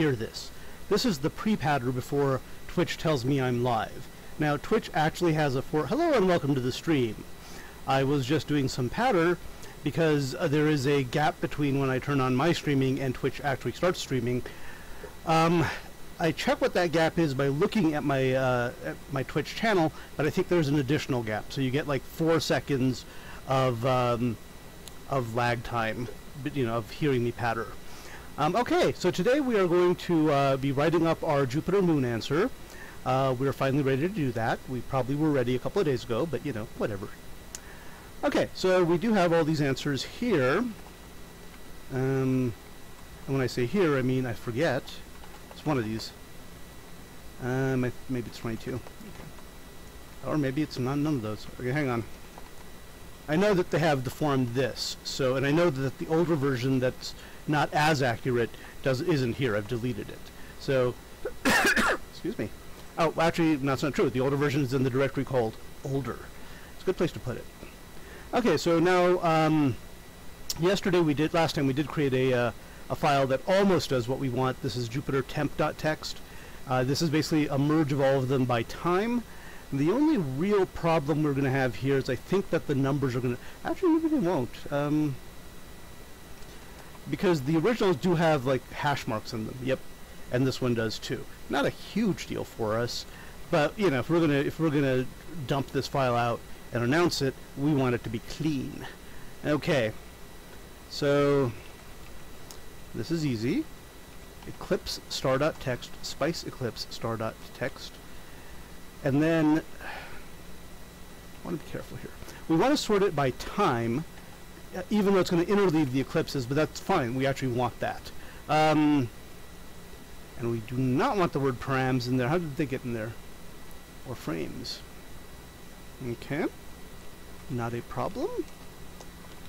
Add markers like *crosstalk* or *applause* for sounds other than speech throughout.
hear this. This is the pre-patter before Twitch tells me I'm live. Now, Twitch actually has a for hello and welcome to the stream. I was just doing some patter because uh, there is a gap between when I turn on my streaming and Twitch actually starts streaming. Um, I check what that gap is by looking at my uh, at my Twitch channel, but I think there's an additional gap. So you get like four seconds of um, of lag time, you know, of hearing me patter. Um, okay, so today we are going to uh, be writing up our Jupiter Moon answer. Uh, we're finally ready to do that. We probably were ready a couple of days ago, but you know, whatever. Okay, so we do have all these answers here. Um, and when I say here, I mean I forget. It's one of these. Um, maybe it's 22. Okay. Or maybe it's none, none of those. Okay, hang on. I know that they have the form this, so, and I know that the older version that's not as accurate does isn't here. I've deleted it. So, *coughs* excuse me. Oh, actually, that's not true. The older version is in the directory called older. It's a good place to put it. Okay, so now, um, yesterday we did, last time we did create a, uh, a file that almost does what we want. This is Jupiter temp.txt. Uh, this is basically a merge of all of them by time. The only real problem we're going to have here is I think that the numbers are going to... Actually, maybe they won't. Um, because the originals do have, like, hash marks in them. Yep. And this one does, too. Not a huge deal for us. But, you know, if we're going to if we're going to dump this file out and announce it, we want it to be clean. Okay. So, this is easy. Eclipse star.txt, spice eclipse star.txt. And then, I want to be careful here. We want to sort it by time, even though it's going to interleave the eclipses, but that's fine. We actually want that. Um, and we do not want the word params in there. How did they get in there? Or frames. Okay. Not a problem.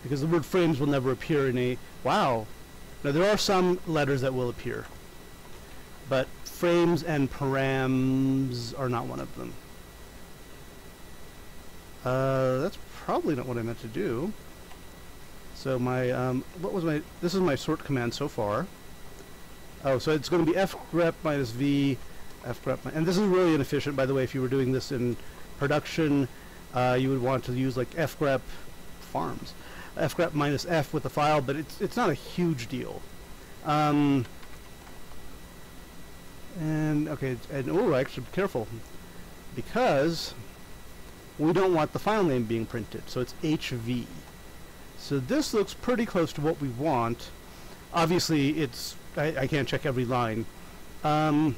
Because the word frames will never appear in a... Wow. Now there are some letters that will appear. But frames and params are not one of them. Uh, that's probably not what I meant to do. So my, um, what was my, this is my sort command so far. Oh, so it's going to be fgrep minus v, fgrep, and this is really inefficient, by the way, if you were doing this in production, uh, you would want to use like fgrep farms, fgrep minus f with the file, but it's, it's not a huge deal. Um, and okay, and oh, actually, be careful, because we don't want the file name being printed, so it's HV. So this looks pretty close to what we want. Obviously, it's I, I can't check every line. Um,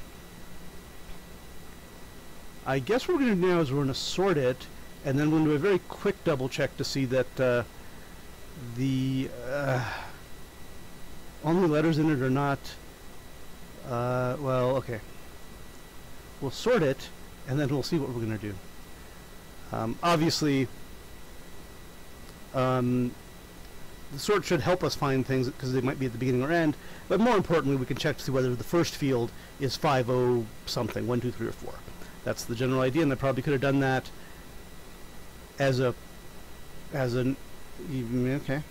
I guess what we're going to do now is we're going to sort it, and then we're going to do a very quick double check to see that uh, the uh, only letters in it are not uh, well, okay. We'll sort it, and then we'll see what we're going to do. Um, obviously, um, the sort should help us find things because they might be at the beginning or end, but more importantly, we can check to see whether the first field is 50 something, 1, 2, 3, or 4. That's the general idea, and I probably could have done that as a, as an, okay.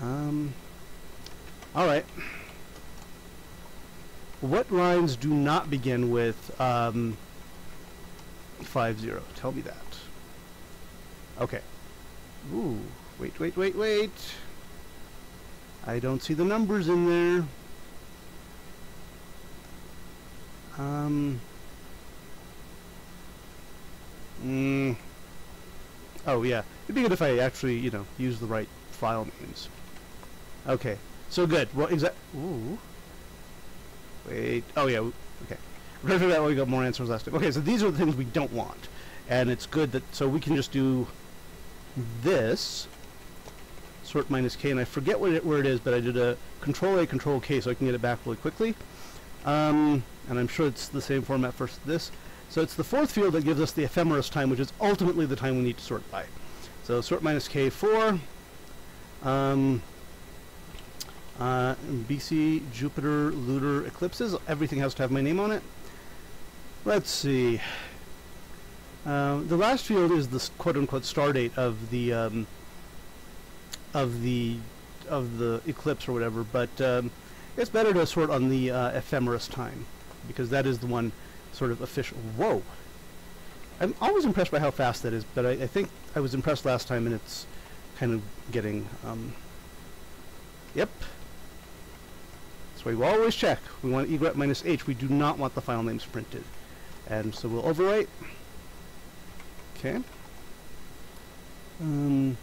Um, all right. What lines do not begin with um, 5, 0? Tell me that. Okay. Ooh, wait, wait, wait, wait. I don't see the numbers in there. Um. Mm. Oh, yeah. It'd be good if I actually, you know, use the right file names. Okay. So good. Well, exact. Ooh. Wait. Oh, yeah. Okay. *laughs* We're that we got more answers last time. Okay, so these are the things we don't want. And it's good that, so we can just do this, sort minus k, and I forget what it, where it is, but I did a control A, control K, so I can get it back really quickly. Um, and I'm sure it's the same format for this. So it's the fourth field that gives us the ephemeris time, which is ultimately the time we need to sort by. So sort minus k4. Um, uh, BC, Jupiter, lunar eclipses. Everything has to have my name on it. Let's see. Uh, the last field is the quote-unquote star date of the um, of the of the eclipse or whatever. But um, it's better to sort on the uh, ephemeris time because that is the one sort of official. Whoa! I'm always impressed by how fast that is, but I, I think I was impressed last time, and it's kind of getting. Um, yep. Why we always check. We want egrep minus h. We do not want the file names printed, and so we'll overwrite. Okay. Um,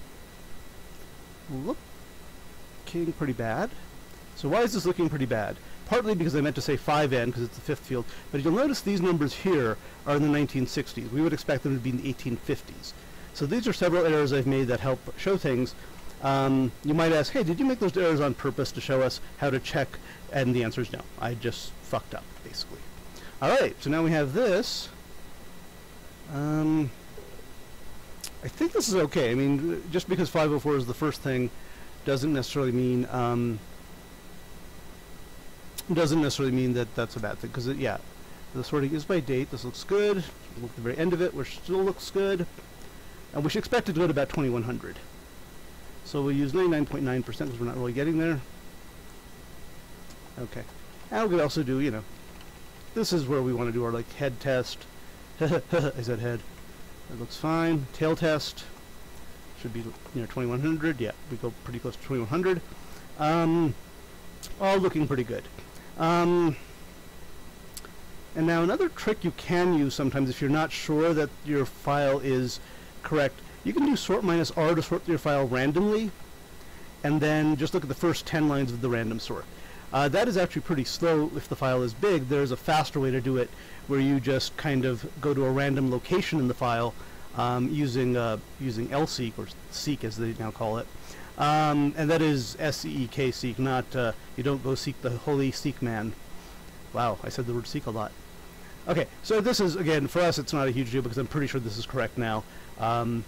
looking pretty bad. So why is this looking pretty bad? Partly because I meant to say 5n because it's the fifth field, but you'll notice these numbers here are in the 1960s. We would expect them to be in the 1850s. So these are several errors I've made that help show things. Um, you might ask, hey, did you make those errors on purpose to show us how to check? And the answer is no. I just fucked up, basically. All right, so now we have this. Um, I think this is okay. I mean, just because 504 is the first thing doesn't necessarily mean um, doesn't necessarily mean that that's a bad thing. Because yeah, the sorting is by date. This looks good. Look at the very end of it, which still looks good, and we should expect it to go to about 2100. So we'll use 99.9% because we're not really getting there. Okay, and we could also do you know, this is where we want to do our like head test. *laughs* I said head. That looks fine. Tail test should be near 2100. Yeah, we go pretty close to 2100. Um, all looking pretty good. Um, and now another trick you can use sometimes if you're not sure that your file is correct, you can do sort minus R to sort your file randomly, and then just look at the first 10 lines of the random sort. Uh, that is actually pretty slow if the file is big. There's a faster way to do it where you just kind of go to a random location in the file um, using uh, using lseek or seek as they now call it. Um, and that is S-E-E-K seek, not uh, you don't go seek the holy seek man. Wow, I said the word seek a lot. Okay, so this is, again, for us it's not a huge deal because I'm pretty sure this is correct now. Um,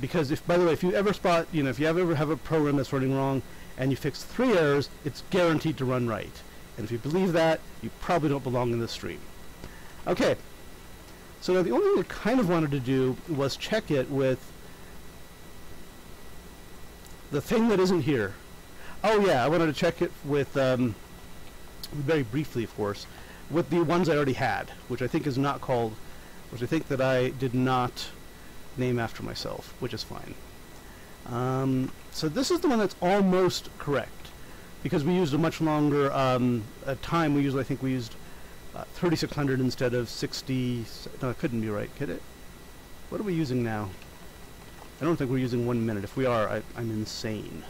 because if, by the way, if you ever spot, you know, if you ever have a program that's running wrong and you fix three errors, it's guaranteed to run right. And if you believe that, you probably don't belong in this stream. Okay, so now the only thing I kind of wanted to do was check it with the thing that isn't here. Oh yeah, I wanted to check it with, um, very briefly of course, with the ones I already had, which I think is not called, which I think that I did not name after myself, which is fine. Um, so this is the one that's almost correct, because we used a much longer um, a time. We usually, I think we used uh, 3600 instead of 60. No, it couldn't be right, could it? What are we using now? I don't think we're using one minute. If we are, I, I'm insane.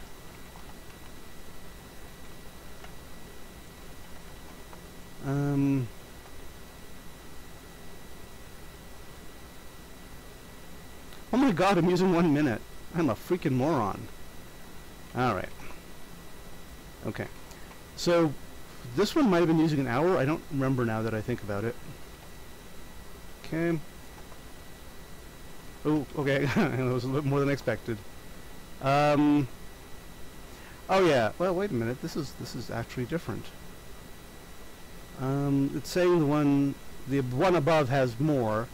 Um, oh my god, I'm using one minute. I'm a freaking moron. Alright. Okay. So, this one might have been using an hour. I don't remember now that I think about it. Okay. Oh, okay. *laughs* that was a little more than expected. Um. Oh yeah. Well, wait a minute. This is this is actually different. Um, it's saying the one, the one above has more,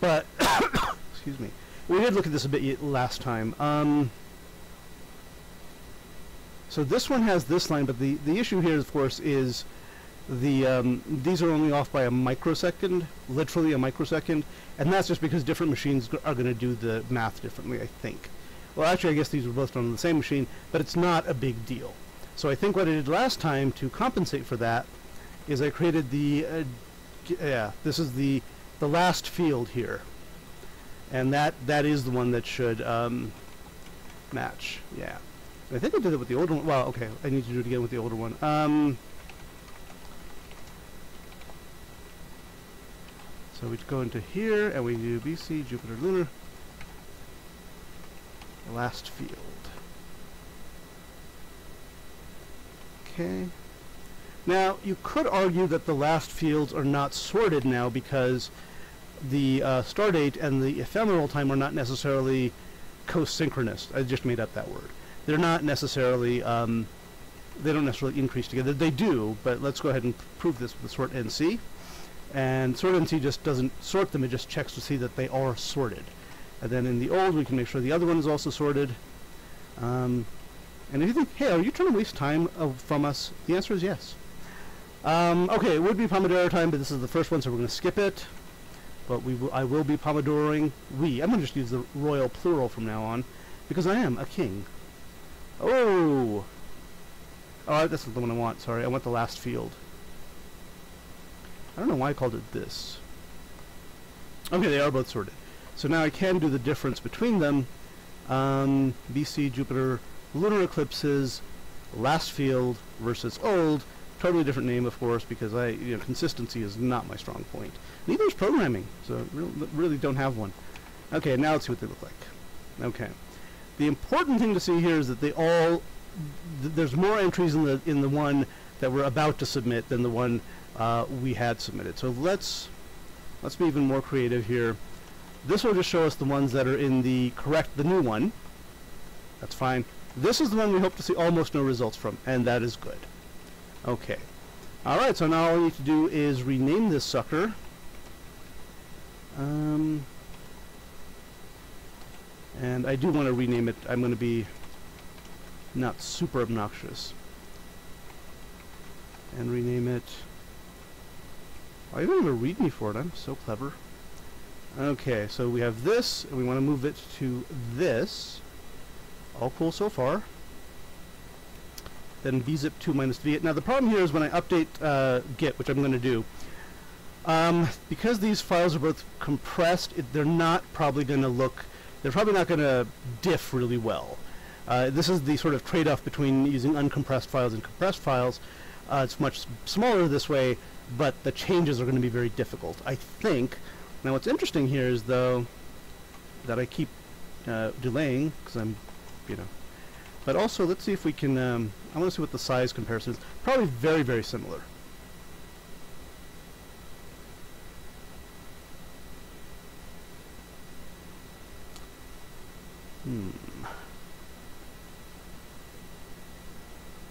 but *coughs* excuse me. We did look at this a bit last time. Um, so this one has this line, but the the issue here, of course, is the um, these are only off by a microsecond, literally a microsecond, and that's just because different machines are going to do the math differently. I think. Well, actually, I guess these were both done on the same machine, but it's not a big deal. So I think what I did last time to compensate for that is I created the, uh, yeah, this is the, the last field here. And that, that is the one that should um, match, yeah. I think I did it with the older one. Well, okay, I need to do it again with the older one. Um, so we go into here, and we do BC, Jupiter, Lunar. Last field. Okay. Now, you could argue that the last fields are not sorted now because the uh, start date and the ephemeral time are not necessarily co-synchronous. I just made up that word. They're not necessarily, um, they don't necessarily increase together. They do, but let's go ahead and prove this with the sort NC. And sort NC just doesn't sort them, it just checks to see that they are sorted. And then in the old, we can make sure the other one is also sorted. Um, And if you think, hey, are you trying to waste time uh, from us? The answer is yes. Um, okay, it would be Pomodoro time, but this is the first one, so we're going to skip it. But we I will be Pomodoring. We. I'm going to just use the royal plural from now on, because I am a king. Oh! Oh, that's not the one I want. Sorry, I want the last field. I don't know why I called it this. Okay, they are both sorted. So now I can do the difference between them. Um, BC, Jupiter, lunar eclipses, last field versus old. Totally different name, of course, because I, you know, consistency is not my strong point. Neither is programming, so really, really don't have one. Okay, now let's see what they look like. Okay. The important thing to see here is that they all, th there's more entries in the in the one that we're about to submit than the one uh, we had submitted. So let's let's be even more creative here. This will just show us the ones that are in the correct, the new one. That's fine. This is the one we hope to see almost no results from, and that is good. Okay. Alright, so now all we need to do is rename this sucker. Um, and I do want to rename it. I'm going to be not super obnoxious. And rename it... I don't have a readme for it. I'm so clever. Okay, so we have this, and we want to move it to this. All cool so far. Then bzip2 minus v. Now the problem here is when I update uh, git, which I'm going to do, um, because these files are both compressed, it, they're not probably going to look, they're probably not going to diff really well. Uh, this is the sort of trade-off between using uncompressed files and compressed files. Uh, it's much smaller this way, but the changes are going to be very difficult. I think now what's interesting here is though that I keep uh, delaying because I'm, you know, but also let's see if we can, um, I want to see what the size comparison is. Probably very, very similar. Hmm.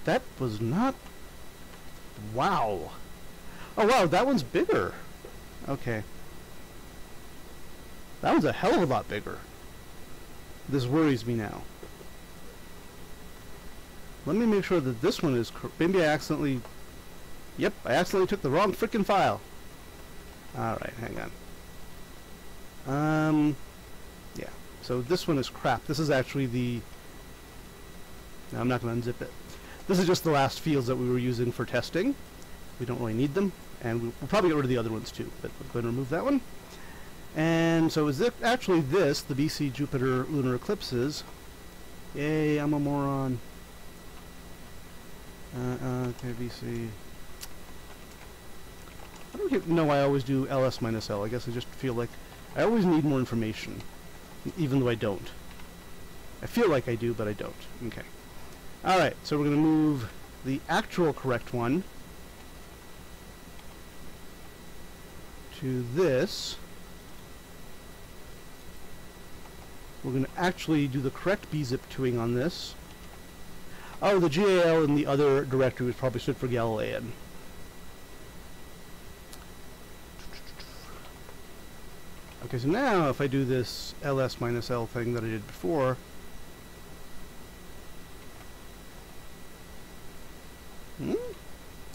That was not... Wow. Oh wow, that one's bigger. Okay. That one's a hell of a lot bigger. This worries me now. Let me make sure that this one is maybe I accidentally Yep, I accidentally took the wrong freaking file. Alright, hang on. Um yeah. So this one is crap. This is actually the no, I'm not going to unzip it. This is just the last fields that we were using for testing. We don't really need them. And we'll, probably get rid of the other ones too, but we're going to remove that one. And so is it actually this, the BC Jupiter lunar eclipses? Yay, I'm a moron. Uh, uh, okay, I don't know why I always do ls minus l. I guess I just feel like I always need more information, even though I don't. I feel like I do, but I don't. Okay. Alright, so we're going to move the actual correct one to this. We're going to actually do the correct bzip2ing on this. Oh, the GAL in the other directory was probably stood for Galilean. Okay, so now if I do this ls minus l thing that I did before, hmm?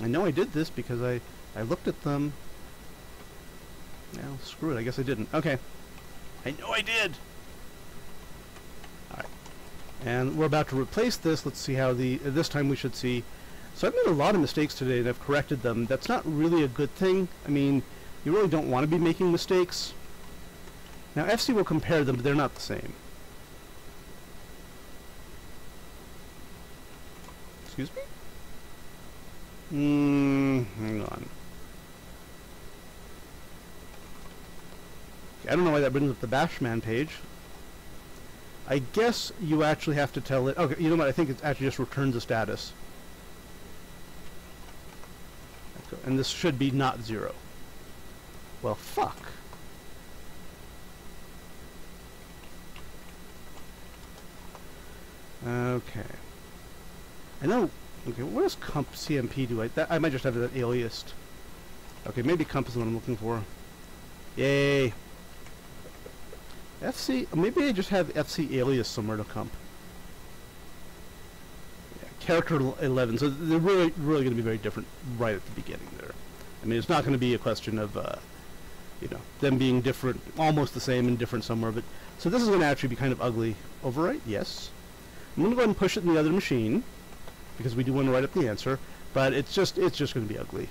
I know I did this because I, I looked at them. Now, screw it, I guess I didn't. Okay. I know I did! And we're about to replace this. Let's see how the, uh, this time we should see. So I've made a lot of mistakes today and I've corrected them. That's not really a good thing. I mean, you really don't want to be making mistakes. Now FC will compare them, but they're not the same. Excuse me? Hmm, hang on. I don't know why that brings up the Bashman page. I guess you actually have to tell it... Okay, you know what? I think it actually just returns a status. And this should be not zero. Well, fuck. Okay. I know... Okay, what does comp CMP do? I, that, I might just have that aliased. Okay, maybe comp is what I'm looking for. Yay! FC, maybe I just have FC alias somewhere to comp. character 11. So they're really, really going to be very different right at the beginning there. I mean, it's not going to be a question of, uh, you know, them being different, almost the same and different somewhere. But so this is going to actually be kind of ugly. Overwrite, yes. I'm going to go ahead and push it in the other machine because we do want to write up the answer. But it's just, it's just going to be ugly.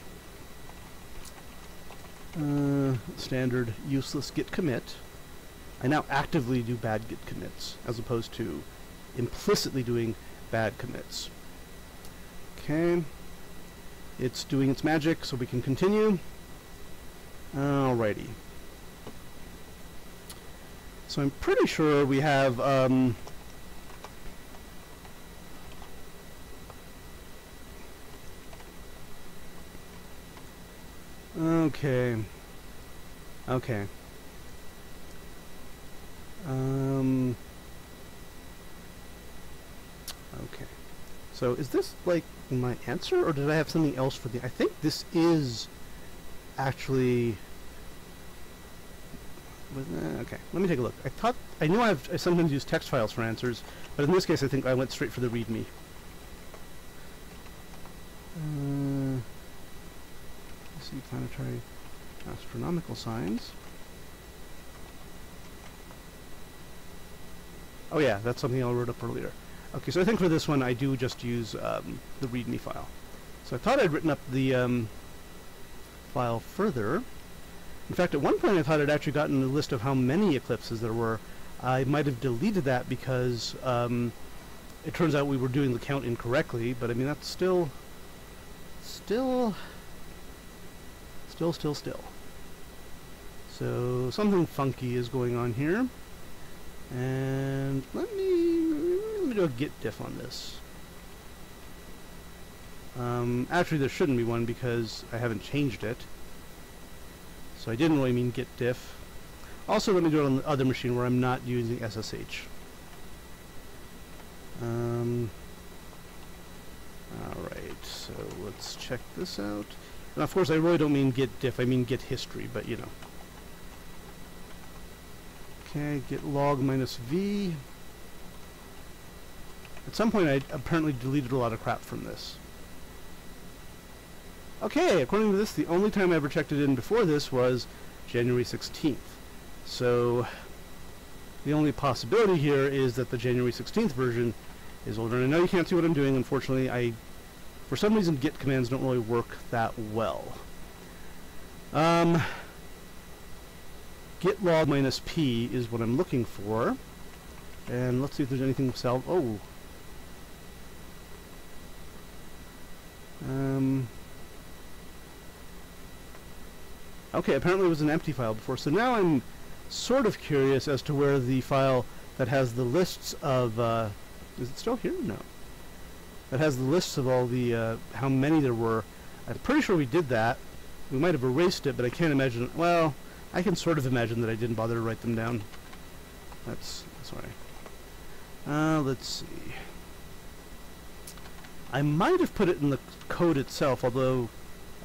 Uh, standard useless git commit. I now actively do bad git commits as opposed to implicitly doing bad commits. Okay. It's doing its magic, so we can continue. Alrighty. So I'm pretty sure we have um, Okay. Okay. Um. Okay. So is this like my answer, or did I have something else for the? I think this is actually. Okay, let me take a look. I thought I knew I've I sometimes use text files for answers, but in this case I think I went straight for the README. Uh, see planetary astronomical signs. Oh yeah, that's something I wrote up earlier. Okay, so I think for this one I do just use um, the README file. So I thought I'd written up the um, file further. In fact, at one point I thought I'd actually gotten a list of how many eclipses there were. I might have deleted that because um, it turns out we were doing the count incorrectly, but I mean that's still, still, still, still, still. So something funky is going on here. And let me, let me do a git diff on this. Um, actually, there shouldn't be one because I haven't changed it. So I didn't really mean git diff. Also, let me do it on the other machine where I'm not using SSH. Um, Alright, so let's check this out. And of course, I really don't mean git diff, I mean git history, but you know. Okay, git log minus v. At some point I apparently deleted a lot of crap from this. Okay, according to this, the only time I ever checked it in before this was January 16th. So, the only possibility here is that the January 16th version is older. And I know you can't see what I'm doing, unfortunately. I, for some reason, git commands don't really work that well. Um, git log minus p is what I'm looking for. And let's see if there's anything salv- oh. Um, okay, apparently it was an empty file before, so now I'm sort of curious as to where the file that has the lists of, uh, is it still here? No. That has the lists of all the, uh, how many there were. I'm pretty sure we did that. We might have erased it, but I can't imagine, well, I can sort of imagine that I didn't bother to write them down. That's, sorry. Uh, let's see. I might have put it in the code itself, although,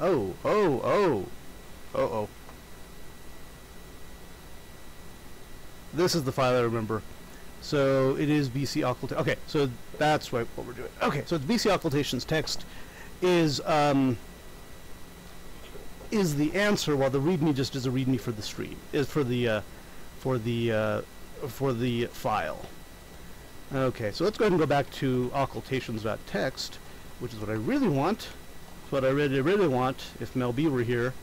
oh, oh, oh, oh, oh. This is the file I remember. So it is BC occultation. Okay, so that's what, what we're doing. Okay, so it's BC occultation's text is um, is the answer, while the README just is a README for the stream, is for the uh, for the uh, for the file. Okay, so let's go ahead and go back to occultations.txt, which is what I really want. It's what I really, really want if Mel B were here.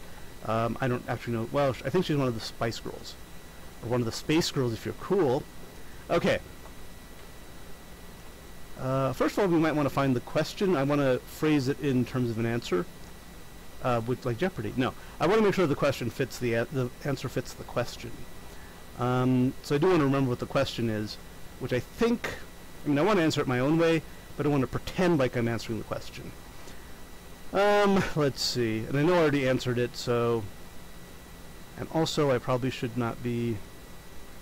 Um, I don't actually know. Well, I think she's one of the Spice Girls. Or one of the Space Girls if you're cool. Okay. Uh, first of all, we might want to find the question. I want to phrase it in terms of an answer. Uh, with like Jeopardy. No, I want to make sure the question fits the the answer fits the question. Um, so I do want to remember what the question is, which I think. I mean, I want to answer it my own way, but I want to pretend like I'm answering the question. Um, let's see. And I know I already answered it, so. And also, I probably should not be.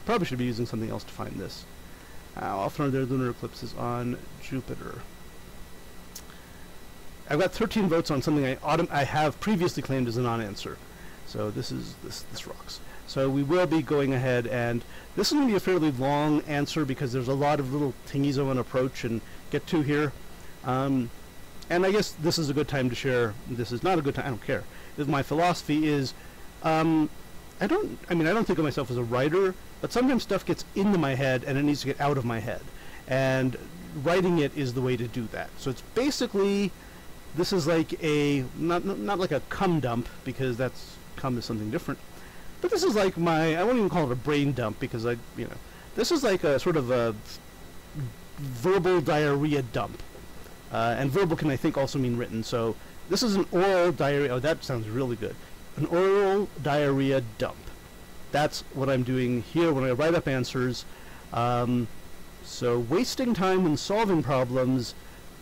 Probably should be using something else to find this. How often are there lunar eclipses on Jupiter? I've got 13 votes on something I, autom- I have previously claimed as a non-answer. So this is this this rocks. So we will be going ahead and this is going to be a fairly long answer because there's a lot of little thingies I want to approach and get to here. Um, and I guess this is a good time to share. This is not a good time. I don't care. Is my philosophy is, um, I don't. I mean, I don't think of myself as a writer, but sometimes stuff gets into my head and it needs to get out of my head, and writing it is the way to do that. So it's basically, this is like a not not like a cum dump because that's cum is something different, but this is like my I won't even call it a brain dump because I you know this is like a sort of a verbal diarrhea dump. Uh, and verbal can, I think, also mean written. So this is an oral diarrhea. Oh, that sounds really good. An oral diarrhea dump. That's what I'm doing here when I write up answers. Um, so wasting time when solving problems,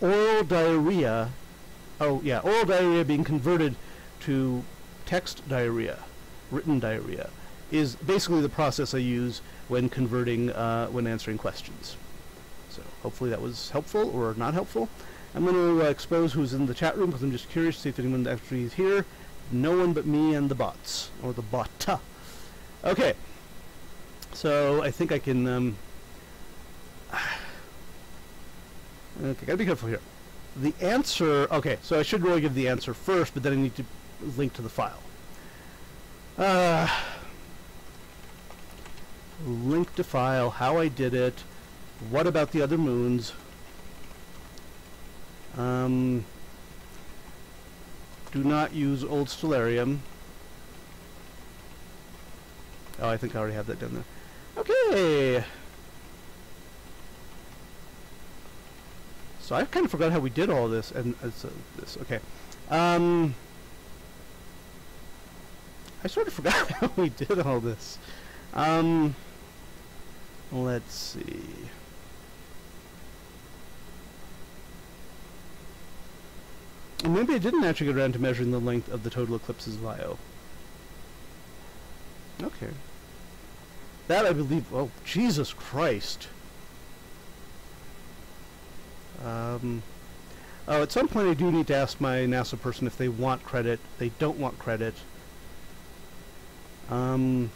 oral diarrhea. Oh, yeah, oral diarrhea being converted to text diarrhea, written diarrhea, is basically the process I use when converting, uh, when answering questions. So hopefully that was helpful or not helpful. I'm going to uh, expose who's in the chat room because I'm just curious to see if anyone actually is here. No one but me and the bots, or the bot. Okay. So I think I can... Um, *sighs* okay, gotta be careful here. The answer... Okay, so I should really give the answer first, but then I need to link to the file. Uh, link to file, how I did it, what about the other moons, um, do not use old stellarium. Oh, I think I already have that down there. Okay. So I kind of forgot how we did all this, and uh, so this. Okay. Um, I sort of *laughs* forgot how we did all this. Um, let's see. maybe I didn't actually get around to measuring the length of the total eclipses Io. Okay. That I believe, oh, Jesus Christ. Um, oh, at some point I do need to ask my NASA person if they want credit. They don't want credit. Um,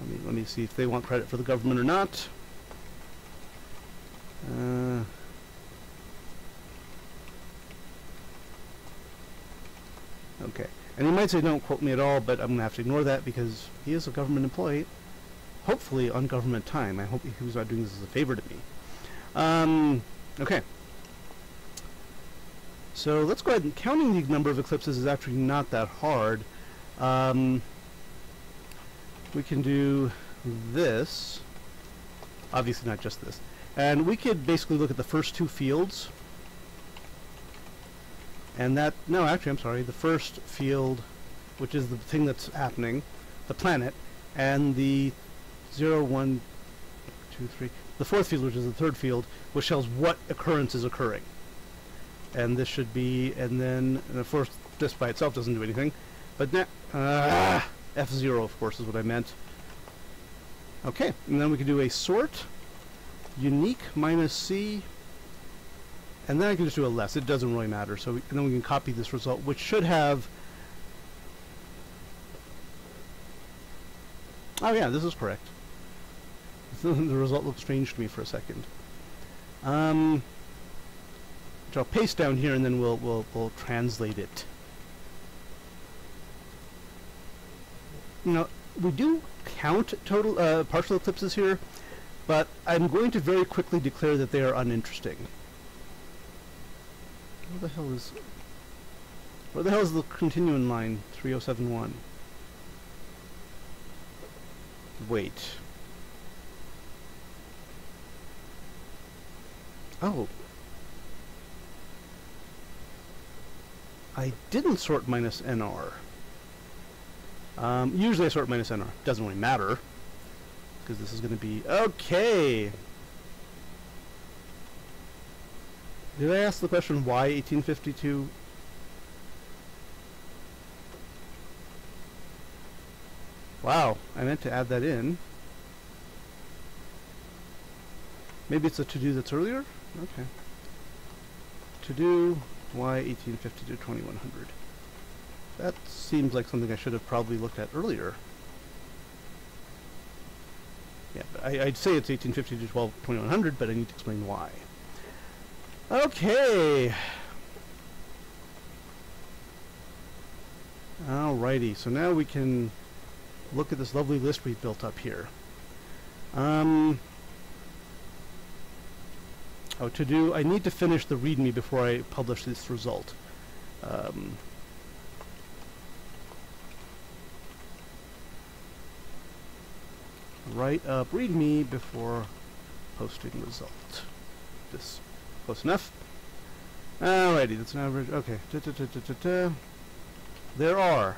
let me, let me see if they want credit for the government or not. Uh... Okay. And he might say, don't quote me at all, but I'm going to have to ignore that because he is a government employee. Hopefully on government time. I hope he was not doing this as a favor to me. Um, okay. So let's go ahead and counting the number of eclipses is actually not that hard. Um, we can do this. Obviously not just this. And we could basically look at the first two fields and that, no, actually, I'm sorry, the first field, which is the thing that's happening, the planet, and the 0, 1, 2, 3, the fourth field, which is the third field, which tells what occurrence is occurring. And this should be, and then, and of course, this by itself doesn't do anything, but now, uh, F0, of course, is what I meant. Okay, and then we can do a sort, unique minus C, and then I can just do a less. It doesn't really matter. So we, and then we can copy this result, which should have. Oh yeah, this is correct. *laughs* the result looked strange to me for a second. Um, which I'll paste down here, and then we'll we'll we'll translate it. Know, we do count total uh, partial eclipses here, but I'm going to very quickly declare that they are uninteresting. Where the hell is... Where the hell is the continuing line? 3071. Wait. Oh. I didn't sort minus NR. Um, usually I sort minus NR. Doesn't really matter. Because this is going to be... Okay! Did I ask the question why 1852? Wow, I meant to add that in. Maybe it's a to-do that's earlier? Okay. To-do, why 1850 to 2100? That seems like something I should have probably looked at earlier. Yeah, I, would say it's 1850 to 12, 2100, but I need to explain why. Okay. Alrighty, so now we can look at this lovely list we've built up here. Um, oh, to do, I need to finish the README before I publish this result. Um, write up README before posting result. This close enough. Alrighty, that's an average. Okay. There are.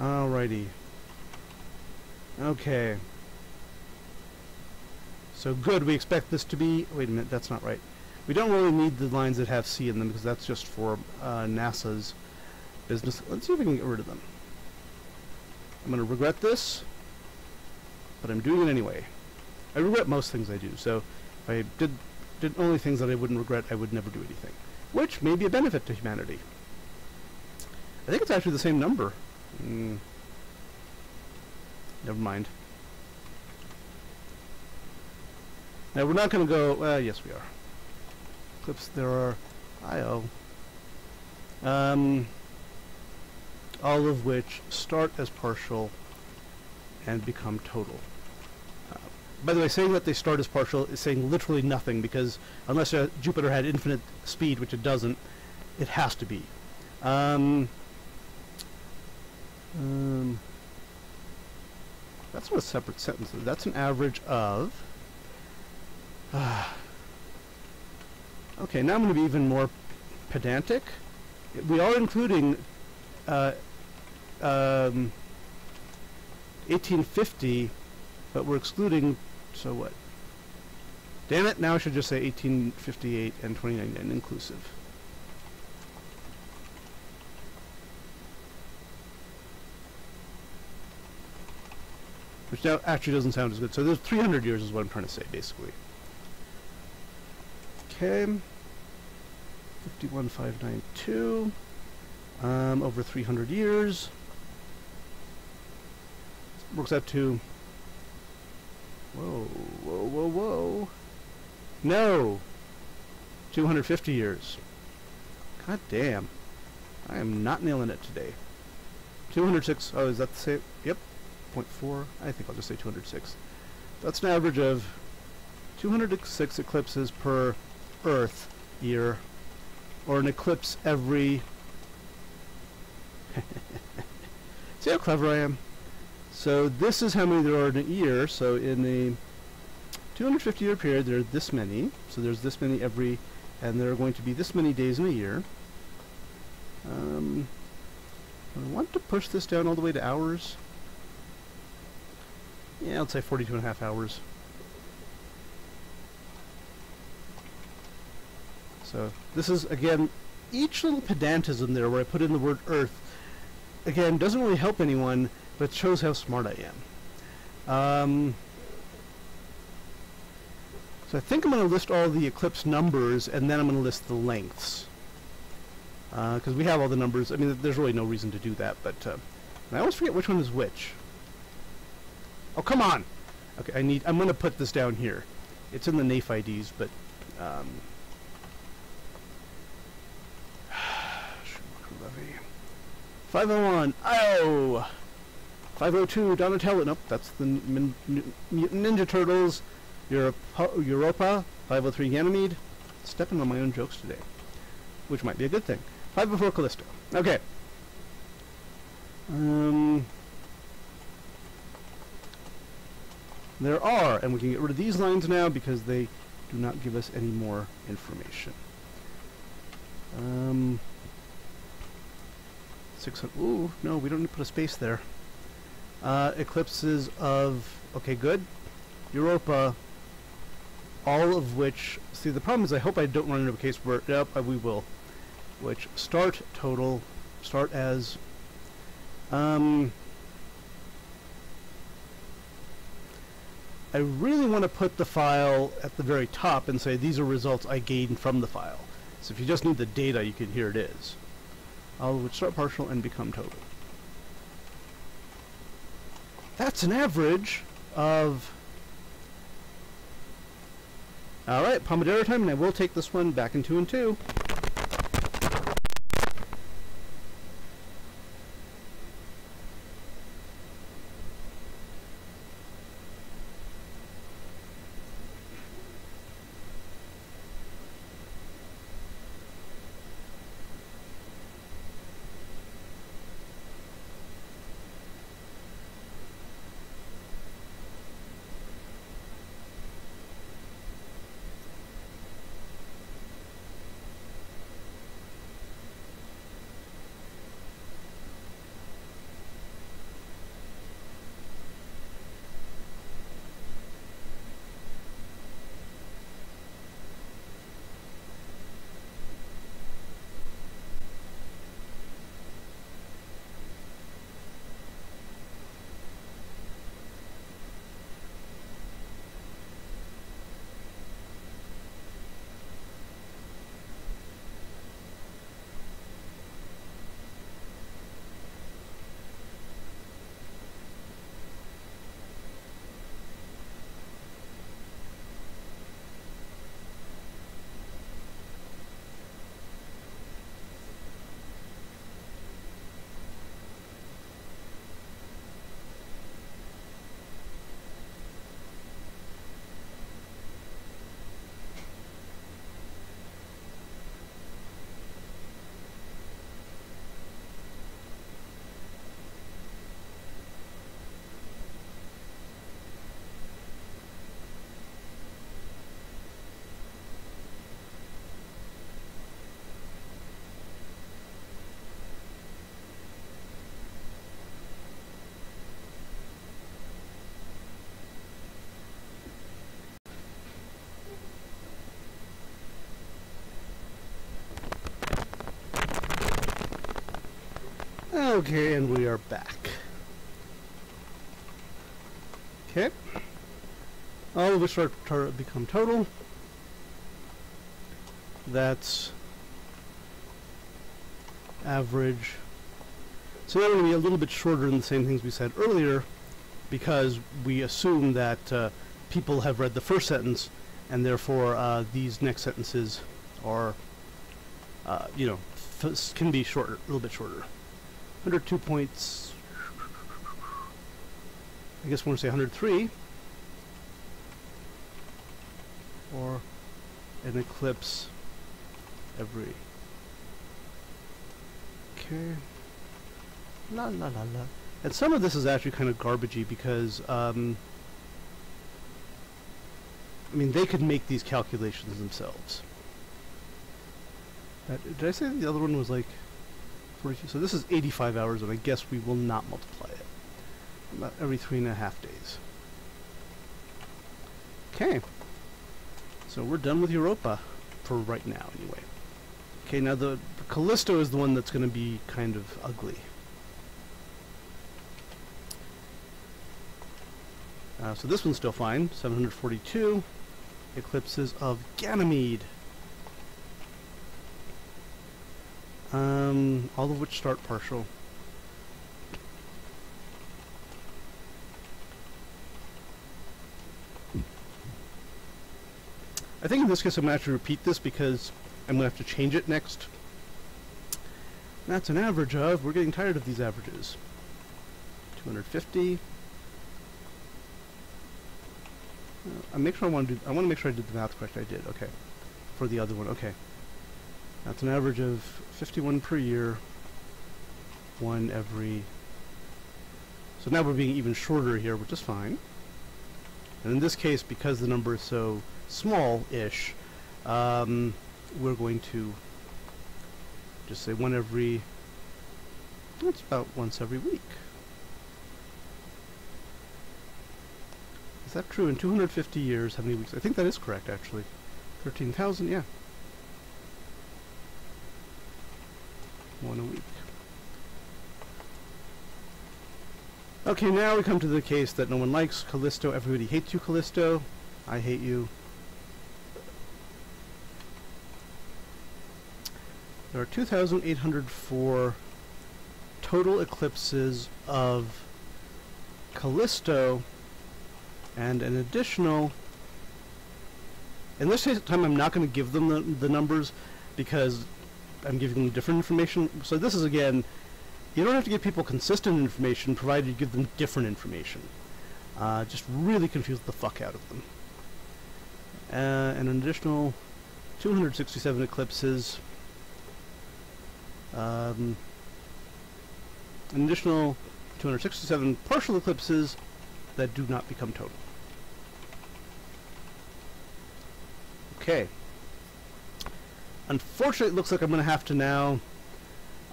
Alrighty. Okay. So good, we expect this to be... Wait a minute, that's not right. We don't really need the lines that have C in them because that's just for uh, NASA's business. Let's see if we can get rid of them. I'm going to regret this, but I'm doing it anyway. I regret most things I do, so if I did, did only things that I wouldn't regret, I would never do anything. Which may be a benefit to humanity. I think it's actually the same number. Mm. Never mind. Now we're not going to go, uh, yes we are. Clips, there are Io Um, all of which start as partial and become total. Uh, by the way, saying that they start as partial is saying literally nothing because unless uh, Jupiter had infinite speed, which it doesn't, it has to be. Um, um, that's not a separate sentence. That's an average of... okay, now I'm going to be even more pedantic. We are including uh, um, 1850, but we're excluding, so what? Damn it, now I should just say 1858 and 2099 inclusive. Which now actually doesn't sound as good. So there's 300 years is what I'm trying to say, basically. Okay. 51592. Um, over 300 years. Works out to... Whoa, whoa, whoa, whoa. No! 250 years. God damn. I am not nailing it today. 206, oh, is that the same? Yep. 0.4. I think I'll just say 206. That's an average of 206 eclipses per Earth year, or an eclipse every... *laughs* See how clever I am? So this is how many there are in a year. So in the 250 year period, there are this many. So there's this many every, and there are going to be this many days in a year. Um, I want to push this down all the way to hours. Yeah, let's say 42 and a half hours. So this is, again, each little pedantism there where I put in the word Earth, again, doesn't really help anyone, but shows how smart I am. Um, so I think I'm going to list all the eclipse numbers, and then I'm going to list the lengths. Because uh, we have all the numbers. I mean, there's really no reason to do that, but uh, I always forget which one is which. Oh, come on! Okay, I need, I'm going to put this down here. It's in the NAIF IDs, but... Um, 501, oh! 502, Donatello, nope, that's the Mutant Ninja Turtles. Europa, Europa 503, Ganymede. Stepping on my own jokes today, which might be a good thing. 504, Callisto. Okay. Um... There are, and we can get rid of these lines now because they do not give us any more information. Um, 600, ooh, no, we don't need to put a space there. Uh, eclipses of, okay, good. Europa, all of which, see the problem is I hope I don't run into a case where, yep, uh, we will, which start total, start as, um, I really want to put the file at the very top and say these are results I gained from the file. So if you just need the data, you can here it is. I'll start partial and become total. That's an average of Alright, Pomodoro time, and I will take this one back in 2 and 2. Okay, and we are back. Okay. All of which are become total. That's average. So now we're going to be a little bit shorter than the same things we said earlier because we assume that uh, people have read the first sentence and therefore uh, these next sentences are, uh, you know, can be shorter, a little bit shorter. 102 points. I guess we want to say 103. Or an eclipse every. Okay. La la la la. And some of this is actually kind of garbagey because, um, I mean, they could make these calculations themselves. Did I say the other one was like so this is 85 hours, and I guess we will not multiply it. About every three and a half days. Okay. So we're done with Europa, for right now, anyway. Okay, now the, the Callisto is the one that's going to be kind of ugly. Uh, so this one's still fine, 742. Eclipses of Ganymede. Um, all of which start partial. I think in this case I'm going to have to repeat this because I'm going to have to change it next. That's an average of, we're getting tired of these averages. 250. Uh, I make sure I want to do, I want to make sure I did the math correct. I did, okay. For the other one, okay. That's an average of 51 per year, one every... So now we're being even shorter here, which is fine. And in this case, because the number is so small-ish, um, we're going to just say one every... That's about once every week. Is that true? In 250 years, how many weeks? I think that is correct, actually. 13,000, yeah. one a week. Okay, now we come to the case that no one likes, Callisto. Everybody hates you, Callisto. I hate you. There are 2,804 total eclipses of Callisto and an additional in this time I'm not going to give them the, the numbers because I'm giving them different information. So this is again, you don't have to give people consistent information provided you give them different information. Uh, just really confuse the fuck out of them. Uh, and an additional 267 eclipses. Um, an additional 267 partial eclipses that do not become total. Okay. Unfortunately, it looks like I'm going to have to now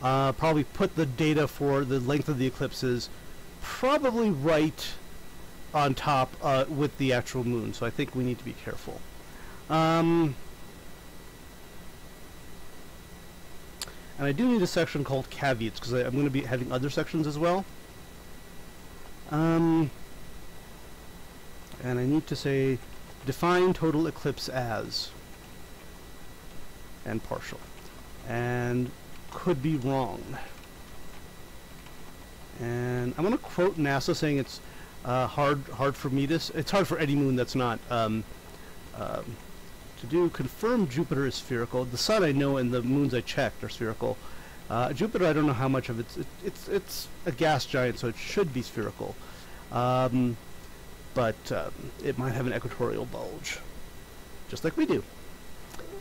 uh, probably put the data for the length of the eclipses probably right on top uh, with the actual moon, so I think we need to be careful. Um, and I do need a section called caveats, because I'm going to be having other sections as well. Um, and I need to say define total eclipse as and partial and could be wrong. And I'm going to quote NASA saying it's uh, hard hard for me to it's hard for any moon that's not um, um, to do. Confirm Jupiter is spherical. The sun I know and the moons I checked are spherical. Uh, Jupiter I don't know how much of it's it, it's it's a gas giant so it should be spherical. Um, but um, it might have an equatorial bulge, just like we do,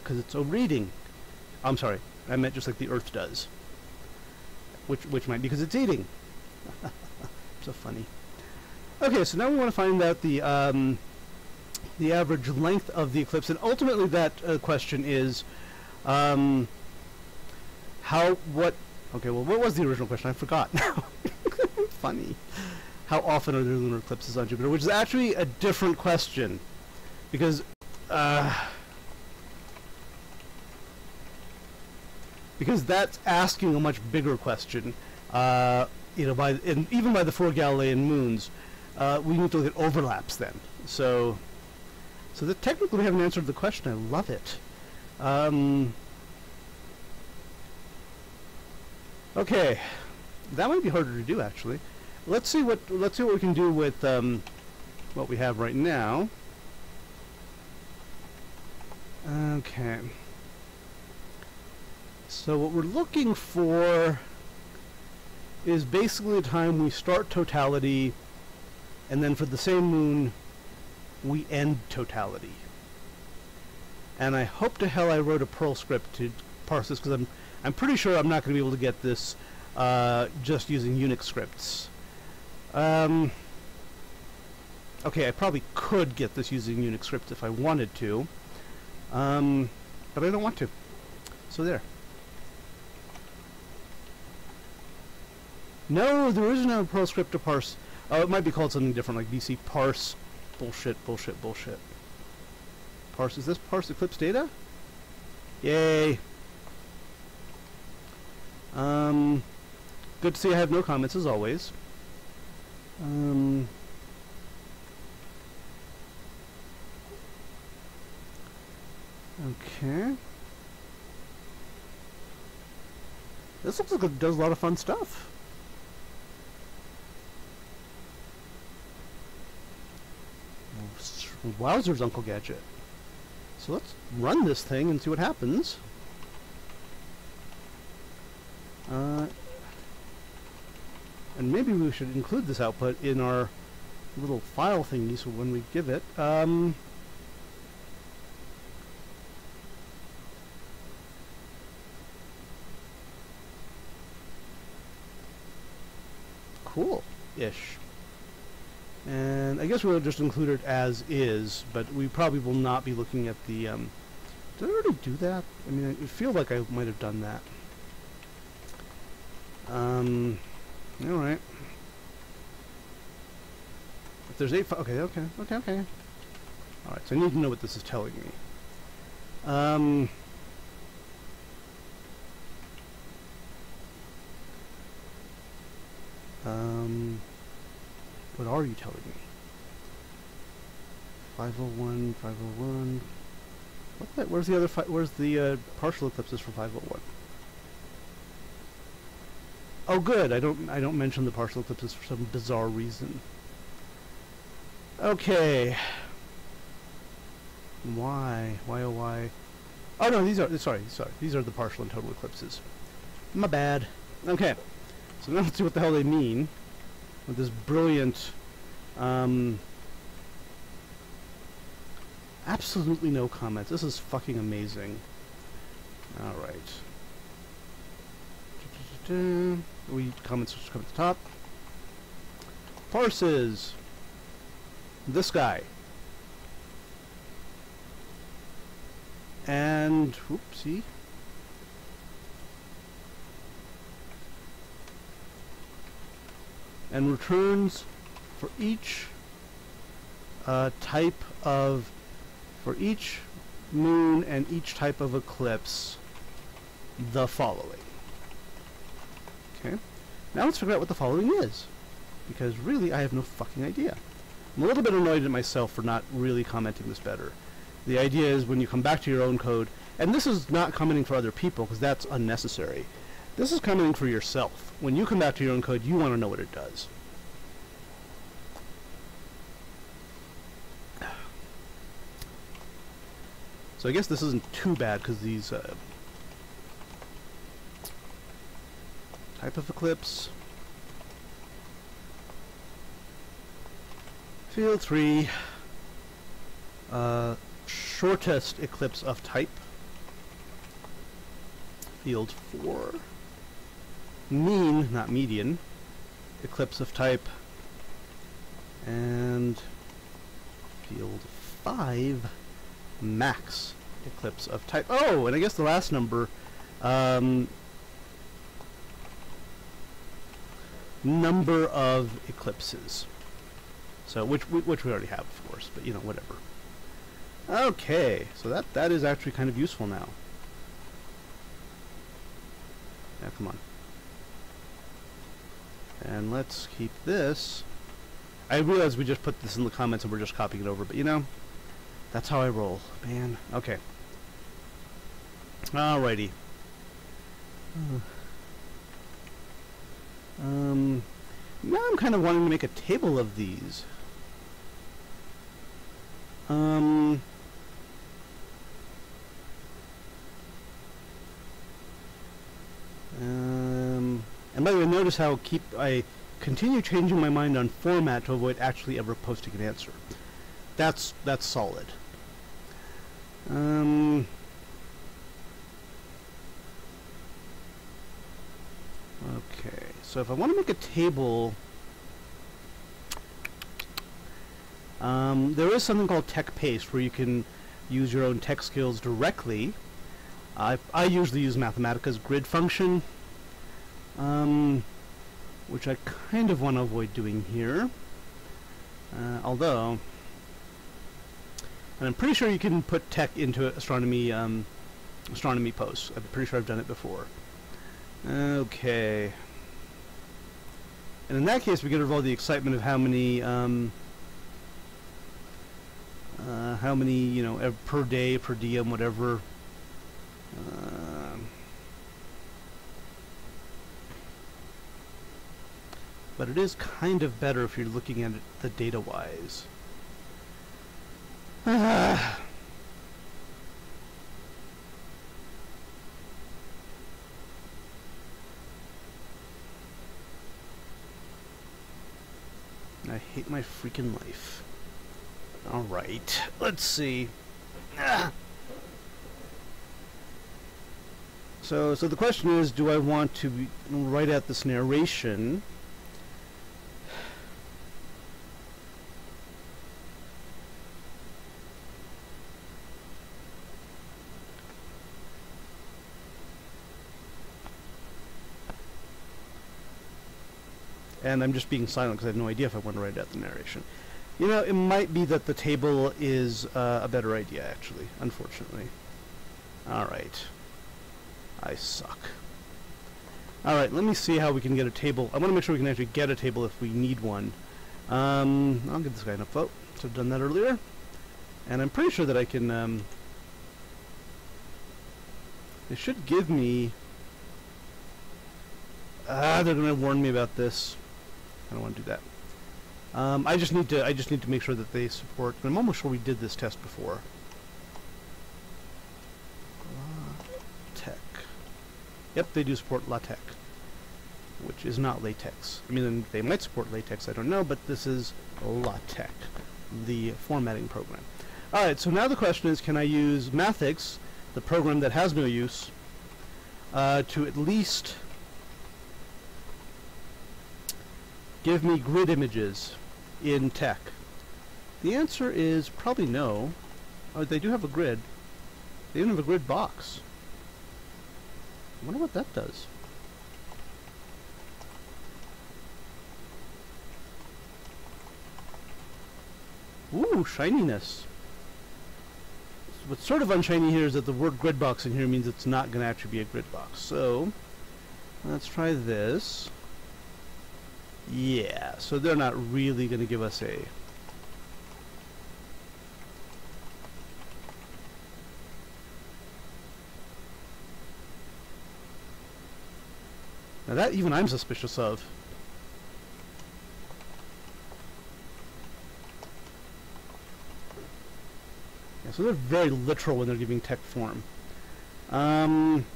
because it's a reading. I'm sorry, I meant just like the Earth does, which which might because it's eating. *laughs* so funny. Okay, so now we want to find out the um, the average length of the eclipse, and ultimately that uh, question is um, how what. Okay, well, what was the original question? I forgot now. *laughs* funny how often are there lunar eclipses on Jupiter, which is actually a different question, because uh, because that's asking a much bigger question. Uh, you know, by and even by the four Galilean moons, uh, we need to look at overlaps then. So, so technically we haven't answered the question. I love it. Um, okay, that might be harder to do actually let's see what let's see what we can do with um, what we have right now. Okay. So what we're looking for is basically the time we start totality and then for the same moon we end totality. And I hope to hell I wrote a Perl script to parse this because I'm I'm pretty sure I'm not going to be able to get this uh, just using Unix scripts. Um, okay, I probably could get this using Unix scripts if I wanted to, um, but I don't want to. So there. No, there isn't a Perl script to parse. Oh, it might be called something different, like BC parse. Bullshit, bullshit, bullshit. Parse, is this parse Eclipse data? Yay. Um, good to see I have no comments as always. Um, okay. This looks like it does a lot of fun stuff. Wowzers, Uncle Gadget. So let's run this thing and see what happens. Uh, and maybe we should include this output in our little file thingy so when we give it um, cool ish and I guess we'll just include it as is but we probably will not be looking at the um, did I already do that I mean I feel like I might have done that um, Alright. If there's eight, okay, okay, okay, okay. Alright, so I need to know what this is telling me. Um... Um... What are you telling me? 501, 501... What the, where's the other, where's the uh, partial eclipses for 501? Oh, good. I don't. I don't mention the partial eclipses for some bizarre reason. Okay. Why? Why oh why? Oh no, these are sorry, sorry. These are the partial and total eclipses. My bad. Okay. So now let's see what the hell they mean with this brilliant um absolutely no comments. This is fucking amazing. Alright. We comments just come at the top. Forces. This guy. And oopsie. And returns for each uh, type of for each moon and each type of eclipse the following. Okay. Now let's figure out what the following is. Because really, I have no fucking idea. I'm a little bit annoyed at myself for not really commenting this better. The idea is when you come back to your own code, and this is not commenting for other people because that's unnecessary. This is commenting for yourself. When you come back to your own code, you want to know what it does. So I guess this isn't too bad because these uh, type of eclipse field 3 uh, shortest eclipse of type field 4 mean not median eclipse of type and field 5 max eclipse of type. Oh, and I guess the last number, um, number of eclipses. So, which which we already have, of course, but you know, whatever. Okay, so that that is actually kind of useful now. Yeah, come on. And let's keep this. I realize we just put this in the comments and we're just copying it over, but you know, that's how I roll, man. Okay. Alrighty. Uh, um, now I'm kind of wanting to make a table of these. Um... Um, and by the way, notice how keep I continue changing my mind on format to avoid actually ever posting an answer. That's that's solid. Um, okay, so if I want to make a table, um, there is something called TeX-Paste where you can use your own TeX skills directly. I, I usually use Mathematica's grid function, um, which I kind of want to avoid doing here. Uh, although, and I'm pretty sure you can put TeX into astronomy um, astronomy posts. I'm pretty sure I've done it before. Okay. And in that case, we get all the excitement of how many, um, uh, how many, you know, per day, per diem, whatever. Uh, but it is kind of better if you're looking at it the data-wise. *sighs* I hate my freaking life. Alright, let's see. *sighs* So, so the question is, do I want to write out this narration and I'm just being silent because I have no idea if I want to write out the narration. You know, it might be that the table is uh, a better idea, actually, unfortunately. Alright. I suck. Alright, let me see how we can get a table. I want to make sure we can actually get a table if we need one. Um, I'll give this guy enough vote. So I've done that earlier. And I'm pretty sure that I can... Um, it should give me... Ah, they're going to warn me about this. I don't want to do that. Um, I just need to I just need to make sure that they support. I'm almost sure we did this test before. LaTeX. Yep, they do support LaTeX, which is not latex. I mean, they might support latex. I don't know, but this is LaTeX, the formatting program. All right. So now the question is, can I use Mathics, the program that has no use, uh, to at least give me grid images in TeX? The answer is probably no. Oh, they do have a grid. They even have a grid box. I wonder what that does. Ooh, shininess. What's sort of unshiny here is that the word grid box in here means it's not going to actually be a grid box. So, let's try this. Yeah, so they're not really going to give us a Now that even I'm suspicious of. Yeah, so they're very literal when they're giving TeX form. Um,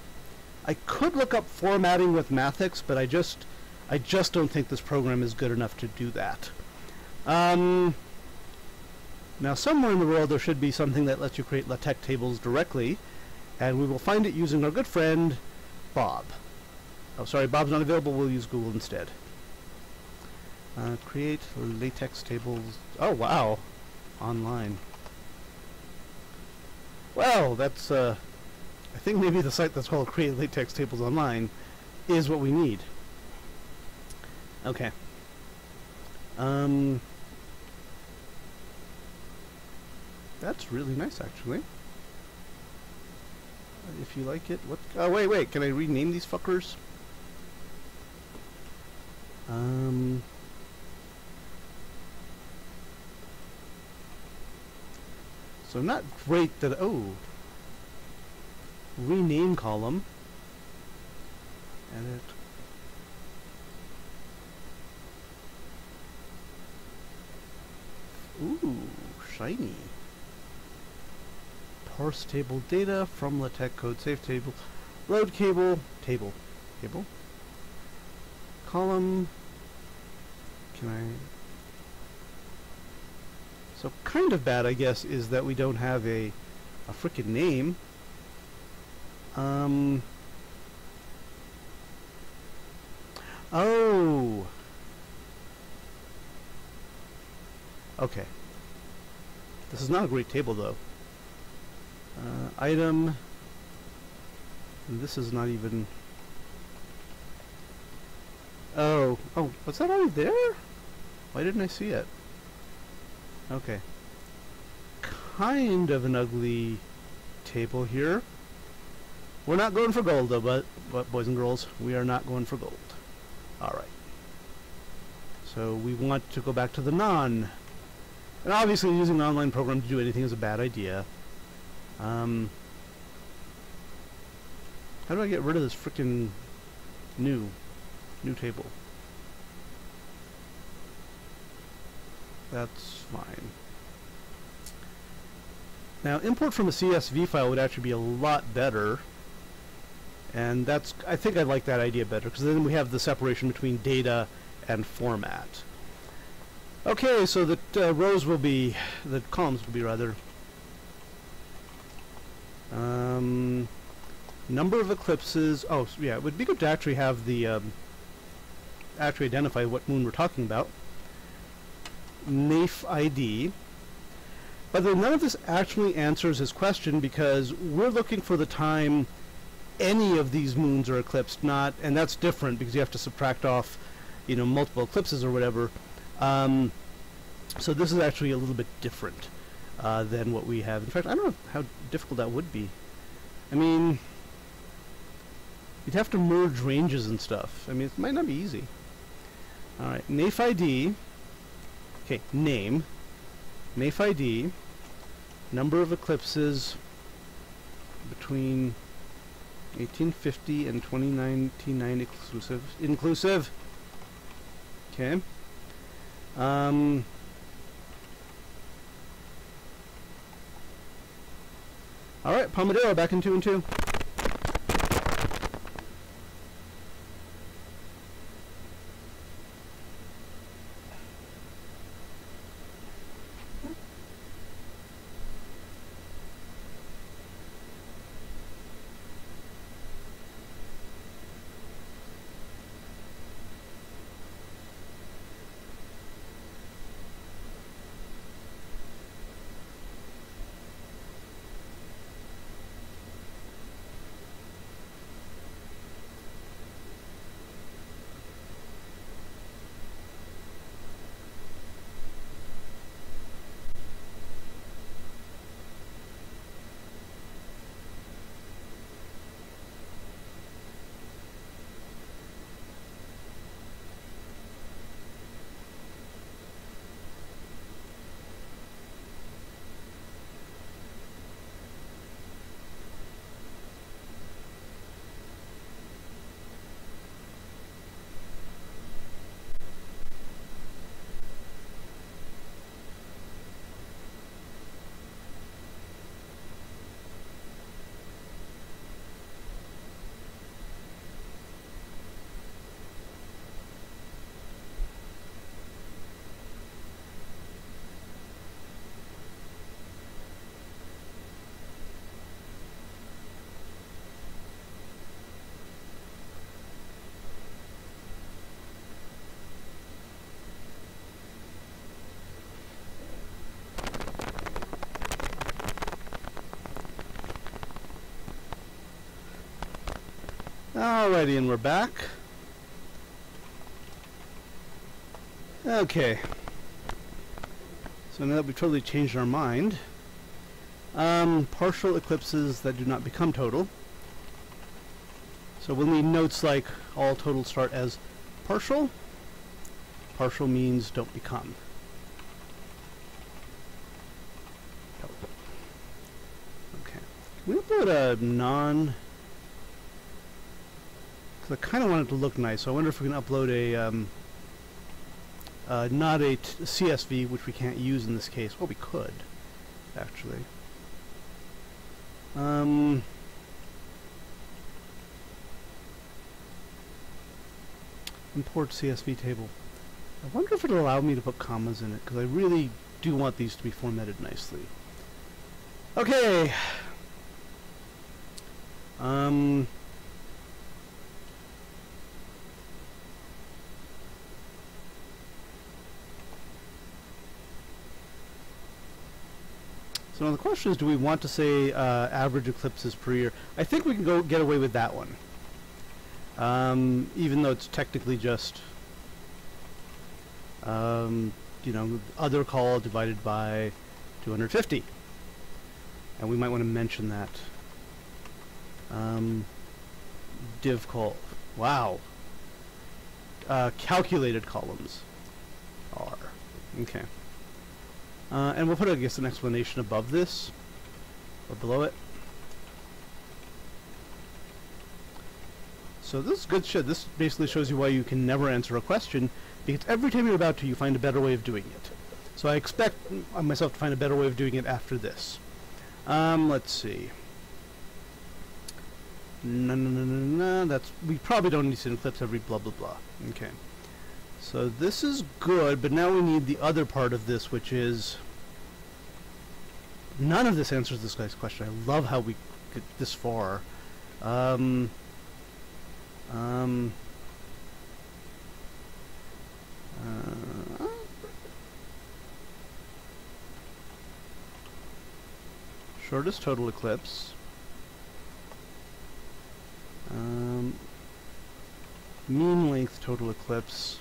I could look up formatting with Mathics, but I just, I just don't think this program is good enough to do that. Um, now, somewhere in the world there should be something that lets you create LaTeX tables directly, and we will find it using our good friend Bob. Oh, sorry, Bob's not available. We'll use Google instead. Uh, create latex tables. Oh, wow. Online. Well, that's, uh, I think maybe the site that's called Create Latex Tables Online is what we need. Okay. Um, that's really nice, actually. If you like it, what? Oh, wait, wait. Can I rename these fuckers? Um, so not great that, oh, rename column, edit, ooh, shiny, parse table data from LaTeX code safe table, load cable, table, table, column, can I... So kind of bad, I guess, is that we don't have a, a frickin' name. Um... Oh! Okay. This is not a great table, though. Uh, item... This is not even... Oh, oh, was that already there? Why didn't I see it? Okay. Kind of an ugly table here. We're not going for gold though, but, but boys and girls, we are not going for gold. Alright. So we want to go back to the non. And obviously using an online program to do anything is a bad idea. Um, how do I get rid of this freaking new? New table. That's fine. Now, import from a CSV file would actually be a lot better. And that's, I think I like that idea better, because then we have the separation between data and format. Okay, so the uh, rows will be, the columns will be rather, um, number of eclipses, oh, yeah, it would be good to actually have the, um, actually identify what moon we're talking about. NAIF ID. But then none of this actually answers his question because we're looking for the time any of these moons are eclipsed, not, and that's different because you have to subtract off, you know, multiple eclipses or whatever. Um, so this is actually a little bit different uh, than what we have. In fact, I don't know how difficult that would be. I mean, you'd have to merge ranges and stuff. I mean, it might not be easy. Alright, NAIF ID. Okay, name. NAIF ID. Number of eclipses between 1850 and 2099 exclusive. Inclusive. Okay. Um, Alright, Pomodoro back in 2 and 2. Alrighty, and we're back. Okay. So now that we've totally changed our mind, um, partial eclipses that do not become total. So we'll need notes like all totals start as partial. Partial means don't become. Okay. Can we upload a non... Because I kind of want it to look nice, so I wonder if we can upload a... Um, uh, not a CSV, which we can't use in this case. Well, we could, actually. Um... import CSV table. I wonder if it'll allow me to put commas in it, because I really do want these to be formatted nicely. Okay. Um... So now the question is, do we want to say uh, average eclipses per year? I think we can go get away with that one. Um, even though it's technically just, um, you know, other call divided by 250. And we might want to mention that. Um, div call. Wow. Uh, calculated columns are. Okay. Uh, and we'll put, I guess, an explanation above this, or below it. So this is good shit. This basically shows you why you can never answer a question, because every time you're about to, you find a better way of doing it. So I expect myself to find a better way of doing it after this. Um, let's see. No, no, no, no, no, that's, we probably don't need to clips every blah, blah, blah. Okay. So this is good, but now we need the other part of this, which is... None of this answers this guy's question. I love how we get this far. Um... Um, uh, shortest total eclipse. Um, mean length total eclipse.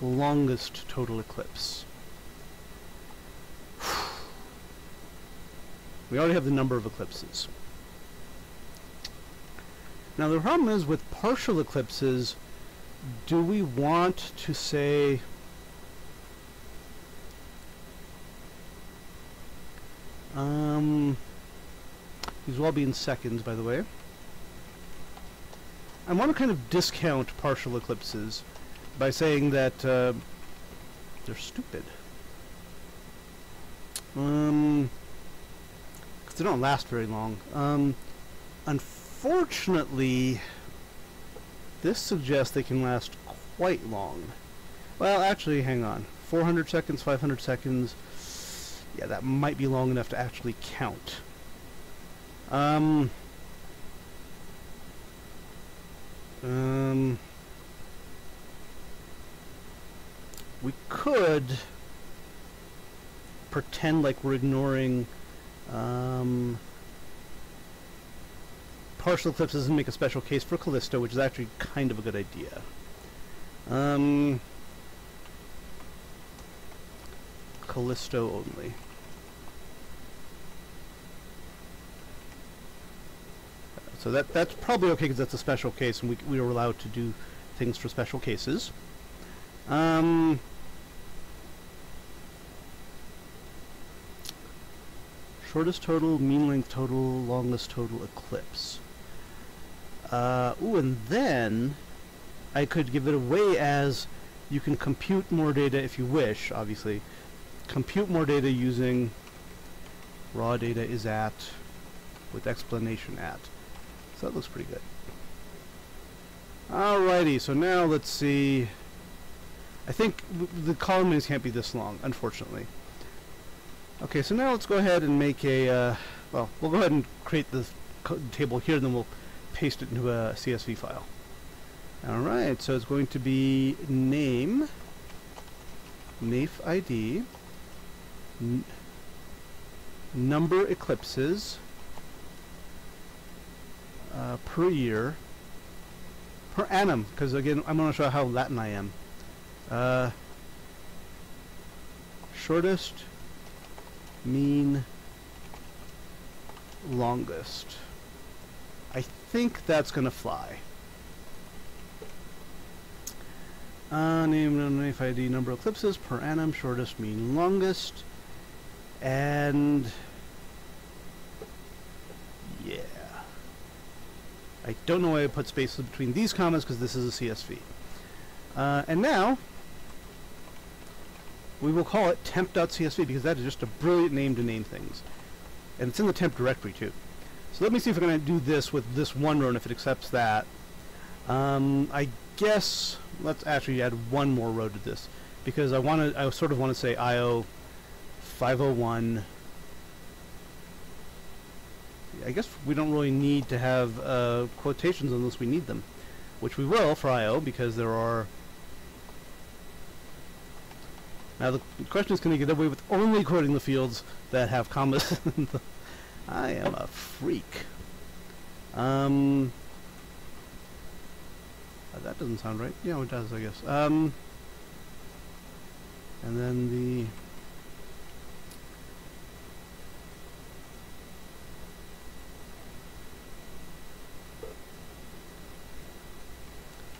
Longest total eclipse. we already have the number of eclipses. Now the problem is with partial eclipses, do we want to say um these will all be in seconds by the way. I want to kind of discount partial eclipses by saying that uh, they're stupid. Um, because they don't last very long. Um, unfortunately this suggests they can last quite long. Well, actually, hang on. 400 seconds, 500 seconds. Yeah, that might be long enough to actually count. Um... Um... We could pretend like we're ignoring um, partial eclipses and make a special case for Callisto, which is actually kind of a good idea. Um, Callisto only. So that that's probably okay because that's a special case, and we we are allowed to do things for special cases. Um, shortest total, mean length total, longest total eclipse. Uh, ooh, and then I could give it away as you can compute more data if you wish, obviously. Compute more data using raw data is at with explanation at. So that looks pretty good. Alrighty, so now let's see. I think the column names can't be this long, unfortunately. Okay, so now let's go ahead and make a, uh, well, we'll go ahead and create the table here, then we'll paste it into a CSV file. Alright, so it's going to be name, NAIF ID, number eclipses, uh, per year, per annum, because again, I'm going to show how Latin I am. Uh, shortest, mean, longest. I think that's going to fly. Uh, name and ID number of eclipses per annum, shortest, mean, longest. And yeah. I don't know why I put spaces between these commas because this is a CSV. Uh, and now we will call it temp.csv because that is just a brilliant name to name things. And it's in the temp directory too. So let me see if I'm going to do this with this one row and if it accepts that. Um, I guess let's actually add one more row to this because I want to I sort of want to say Io 501 I guess we don't really need to have uh, quotations unless we need them which we will for Io because there are now the question is can you get away with only quoting the fields that have commas *laughs* I am a freak um uh, that doesn't sound right. Yeah, it does, I guess. Um, and then the...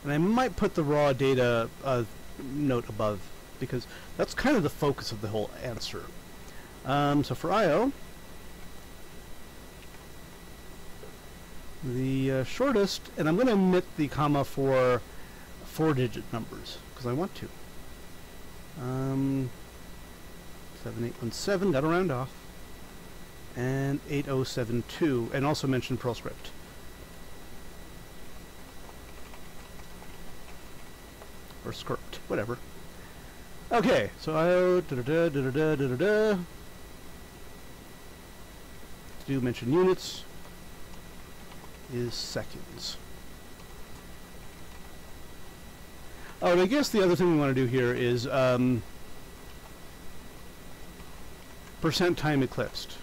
And I might put the raw data uh, note above, because that's kind of the focus of the whole answer. Um, so for Io, the uh, shortest, and I'm going to omit the comma for four-digit numbers because I want to. Um, 7817, got to round off. And 8072, and also mention Perl script. Or script, whatever. Okay, so I. Do mention units is seconds. Oh, I guess the other thing we want to do here is um, percent time eclipsed.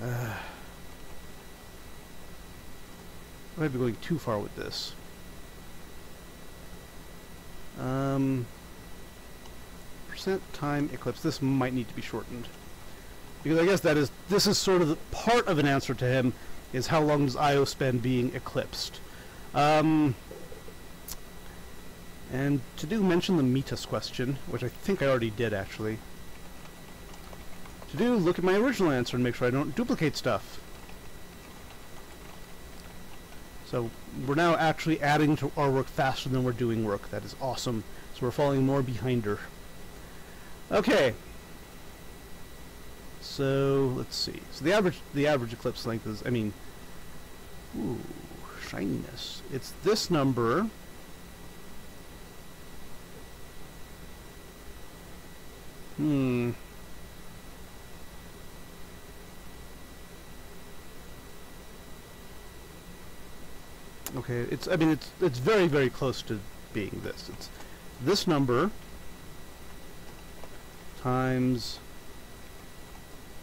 Uh, I might be going too far with this. Um, percent time eclipse. This might need to be shortened because I guess that is this is sort of the part of an answer to him is how long does Io spend being eclipsed. Um, and to do mention the Metis question, which I think I already did actually. To do, look at my original answer and make sure I don't duplicate stuff. So we're now actually adding to our work faster than we're doing work. That is awesome. So we're falling more behind her. Okay. So let's see. So the average the average eclipse length is I mean ooh, shininess. It's this number Hmm. Okay, it's I mean it's it's very very close to being this. It's this number times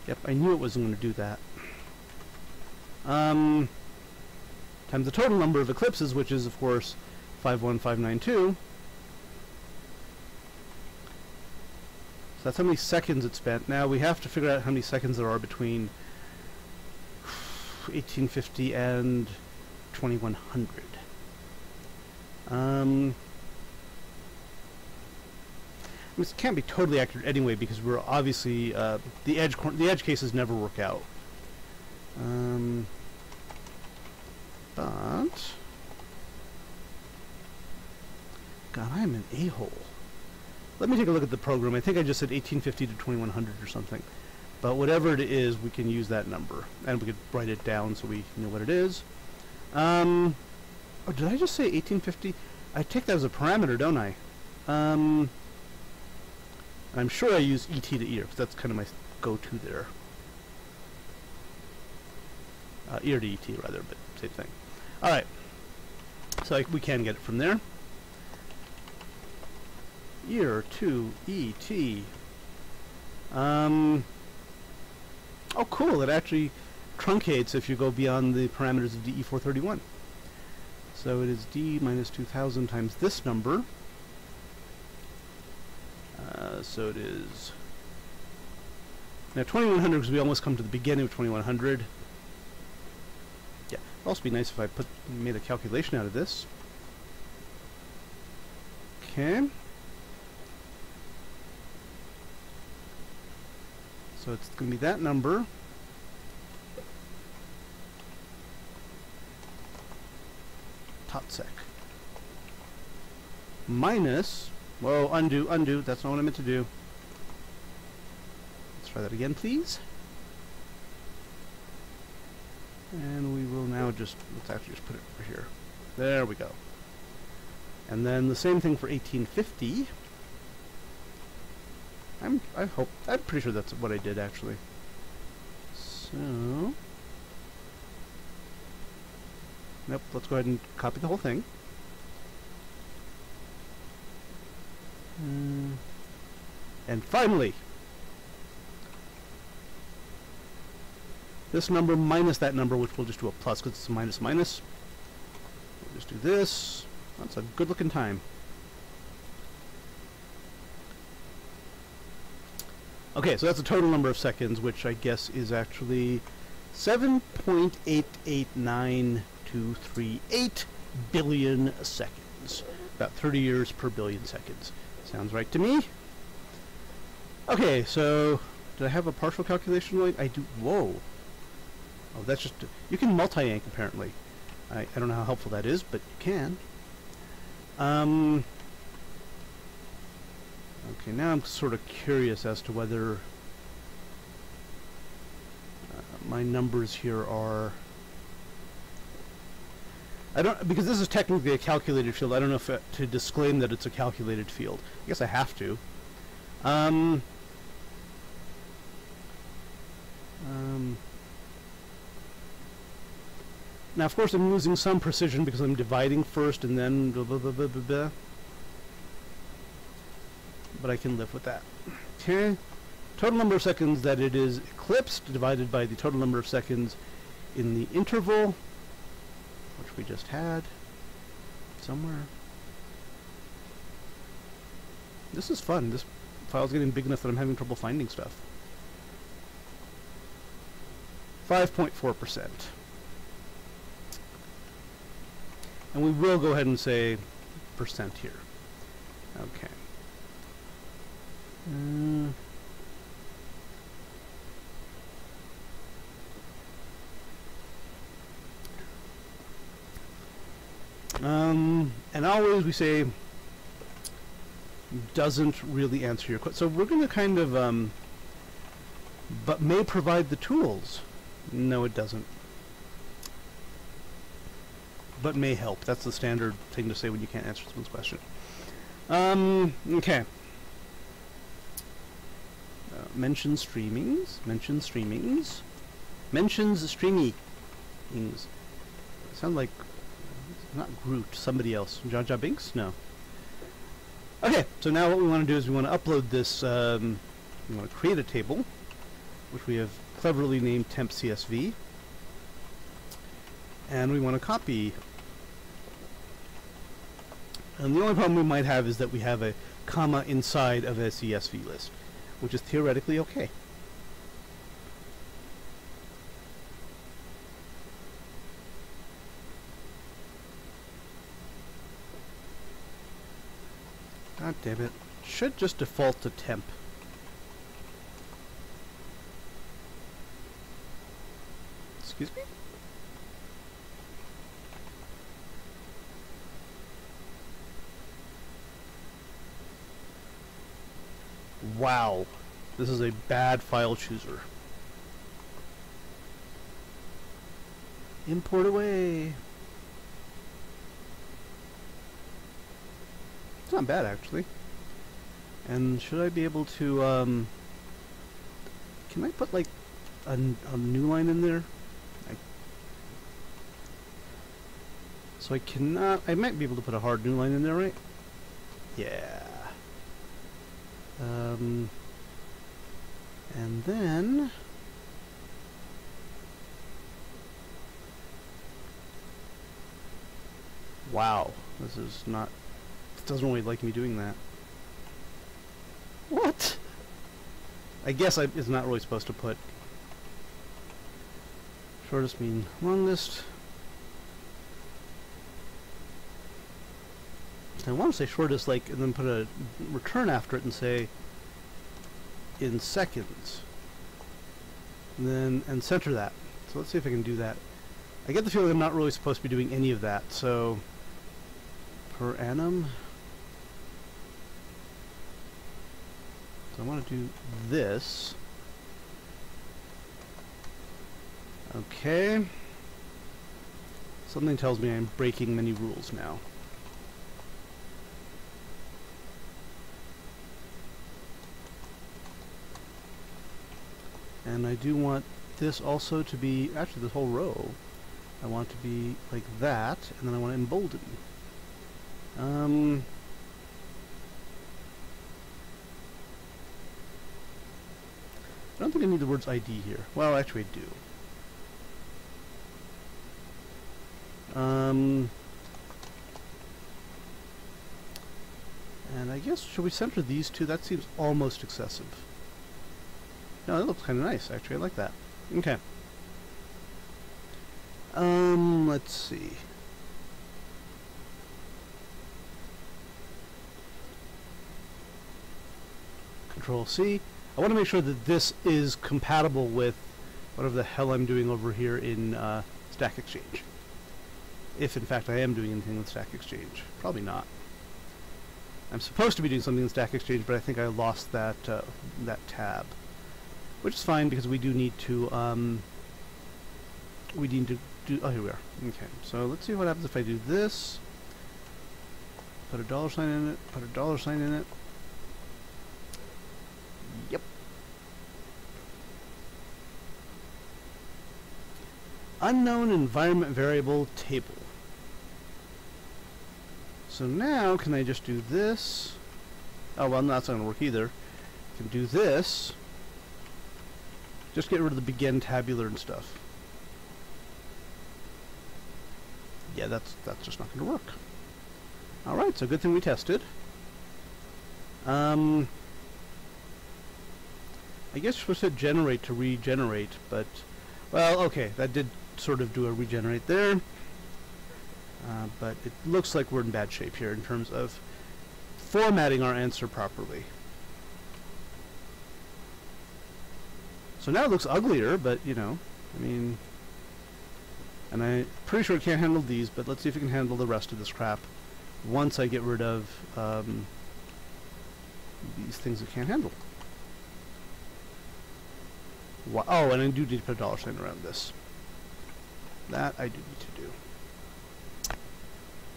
Yep, I knew it wasn't going to do that. Um, times the total number of eclipses, which is, of course, 51592. So that's how many seconds it spent. Now we have to figure out how many seconds there are between 1850 and 2100. Um, this can't be totally accurate anyway because we're obviously uh, the edge the edge cases never work out. Um, but God, I am an a-hole. Let me take a look at the program. I think I just said 1850 to 2100 or something. But whatever it is, we can use that number. And we could write it down so we know what it is. Um, oh, did I just say 1850? I take that as a parameter, don't I? Um, I'm sure I use ET to ear, because that's kind of my go-to there. Uh, ear to ET, rather, but same thing. Alright. So I, we can get it from there. Ear to ET. Um, oh, cool. It actually truncates if you go beyond the parameters of DE431. So it is D minus 2000 times this number. Uh, so it is... Now 2100 because we almost come to the beginning of 2100. Yeah, it'd also be nice if I put made a calculation out of this. Okay. So it's going to be that number. Totsec. Minus, whoa, undo, undo, that's not what I meant to do. Let's try that again, please. And we will now just, let's actually just put it over here. There we go. And then the same thing for 1850. I'm, I hope, I'm pretty sure that's what I did actually. So, nope, let's go ahead and copy the whole thing. Mm. And finally, this number minus that number, which we'll just do a plus because it's a minus minus. We'll just do this. That's a good looking time. Okay, so that's the total number of seconds, which I guess is actually 7.889238 billion seconds. About 30 years per billion seconds. Sounds right to me. Okay, so did I have a partial calculation right? I do. Whoa. Oh, that's just. You can multi-ank apparently. I, I don't know how helpful that is, but you can. Um. Okay, now I'm sort of curious as to whether uh, my numbers here are... I don't, because this is technically a calculated field, I don't know if it, to disclaim that it's a calculated field. I guess I have to. Um, um, now, of course, I'm losing some precision because I'm dividing first and then blah, blah, blah, blah, blah, blah but I can live with that. Okay. Total number of seconds that it is eclipsed divided by the total number of seconds in the interval, which we just had somewhere. This is fun. This file's getting big enough that I'm having trouble finding stuff. 5.4%. And we will go ahead and say percent here. Okay. Mm. Um, and always we say doesn't really answer your question. So we're going to kind of, um, but may provide the tools. No, it doesn't. But may help. That's the standard thing to say when you can't answer someone's question. Um, okay mention streamings, mention streamings, mentions streamings. Sound like not Groot, somebody else. Jar Jar Binks? No. Okay, so now what we want to do is we want to upload this. Um, we want to create a table, which we have cleverly named temp CSV, and we want to copy. And the only problem we might have is that we have a comma inside of a CSV list which is theoretically okay. God damn it. Should just default to temp. Excuse me? Wow. This is a bad file chooser. Import away. It's not bad, actually. And should I be able to, um... Can I put, like, a, a new line in there? I so I cannot... I might be able to put a hard new line in there, right? Yeah. Um... And then... Wow, this is not doesn't really like me doing that. What? I guess I, it's not really supposed to put shortest mean longest. I want to say shortest, like, and then put a return after it and say in seconds. And then, and center that. So let's see if I can do that. I get the feeling I'm not really supposed to be doing any of that, so per annum. So I want to do this. Okay. Something tells me I'm breaking many rules now. And I do want this also to be, actually this whole row, I want to be like that, and then I want to embolden. Um, I don't think I need the words ID here. Well, actually I do. Um, and I guess, should we center these two? That seems almost excessive. No, that looks kind of nice, actually. I like that. Okay. Um, let's see. Control C. I want to make sure that this is compatible with whatever the hell I'm doing over here in uh, Stack Exchange. If in fact I am doing anything with Stack Exchange. Probably not. I'm supposed to be doing something in Stack Exchange, but I think I lost that uh, that tab, which is fine because we do need to um, we need to do. Oh, here we are. Okay, so let's see what happens if I do this. Put a dollar sign in it. Put a dollar sign in it. Yep. Unknown environment variable table. So now, can I just do this? Oh, well, that's not going to work either. I can do this. Just get rid of the begin tabular and stuff. Yeah, that's that's just not going to work. Alright, so good thing we tested. Um, I guess we're supposed to generate to regenerate, but... Well, okay, that did sort of do a regenerate there. Uh, but it looks like we're in bad shape here in terms of formatting our answer properly. So now it looks uglier, but, you know, I mean... And I'm pretty sure it can't handle these, but let's see if it can handle the rest of this crap once I get rid of um, these things it can't handle. Oh, and I do need to put a dollar sign around this. That I do need to do.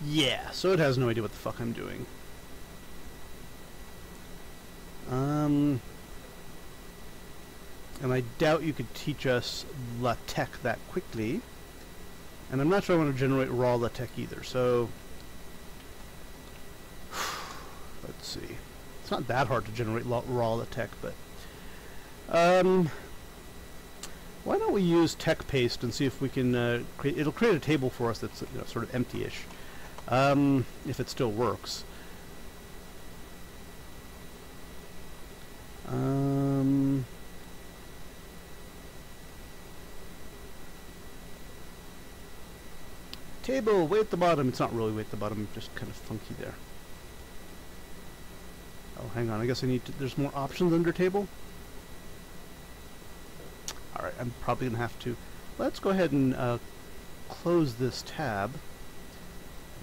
Yeah, so it has no idea what the fuck I'm doing. Um, and I doubt you could teach us LaTeX that quickly. And I'm not sure I want to generate raw LaTeX either, so... *sighs* Let's see. It's not that hard to generate raw LaTeX, but... Um, why don't we use tech paste and see if we can uh, create... It'll create a table for us that's you know, sort of empty-ish. Um, if it still works. Um... Table, way at the bottom. It's not really way at the bottom, just kind of funky there. Oh, hang on. I guess I need to... There's more options under table? I'm probably going to have to... Let's go ahead and uh, close this tab.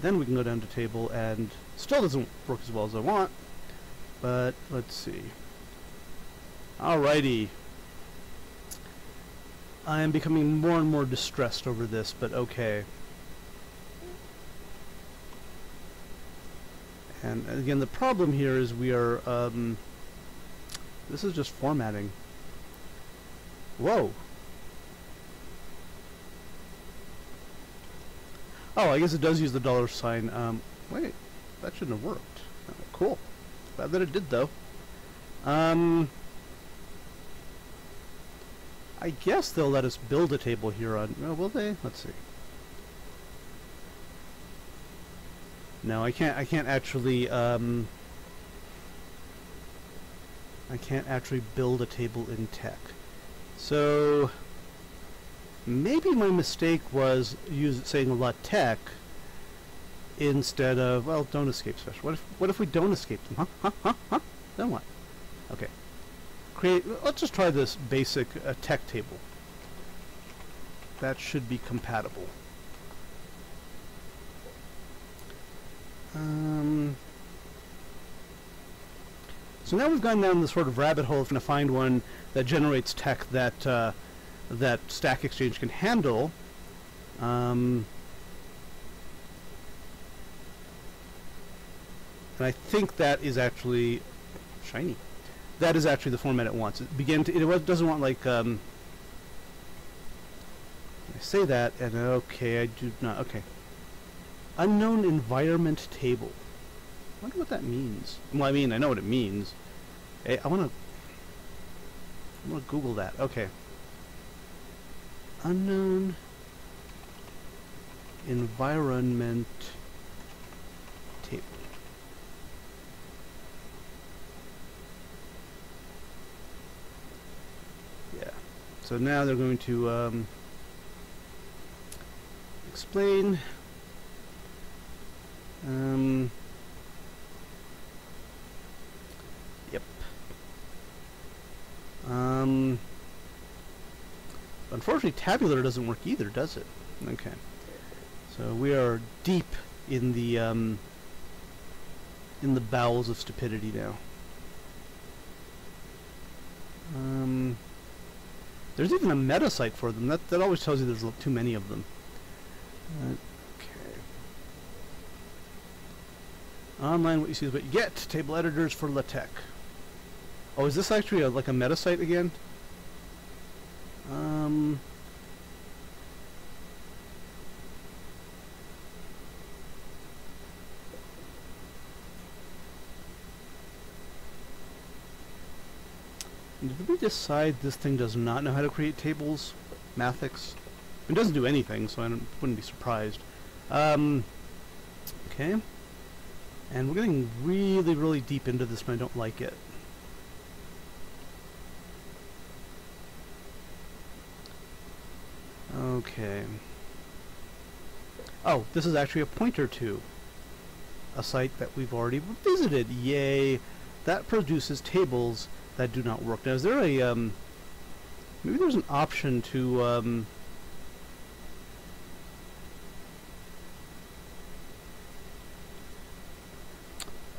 Then we can go down to table and... Still doesn't work as well as I want. But, let's see. Alrighty. I am becoming more and more distressed over this, but okay. And again, the problem here is we are, um, this is just formatting. Whoa. Oh, I guess it does use the dollar sign. Um, wait, that shouldn't have worked. Uh, cool. Glad that it did, though. Um, I guess they'll let us build a table here on... Oh, will they? Let's see. No, I can't. I can't actually. Um, I can't actually build a table in TeX. So maybe my mistake was use saying LaTeX instead of well, don't escape special. What if what if we don't escape them? Huh? Huh? Huh? Huh? Then what? Okay. Create. Let's just try this basic uh, TeX table. That should be compatible. Um, so now we've gone down the sort of rabbit hole trying to find one that generates TeX that uh, that Stack Exchange can handle. Um, and I think that is actually shiny. That is actually the format it wants. It began to. It doesn't want like. Um, I say that, and okay, I do not. Okay. Unknown environment table. I wonder what that means. Well, I mean, I know what it means. Hey, I want to. I want to Google that. Okay. Unknown environment table. Yeah. So now they're going to um, explain. Um, yep. Um, unfortunately, tabular doesn't work either, does it? Okay. So we are deep in the um, in the bowels of stupidity now. Um, there's even a meta site for them. That that always tells you there's too many of them. Okay. Online, what you see is what you get. Table editors for LaTeX. Oh, is this actually a, like a meta site again? Um. Did we decide this thing does not know how to create tables? Mathics? It doesn't do anything, so I wouldn't be surprised. Um, okay. And we're getting really, really deep into this, but I don't like it. Okay. Oh, this is actually a pointer to a site that we've already visited. Yay! That produces tables that do not work. Now, is there a, um, maybe there's an option to, um,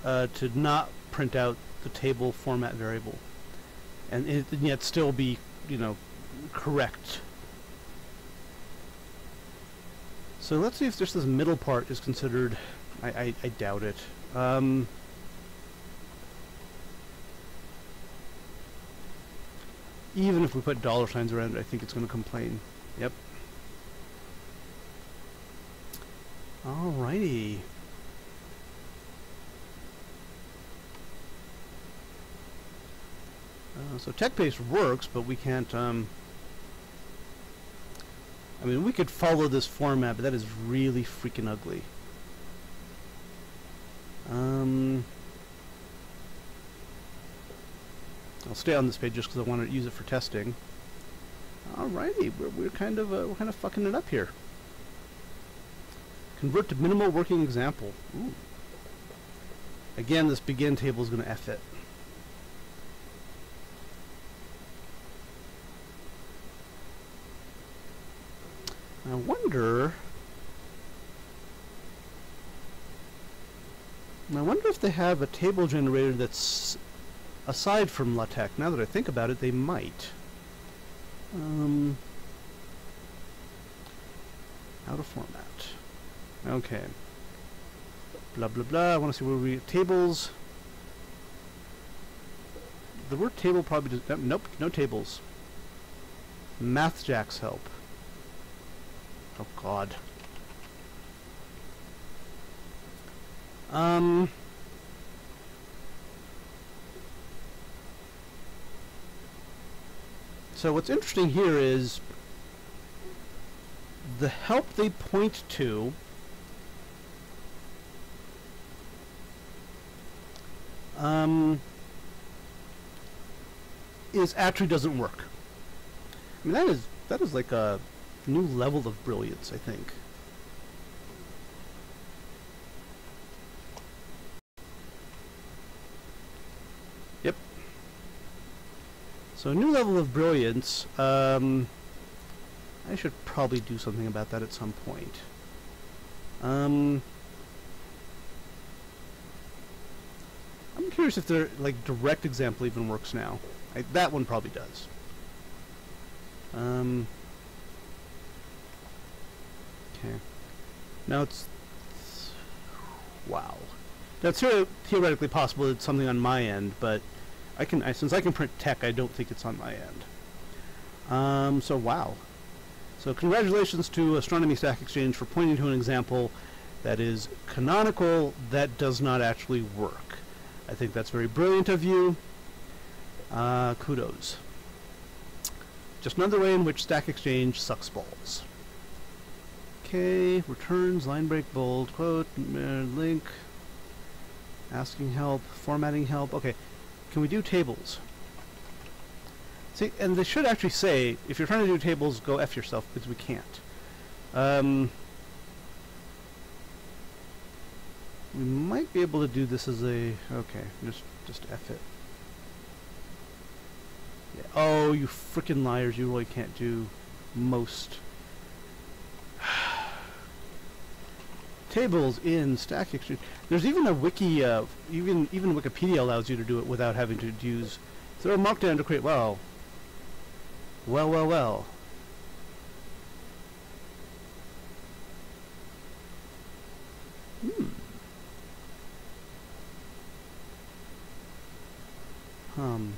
uh, to not print out the table format variable and, it, and yet still be, you know, correct. So let's see if just this middle part is considered, I, I, I doubt it. Um, even if we put dollar signs around it, I think it's going to complain. Yep. Alrighty. Uh, so TechBase works, but we can't, um, I mean, we could follow this format, but that is really freaking ugly. Um, I'll stay on this page just because I want to use it for testing. Alrighty, we're, we're kind of uh, we're kind of fucking it up here. Convert to minimal working example. Ooh. Again, this begin table is going to F it. I wonder... I wonder if they have a table generator that's aside from LaTeX. Now that I think about it, they might. Um, out of format. Okay. Blah blah blah. I want to see where we tables. The word table probably does. Nope, no tables. MathJax help. Oh God. Um. So what's interesting here is the help they point to um, is actually doesn't work. I mean, that is that is like a new level of brilliance, I think. Yep. So a new level of brilliance. Um, I should probably do something about that at some point. Um, I'm curious if their like direct example even works now. I, that one probably does. Um, okay. Now it's, it's wow. Now it's theoretically possible it's something on my end, but I can I, since I can print TeX, I don't think it's on my end. Um, so wow. So congratulations to Astronomy Stack Exchange for pointing to an example that is canonical that does not actually work. I think that's very brilliant of you. Uh, kudos. Just another way in which Stack Exchange sucks balls. Okay, returns, line break, bold, quote, link, asking help, formatting help. Okay, can we do tables? See, and they should actually say, if you're trying to do tables, go F yourself, because we can't. Um, we might be able to do this as a... Okay, just, just F it. Yeah. Oh, you freaking liars, you really can't do most. Tables in Stack Exchange. There's even a wiki, uh, even even Wikipedia allows you to do it without having to use throw markdown to create. Well, well, well, well. Hmm. Um.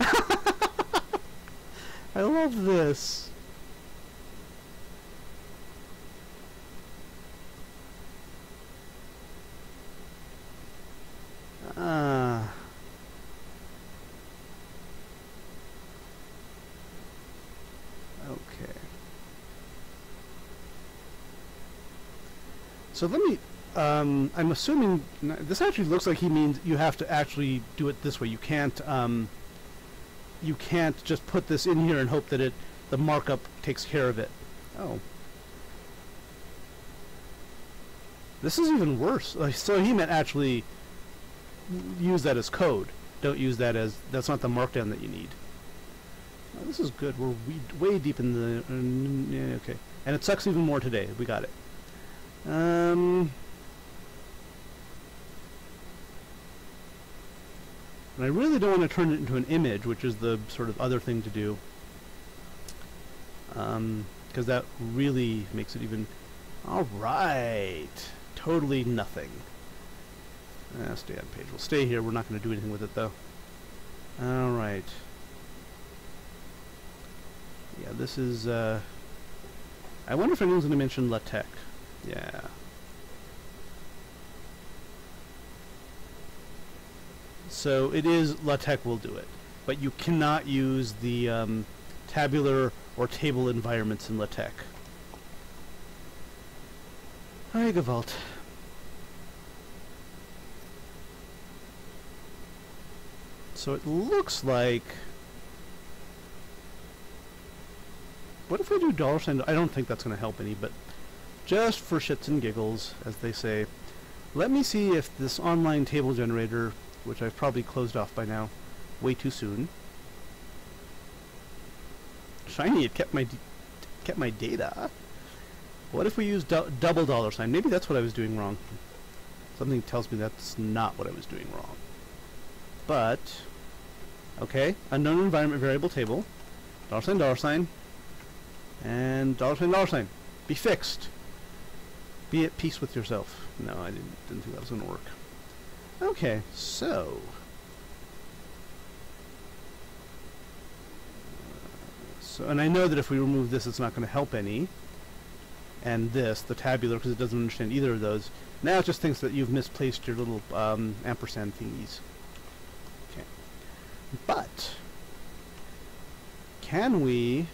*laughs* I love this. Ah. Okay. So let me, um, I'm assuming, this actually looks like he means you have to actually do it this way. You can't, um, you can't just put this in here and hope that it, the markup takes care of it. Oh. This is even worse. Like, so he meant actually use that as code. Don't use that as, that's not the markdown that you need. Oh, this is good. We're way deep in the... Uh, yeah, okay. And it sucks even more today. We got it. Um... And I really don't want to turn it into an image, which is the sort of other thing to do. Because um, that really makes it even... Alright! Totally nothing. Uh, stay on page. We'll stay here. We're not going to do anything with it, though. Alright. Yeah, this is, uh... I wonder if anyone's going to mention LaTeX. Yeah. So it is LaTeX will do it, but you cannot use the um, tabular or table environments in LaTeX. Hi, Gevalt. So it looks like... What if we do dollar sign? I don't think that's going to help any, but just for shits and giggles, as they say, let me see if this online table generator, which I've probably closed off by now, way too soon. Shiny, it kept my kept my data. What if we use du double dollar sign? Maybe that's what I was doing wrong. Something tells me that's not what I was doing wrong. But, okay, unknown environment variable table, dollar sign, dollar sign, and dollar sign, dollar sign. Be fixed. Be at peace with yourself. No, I didn't, didn't think that was going to work. Okay, so... So, and I know that if we remove this, it's not going to help any. And this, the tabular, because it doesn't understand either of those. Now it just thinks that you've misplaced your little um, ampersand thingies. But, can we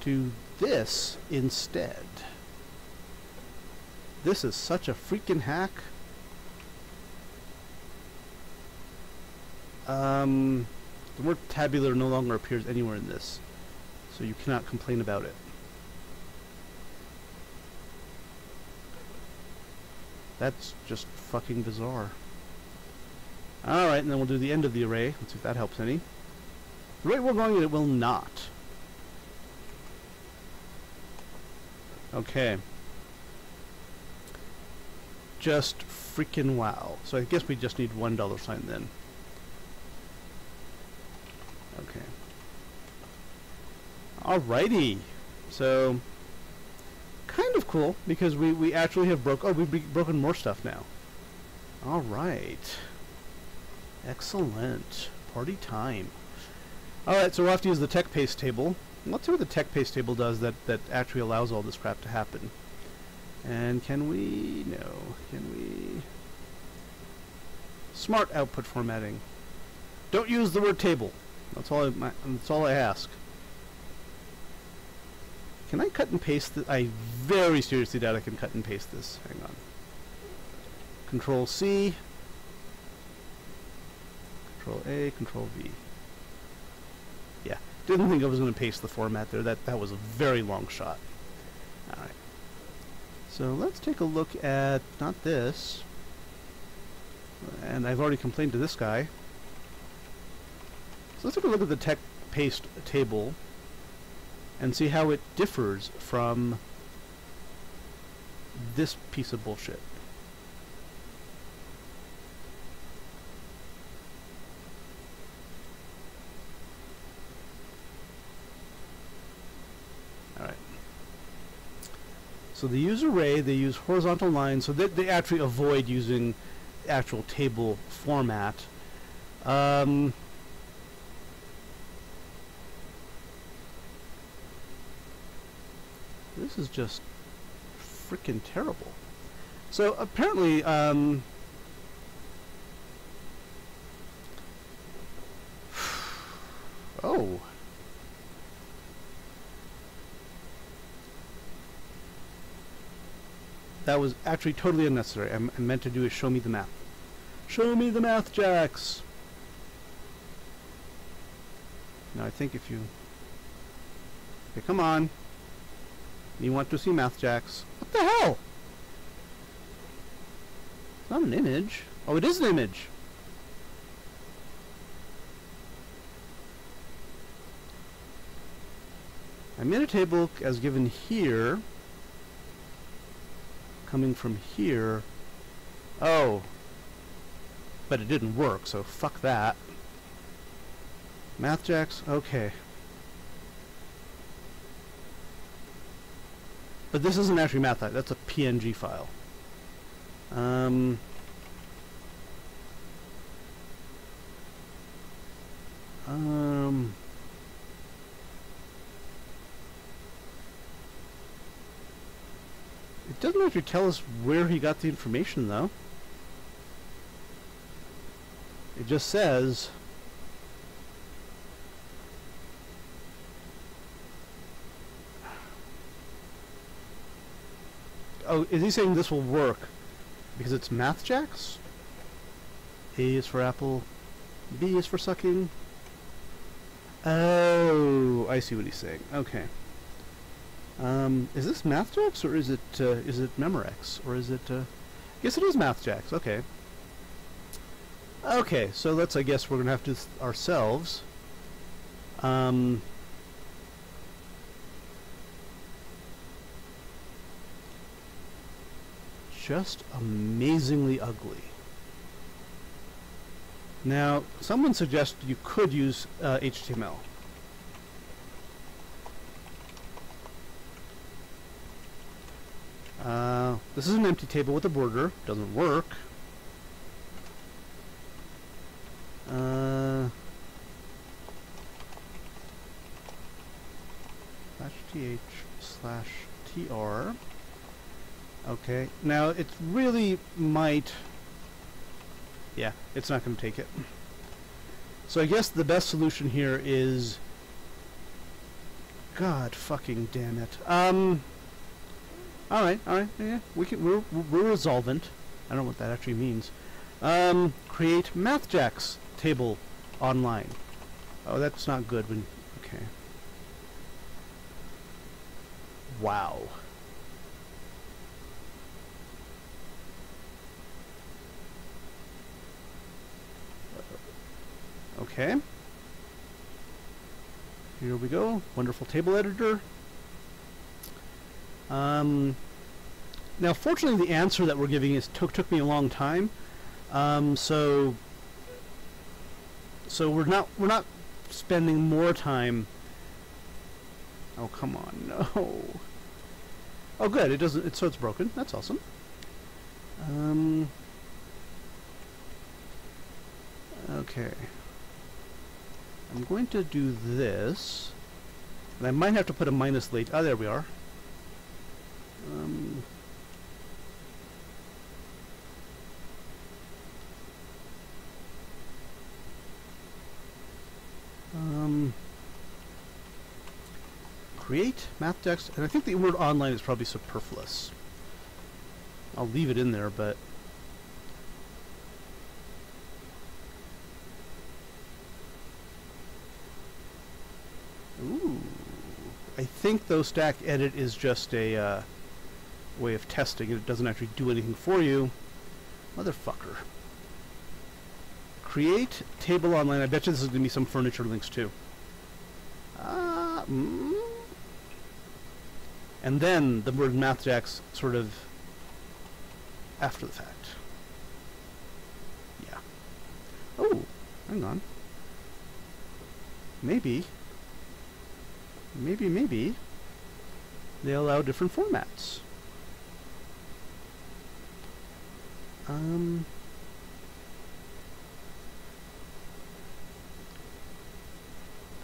do this instead? This is such a freaking hack. Um, the word tabular no longer appears anywhere in this, so you cannot complain about it. That's just fucking bizarre. Alright, and then we'll do the end of the array. Let's see if that helps any. The rate we're going at it will not. Okay. Just freaking wow. So I guess we just need one dollar sign then. Okay. Alrighty. So, kind of cool because we, we actually have broke. Oh, we've broken more stuff now. Alright. Excellent. Party time. Alright, so we'll have to use the tech paste table. Let's see what the tech paste table does that, that actually allows all this crap to happen. And can we... no. Can we... Smart output formatting. Don't use the word table. That's all I, that's all I ask. Can I cut and paste this? I very seriously doubt I can cut and paste this. Hang on. Control C. Control A, Control V. Yeah, didn't think I was going to paste the format there. That that was a very long shot. All right. So let's take a look at not this. And I've already complained to this guy. So let's take a look at the tech paste table and see how it differs from this piece of bullshit. Alright. So they use array, they use horizontal lines, so they, they actually avoid using actual table format. Um, this is just freaking terrible. So apparently, um, *sighs* oh, that was actually totally unnecessary. I, I meant to do is show me the math. Show me the math, Jax! Now I think if you... Okay, come on. You want to see math, Jacks. What the hell? It's not an image. Oh, it is an image. I made a table as given here coming from here. Oh. But it didn't work, so fuck that. MathJax? Okay. But this isn't actually math, that's a PNG file. Um... Um... It doesn't actually tell us where he got the information, though. It just says... Oh, is he saying this will work because it's MathJax? A is for apple, B is for sucking. Oh, I see what he's saying. Okay. Um, is this MathJax or is it uh, is it Memorex or is it? Uh, I guess it is MathJax. Okay. Okay, so let's. I guess we're gonna have to ourselves. Um, just amazingly ugly. Now, someone suggested you could use uh, HTML. Uh, this is an empty table with a border. Doesn't work. Uh, slash th slash tr. Okay, now it really might... Yeah, it's not going to take it. So I guess the best solution here is... God fucking damn it. Um... All right, all right, yeah, we can. We're we're resolvent. I don't know what that actually means. Um, create MathJax table online. Oh, that's not good. When okay. Wow. Okay. Here we go. Wonderful table editor. Um, now, fortunately, the answer that we're giving is took took me a long time. Um, so, so we're not we're not spending more time. Oh come on, *laughs* no. Oh, good. It doesn't. It, so it's broken. That's awesome. Um. Okay. I'm going to do this. And I might have to put a minus late. Ah, there we are. Um, um, create MathJax, and I think the word online is probably superfluous. I'll leave it in there, but I think though stack edit is just a uh, way of testing. It doesn't actually do anything for you. Motherfucker. Create table online. I bet you this is going to be some furniture links too. Uh, mm. And then the word MathJax sort of after the fact. Yeah. Oh, hang on. Maybe maybe, maybe they allow different formats. Um,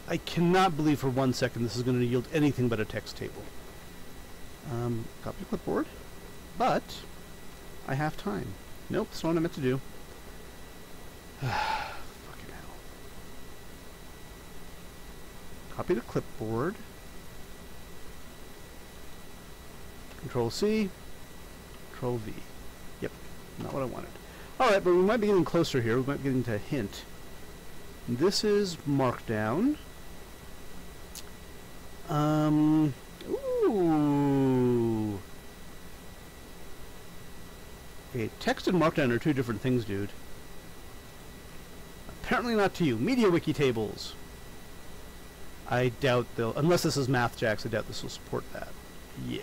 I cannot believe for one second this is going to yield anything but a text table. Um, copy clipboard, but I have time. Nope, that's not what I meant to do. *sighs* Copy to clipboard. Control C. Control V. Yep, not what I wanted. Alright, but we might be getting closer here. We might be getting to a hint. This is Markdown. Um, ooh. Okay, text and Markdown are two different things, dude. Apparently not to you. MediaWiki tables. I doubt they'll, unless this is MathJax, I doubt this will support that. Yeah.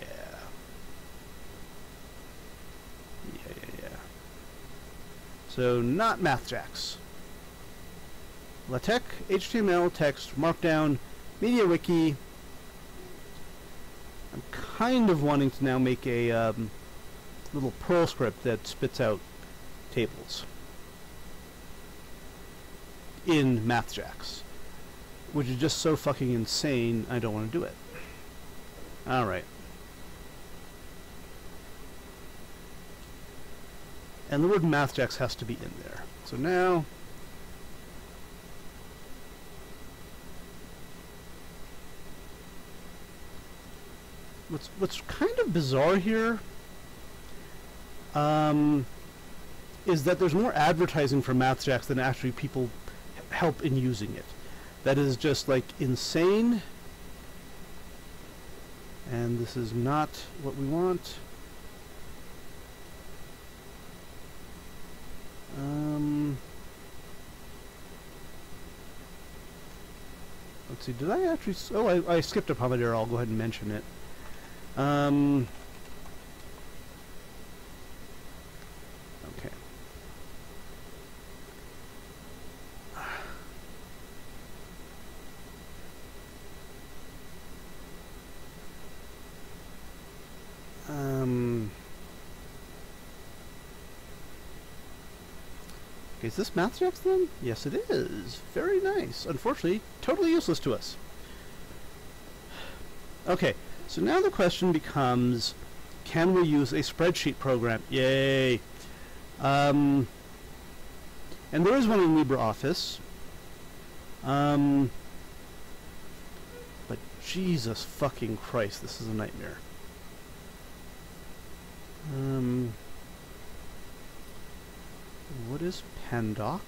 Yeah, yeah, yeah. So, not MathJax. LaTeX, HTML, text, Markdown, MediaWiki. I'm kind of wanting to now make a um, little Perl script that spits out tables in MathJax which is just so fucking insane, I don't want to do it. Alright. And the word MathJax has to be in there. So now... What's, what's kind of bizarre here um, is that there's more advertising for MathJax than actually people help in using it that is just like insane. And this is not what we want. Um, let's see did I actually oh I, I skipped a Pomodoro. I'll go ahead and mention it. Um, Is this MathJax then? Yes, it is. Very nice. Unfortunately, totally useless to us. Okay, so now the question becomes, can we use a spreadsheet program? Yay! Um, and there is one in LibreOffice. Um, but Jesus fucking Christ, this is a nightmare. Um, what is pandoc?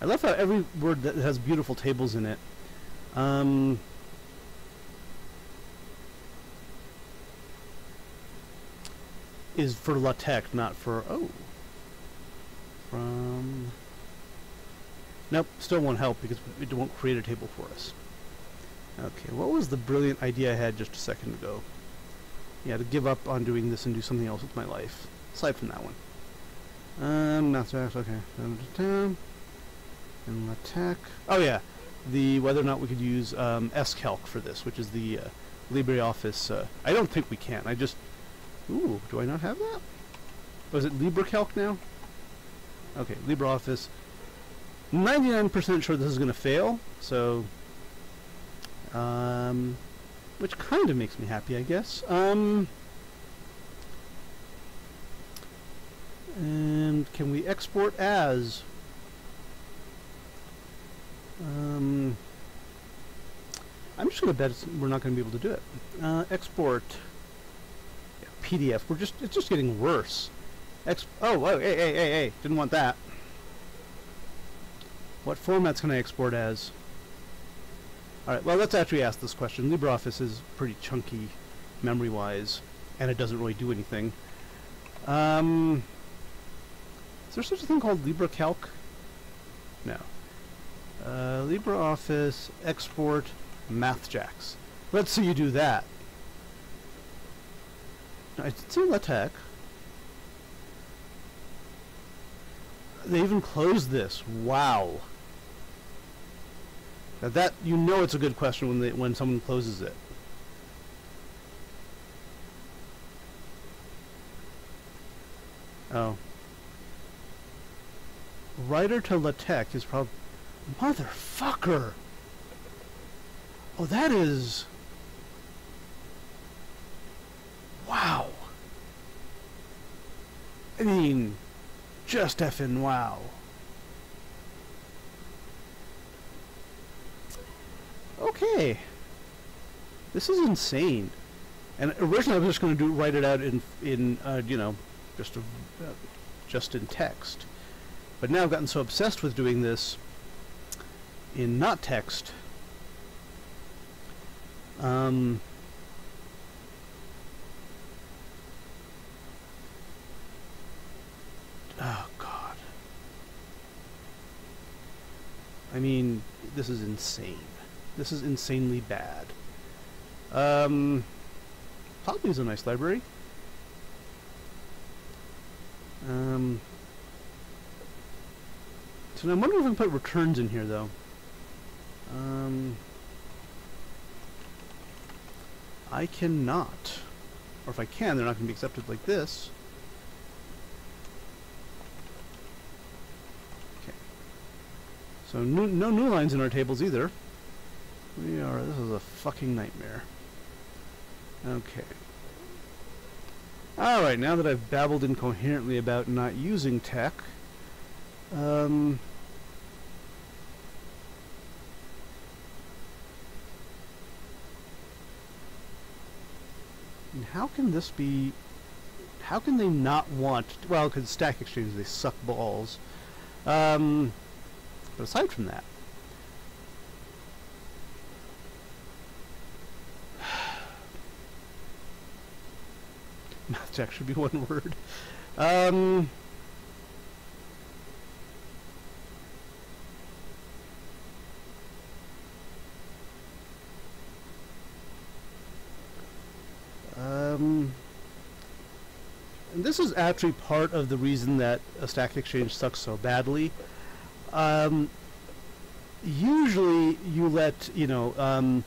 I love how every word that has beautiful tables in it. Um, is for LaTeX, not for oh. From nope, still won't help because it won't create a table for us. Okay, what was the brilliant idea I had just a second ago? Yeah, to give up on doing this and do something else with my life. Aside from that one. Um, not so, okay. And LaTeX. Oh yeah, the whether or not we could use um, SCalc for this, which is the uh, LibreOffice. Uh, I don't think we can. I just. Ooh, do I not have that? Was it LibreCalc now? Okay, LibreOffice. 99% sure this is going to fail, so um, which kind of makes me happy, I guess. Um, and can we export as? Um, I'm just going to bet we're not going to be able to do it. Uh, export yeah, PDF. We're just it's just getting worse. Ex oh, oh, hey, hey, hey, hey! Didn't want that. What formats can I export as? Alright, well let's actually ask this question. LibreOffice is pretty chunky memory-wise, and it doesn't really do anything. Um, there such a thing called LibreCalc? No. Uh, LibreOffice export MathJax. Let's see you do that. It's in LaTeX. They even closed this. Wow. Now that you know it's a good question when they, when someone closes it. Oh. Writer to LaTeX is probably motherfucker. Oh, that is. Wow. I mean, just effing wow. Okay. This is insane. And originally I was just going to do write it out in in uh, you know just a, uh, just in text. But now I've gotten so obsessed with doing this in not text. Um, oh God. I mean, this is insane. This is insanely bad. Um, is a nice library. Um, so now I'm wondering if I can put returns in here, though. Um, I cannot. Or if I can, they're not going to be accepted like this. Okay. So no, no new lines in our tables either. We are, this is a fucking nightmare. Okay. Alright, now that I've babbled incoherently about not using TeX, um, and how can this be, how can they not want, well, because Stack Exchange, they suck balls. Um, but aside from that, *sighs* Math should be one word. Um, um, this is actually part of the reason that a Stack Exchange sucks so badly. Um, usually, you let you know. Um,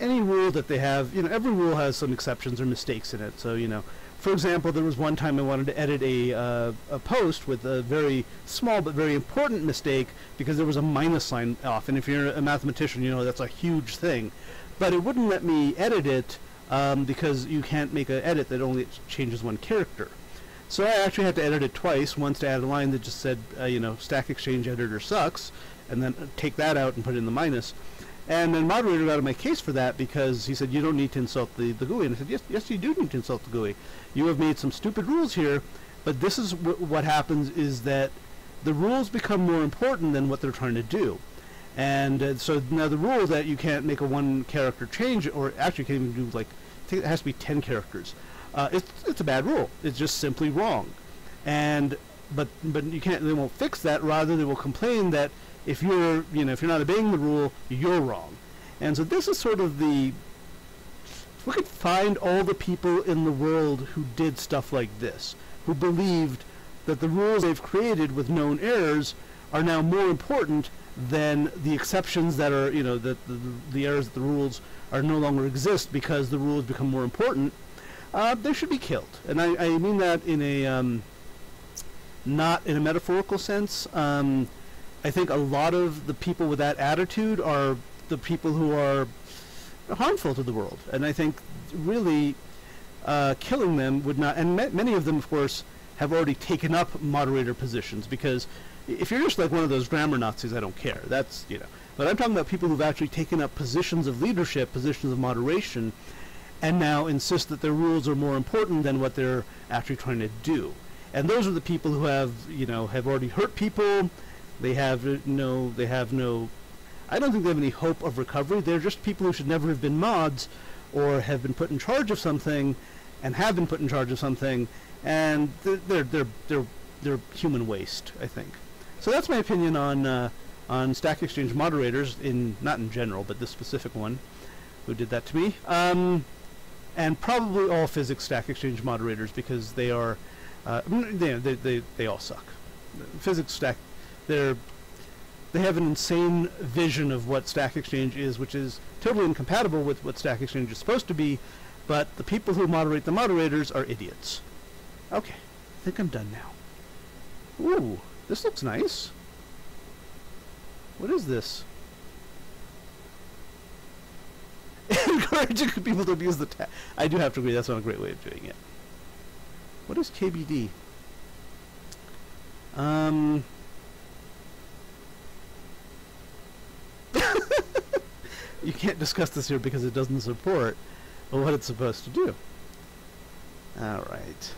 any rule that they have, you know, every rule has some exceptions or mistakes in it. So, you know, for example, there was one time I wanted to edit a, uh, a post with a very small but very important mistake because there was a minus sign off. And if you're a mathematician, you know that's a huge thing. But it wouldn't let me edit it um, because you can't make an edit that only changes one character. So I actually had to edit it twice, once to add a line that just said, uh, you know, Stack Exchange editor sucks, and then take that out and put in the minus. And then moderator got on my case for that because he said you don't need to insult the, the GUI. And I said, yes, yes, you do need to insult the GUI. You have made some stupid rules here, but this is what happens is that the rules become more important than what they're trying to do. And uh, so now the rule that you can't make a one character change, or actually can't even do like, think it has to be 10 characters. Uh, it's, it's a bad rule. It's just simply wrong. And but but you can't. They won't fix that. Rather, they will complain that if you're you know if you're not obeying the rule, you're wrong. And so this is sort of the. If we could find all the people in the world who did stuff like this, who believed that the rules they've created with known errors are now more important than the exceptions that are, you know, that the, the errors of the rules are no longer exist because the rules become more important, uh, they should be killed. And I, I mean that in a, um, not in a metaphorical sense. Um, I think a lot of the people with that attitude are the people who are harmful to the world. And I think really uh, killing them would not, and many of them, of course, have already taken up moderator positions because if you're just like one of those grammar Nazis, I don't care. That's, you know. But I'm talking about people who've actually taken up positions of leadership, positions of moderation, and now insist that their rules are more important than what they're actually trying to do. And those are the people who have, you know, have already hurt people. They have no, they have no, I don't think they have any hope of recovery. They're just people who should never have been mods or have been put in charge of something and have been put in charge of something and they're, they're, they're, they're, human waste, I think. So that's my opinion on uh, on Stack Exchange moderators in not in general, but this specific one who did that to me. Um, and probably all physics Stack Exchange moderators because they are uh, they, they, they, they all suck. Physics Stack they're they have an insane vision of what Stack Exchange is, which is totally incompatible with what Stack Exchange is supposed to be. But the people who moderate the moderators are idiots. Okay, I think I'm done now. Ooh. This looks nice. What is this? *laughs* Encouraging people to abuse the tab. I do have to agree, that's not a great way of doing it. What is KBD? Um... *laughs* you can't discuss this here because it doesn't support what it's supposed to do. Alright.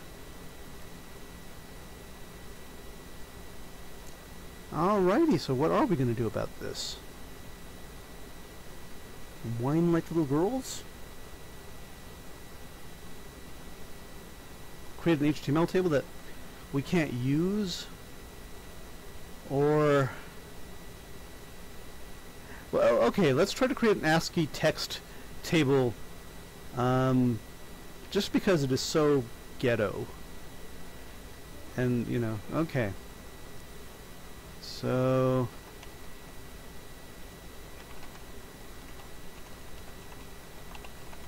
Alrighty, so what are we going to do about this? Whine like little girls? Create an HTML table that we can't use? Or... Well, okay, let's try to create an ASCII text table um, just because it is so ghetto. And, you know, okay. So...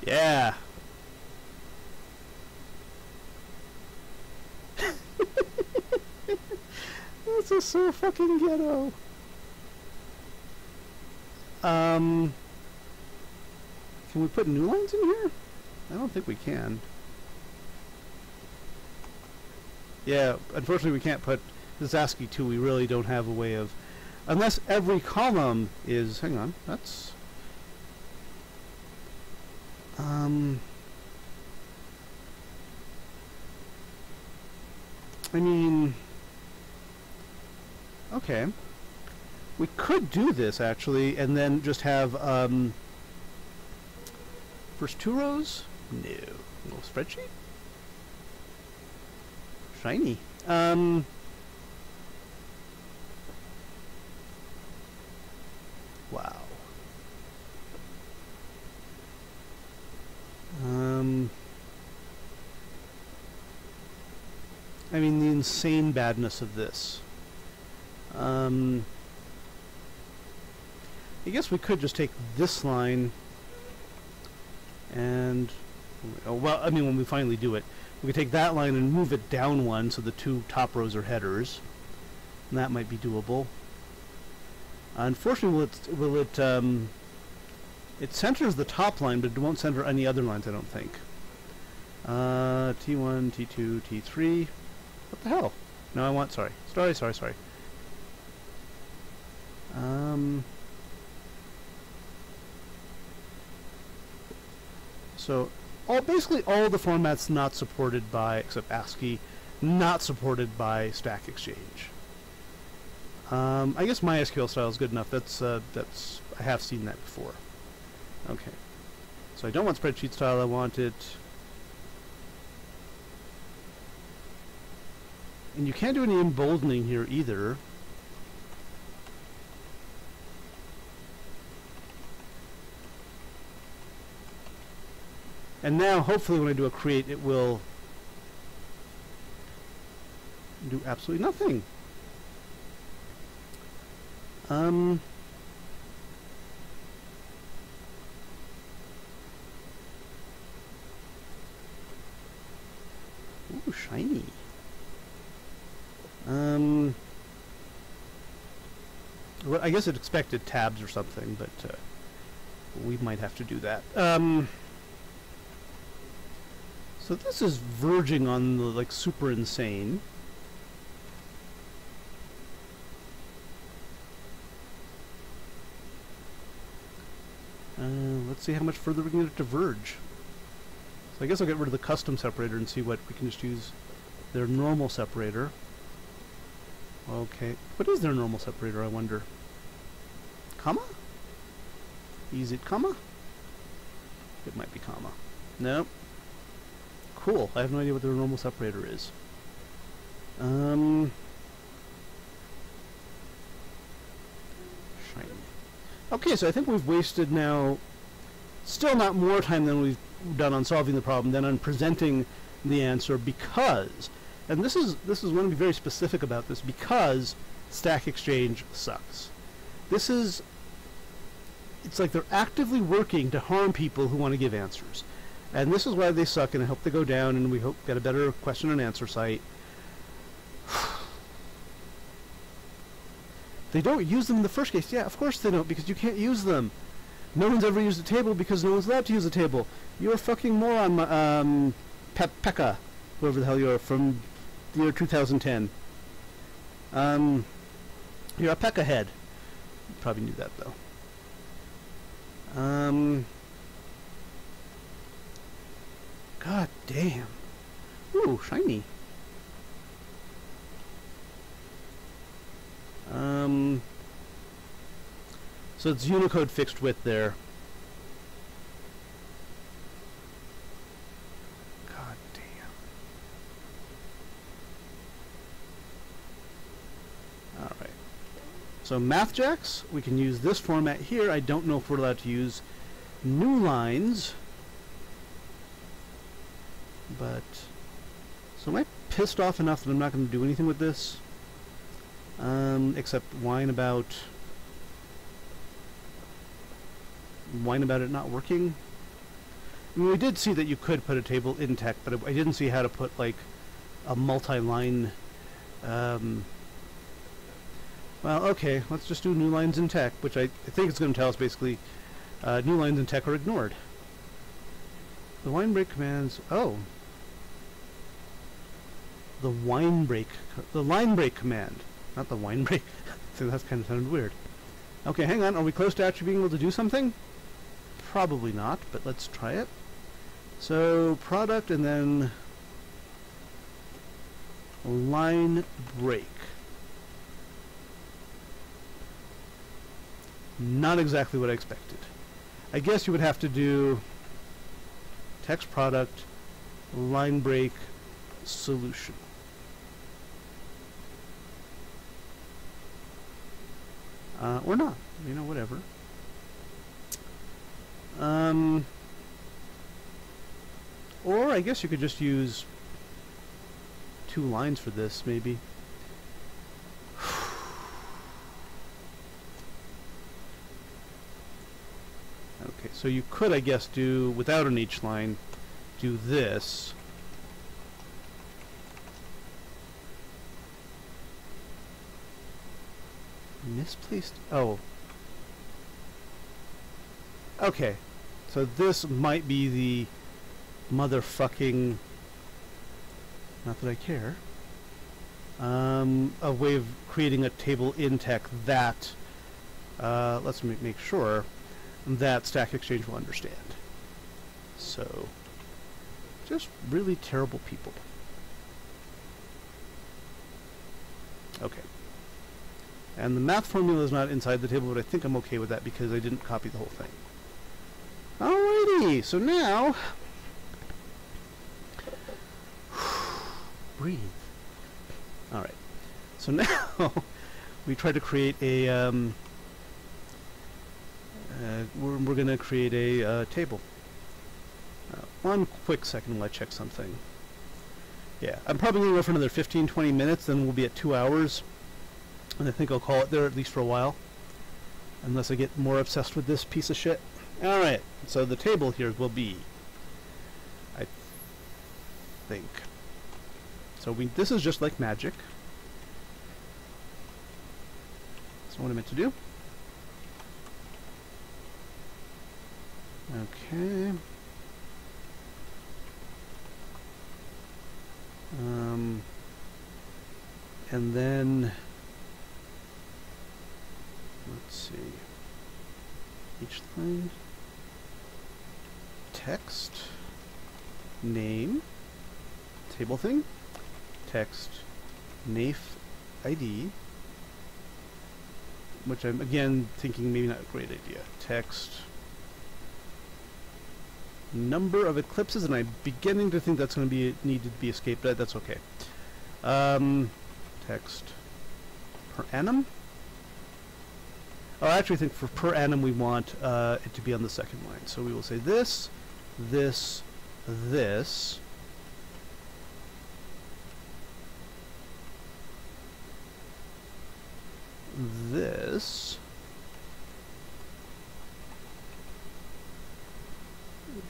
Yeah! *laughs* this is so fucking ghetto. Um... Can we put new lines in here? I don't think we can. Yeah, unfortunately we can't put this ASCII 2 we really don't have a way of unless every column is hang on that's um I mean okay. We could do this actually and then just have um first two rows? No. Little spreadsheet? Shiny. Um Wow. Um, I mean, the insane badness of this. Um, I guess we could just take this line and, oh, well, I mean, when we finally do it, we could take that line and move it down one so the two top rows are headers. And that might be doable. Unfortunately, will it, will it, um, it centers the top line, but it won't center any other lines, I don't think. Uh, T1, T2, T3. What the hell? No, I want, sorry. Sorry, sorry, sorry. Um, so, all basically all the formats not supported by, except ASCII, not supported by Stack Exchange. Um, I guess MySQL style is good enough. That's uh, that's I have seen that before. Okay, so I don't want spreadsheet style. I want it. And you can't do any emboldening here either. And now, hopefully, when I do a create, it will do absolutely nothing. Um... Ooh, shiny. Um... Well, I guess it expected tabs or something, but uh, we might have to do that. Um... So this is verging on the like super insane. Uh, let's see how much further we can get it to verge. So I guess I'll get rid of the custom separator and see what we can just use their normal separator. Okay, what is their normal separator, I wonder? Comma? Is it comma? It might be comma. Nope, cool. I have no idea what their normal separator is. Um, shiny. Okay, so I think we've wasted now still not more time than we've done on solving the problem than on presenting the answer because, and this is this is want to be very specific about this because Stack Exchange sucks. This is it's like they're actively working to harm people who want to give answers. And this is why they suck, and I hope they go down, and we hope get a better question and answer site. *sighs* they don't use them in the first case. Yeah, of course they don't, because you can't use them. No one's ever used a table because no one's allowed to use a table. You're a fucking moron, um, Pe Pekka, whoever the hell you are, from the year 2010. Um, you're a Pekka head. Probably knew that, though. Um... God damn. Ooh, shiny. Um, so it's Unicode fixed width there. God damn. Alright. So MathJax, we can use this format here. I don't know if we're allowed to use new lines. But, so am I pissed off enough that I'm not going to do anything with this? Um, except whine about, whine about it not working? I mean, we did see that you could put a table in TeX, but I didn't see how to put, like, a multi-line, um, well, okay, let's just do new lines in TeX, which I, I think it's going to tell us basically uh, new lines in TeX are ignored. The wine break commands, oh, the wine break, the line break command, not the wine break. *laughs* so that's kind of sounded weird. Okay, hang on. Are we close to actually being able to do something? Probably not, but let's try it. So product and then line break. Not exactly what I expected. I guess you would have to do text product line break solution. Uh, or not, you know, whatever. Um, or I guess you could just use two lines for this, maybe. *sighs* okay, so you could, I guess, do, without an each line, do this. Misplaced... Oh. Okay. So this might be the motherfucking... Not that I care. Um, a way of creating a table in TeX that, uh, let's make sure, that Stack Exchange will understand. So, just really terrible people. Okay. And the math formula is not inside the table, but I think I'm okay with that because I didn't copy the whole thing. Alrighty, so now... *sighs* breathe. Alright. So *laughs* now we try to create a... Um, uh, we're we're going to create a uh, table. Uh, one quick second while I check something. Yeah, I'm probably going to go for another 15-20 minutes, then we'll be at two hours. And I think I'll call it there at least for a while. Unless I get more obsessed with this piece of shit. Alright, so the table here will be... I think. So we this is just like magic. That's what I meant to do. Okay. Um, and then let's see. Each line. Text. Name. Table thing. Text. NAIF ID which I'm again thinking maybe not a great idea. Text. Number of eclipses, and I'm beginning to think that's going to be needed to be escaped. But that's okay. Um, text. Per annum. I actually think for per annum we want uh, it to be on the second line. So we will say this, this, this. This.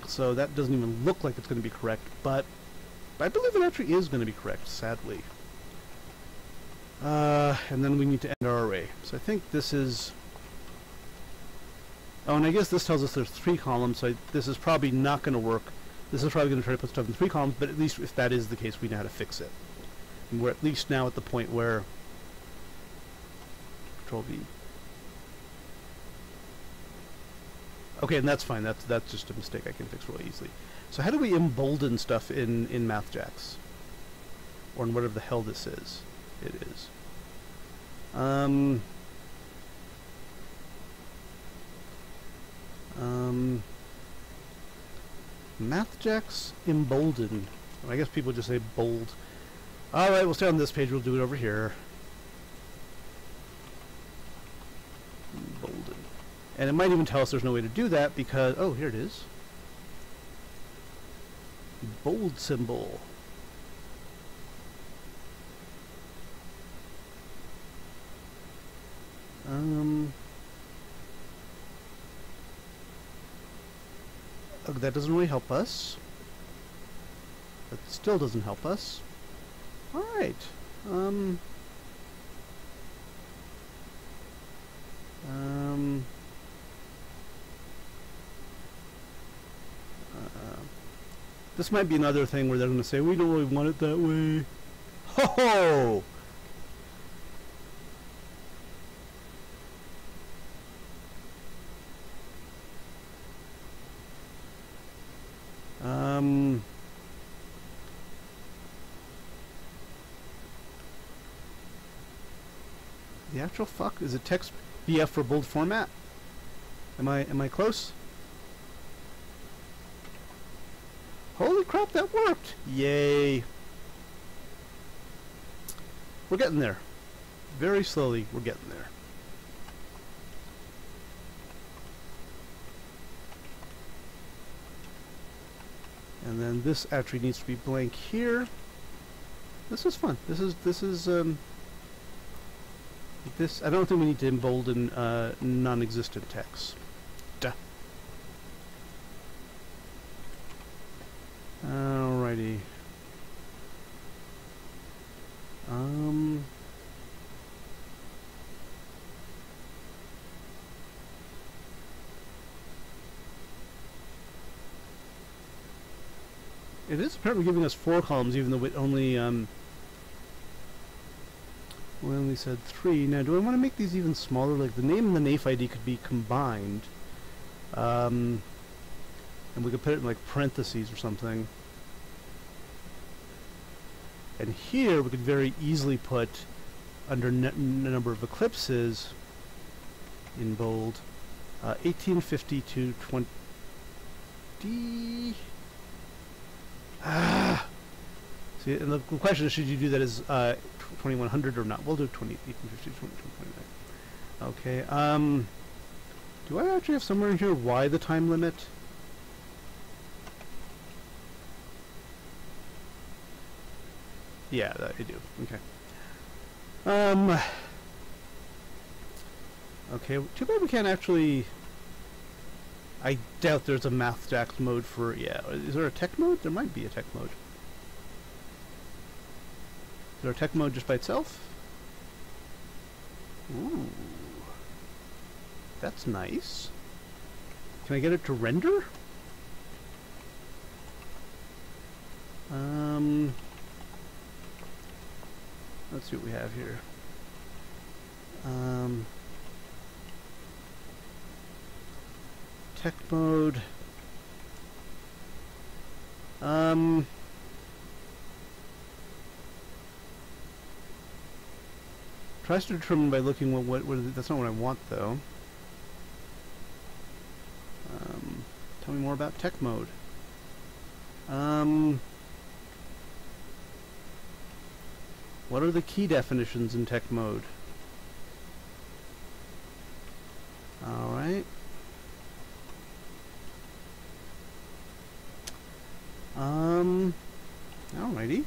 So that doesn't even look like it's going to be correct, but I believe it actually is going to be correct, sadly. Uh, and then we need to end our array. So I think this is... Oh, and I guess this tells us there's three columns, so I, this is probably not going to work. This is probably going to try to put stuff in three columns, but at least if that is the case, we know how to fix it. And we're at least now at the point where... Control V. Okay, and that's fine. That's that's just a mistake I can fix really easily. So how do we embolden stuff in in MathJax, or in whatever the hell this is? It is. Um. Um. MathJax embolden. I guess people just say bold. All right, we'll stay on this page. We'll do it over here. Bolden. And it might even tell us there's no way to do that because, oh, here it is. Bold symbol. Um, that doesn't really help us. That still doesn't help us. Alright. Um, um, This might be another thing where they're going to say, we don't really want it that way. Ho ho! Um... The actual fuck? Is it text BF for bold format? Am I am I close? Holy crap, that worked! Yay! We're getting there. Very slowly, we're getting there. And then this actually needs to be blank here. This is fun. This is this is um this I don't think we need to embolden uh, non-existent text. Duh. Alrighty. Um... It is apparently giving us four columns, even though it only, um... We only said three. Now, do I want to make these even smaller? Like, the name and the NAIF ID could be combined. Um... And we could put it in like parentheses or something. And here we could very easily put under number of eclipses in bold uh, 1850 to 20 ah *sighs* see and the question is should you do that as uh, 2100 or not we'll do 20 1850 20, okay um do I actually have somewhere in here why the time limit Yeah, I do. Okay. Um. Okay, too bad we can't actually... I doubt there's a math MathJax mode for... Yeah, is there a TeX mode? There might be a TeX mode. Is there a TeX mode just by itself? Ooh. That's nice. Can I get it to render? Um... Let's see what we have here. Um, TeX mode. Um, tries to determine by looking what, what, what that's not what I want though. Um, tell me more about TeX mode. Um, What are the key definitions in TeX mode? Alright. Um, alrighty.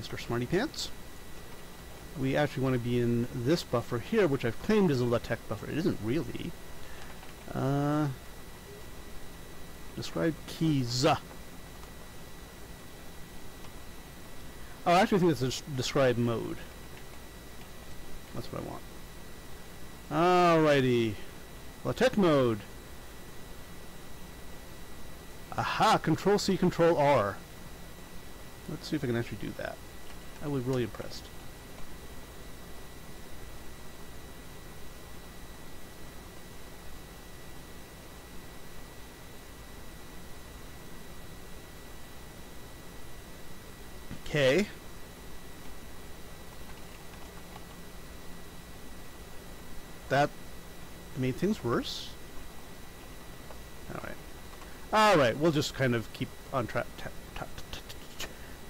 Mr. Smarty Pants. We actually want to be in this buffer here, which I've claimed is a LaTeX buffer. It isn't really. Uh, describe keys. Oh, I actually think it's a describe mode. That's what I want. Alrighty. LaTeX mode. Aha! Control C, Control R. Let's see if I can actually do that. I was really impressed. Okay. That made things worse. Alright. Alright, we'll just kind of keep on track.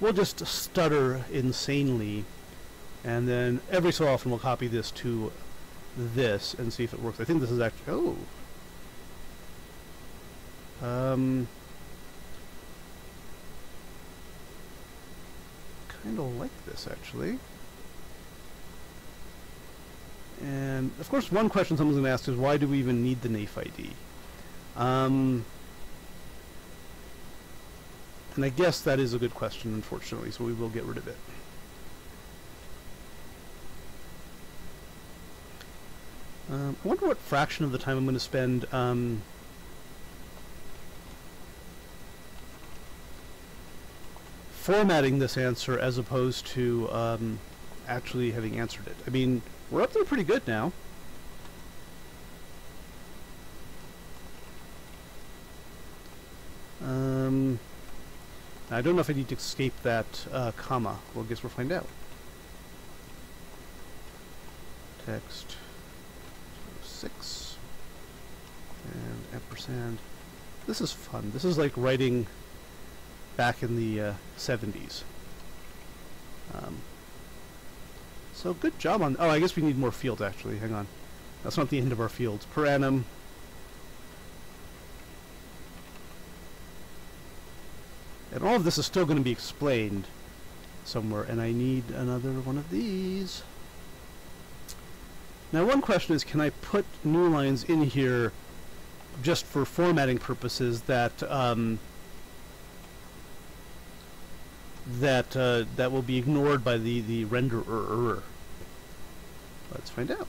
We'll just stutter insanely, and then every so often we'll copy this to this and see if it works. I think this is actually... Oh! Um... kind of like this actually. And of course one question someone's going to ask is why do we even need the NAIF ID? Um, and I guess that is a good question unfortunately, so we will get rid of it. Um, I wonder what fraction of the time I'm going to spend um, formatting this answer as opposed to um, actually having answered it. I mean, we're up there pretty good now. Um, I don't know if I need to escape that uh, comma. Well, I guess we'll find out. Text 6 and ampersand. This is fun. This is like writing back in the uh, 70s. Um, so good job on... Oh, I guess we need more fields, actually. Hang on. That's not the end of our fields. Per annum. And all of this is still going to be explained somewhere, and I need another one of these. Now, one question is, can I put new lines in here just for formatting purposes that... Um, that uh, that will be ignored by the the renderer. Let's find out.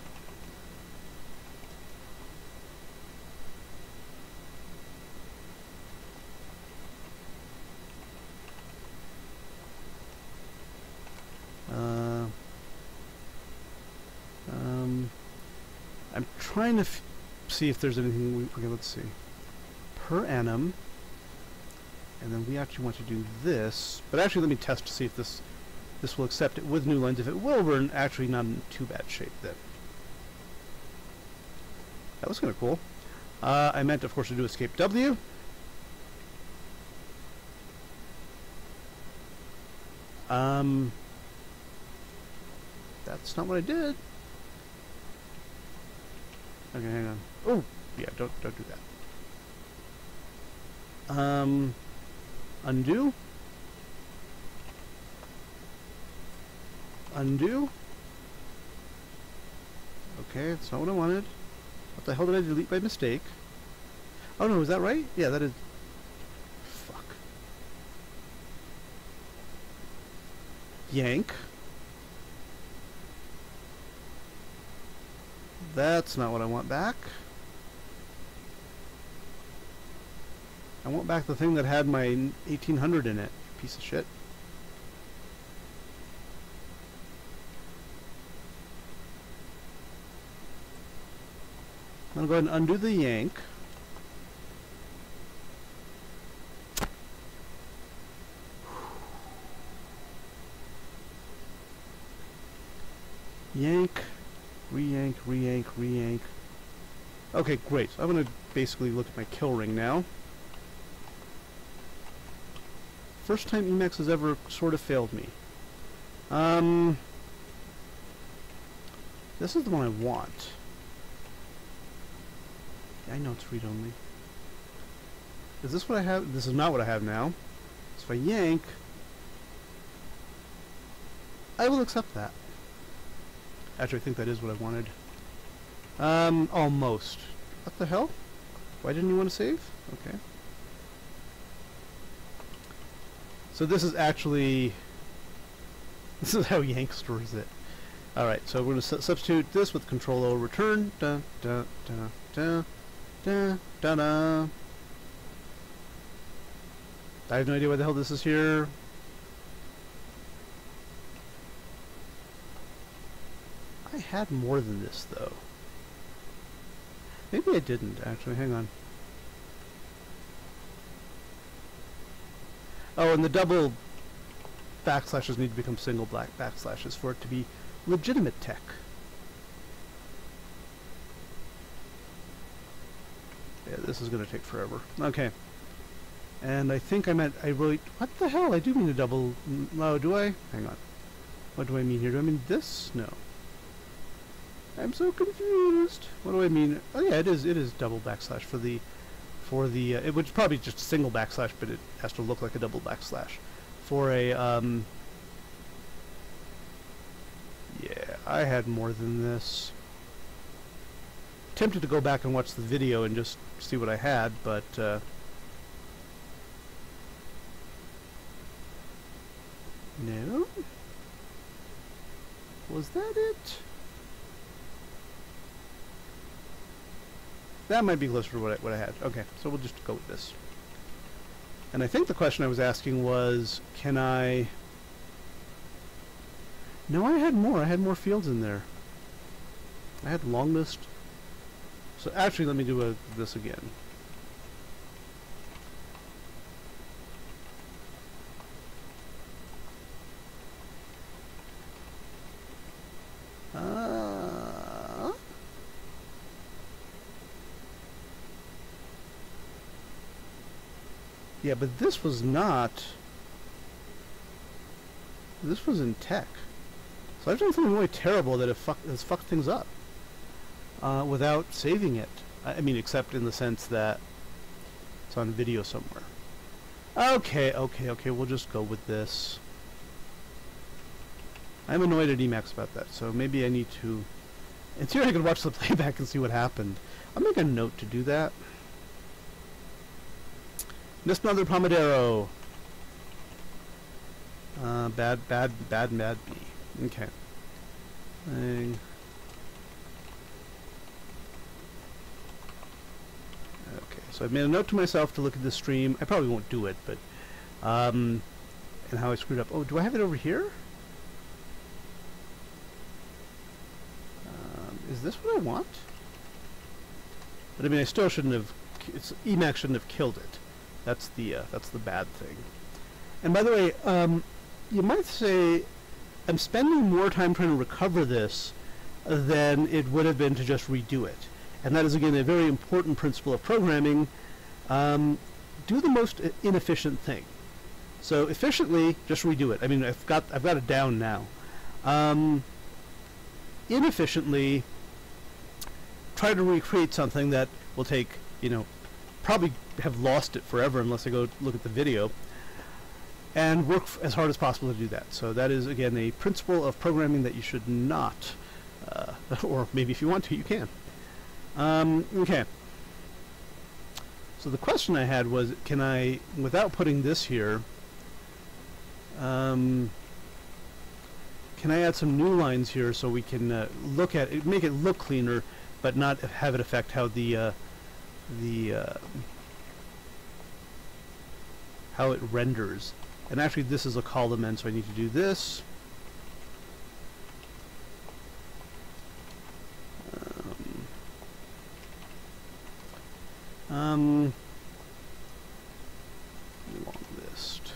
Trying to see if there's anything. We, okay, let's see. Per annum. and then we actually want to do this. But actually, let me test to see if this this will accept it with new lines. If it will, we're actually not in too bad shape then. That was kind of cool. Uh, I meant, of course, to do escape W. Um, that's not what I did. Okay, hang on. Oh, yeah, don't don't do that. Um, undo. Undo. Okay, that's not what I wanted. What the hell did I delete by mistake? Oh no, is that right? Yeah, that is... Fuck. Yank. That's not what I want back. I want back the thing that had my 1800 in it. Piece of shit. I'm going to go ahead and undo the yank. Yank, re-yank, re-yank, re-yank. Okay, great. I'm going to basically look at my kill ring now. First time Emacs has ever sort of failed me. Um, this is the one I want. Yeah, I know it's read-only. Is this what I have? This is not what I have now. So if I yank, I will accept that. Actually, I think that is what I wanted. Um, almost. What the hell? Why didn't you want to save? Okay. So this is actually... *laughs* This is how Yank stores it. Alright, so we're going to su substitute this with Control O return. Da, da, da, da, da, da, da. I have no idea why the hell this is here. Had more than this, though. Maybe I didn't, actually. Hang on. Oh, and the double backslashes need to become single black backslashes for it to be legitimate TeX. Yeah, this is going to take forever. Okay. And I think I meant, I wrote, what the hell? I do mean a double, no, do I? Hang on. What do I mean here? Do I mean this? No. I'm so confused. What do I mean? Oh yeah, it is, it is double backslash for the, for the, uh, it was probably just a single backslash, but it has to look like a double backslash. For a, um, yeah, I had more than this. Tempted to go back and watch the video and just see what I had, but, uh, No? Was that it? That might be closer to what I, what I had. Okay, so we'll just go with this. And I think the question I was asking was, can I... No, I had more. I had more fields in there. I had long list. So actually, let me do a, this again. Yeah, but this was not... This was in TeX. So I've done something really terrible that fuck, has fucked things up. Uh, without saving it. I mean, except in the sense that it's on video somewhere. Okay, okay, okay, we'll just go with this. I'm annoyed at Emacs about that, so maybe I need to... In theory, I could watch the *laughs* playback and see what happened. I'll make a note to do that. Just another Pomodoro. Uh, bad, bad, bad, bad B. Okay. Okay, so I've made a note to myself to look at the stream. I probably won't do it, but... Um, and how I screwed up. Oh, do I have it over here? is this what I want? But I mean, I still shouldn't have, it's, Emacs shouldn't have killed it. That's the uh, that's the bad thing. And by the way, um, you might say I'm spending more time trying to recover this than it would have been to just redo it. And that is again a very important principle of programming. Um, do the most inefficient thing. So efficiently, just redo it. I mean, I've got I've got it down now. Um, inefficiently, try to recreate something that will take you know probably have lost it forever unless I go look at the video and work as hard as possible to do that. So that is again a principle of programming that you should not, uh, *laughs* or maybe if you want to, you can. Um, okay. So the question I had was, can I, without putting this here, um, can I add some new lines here so we can uh, look at it, make it look cleaner, but not have it affect how the uh, the uh, how it renders. And actually, this is a column end, so I need to do this. Um, um, long list.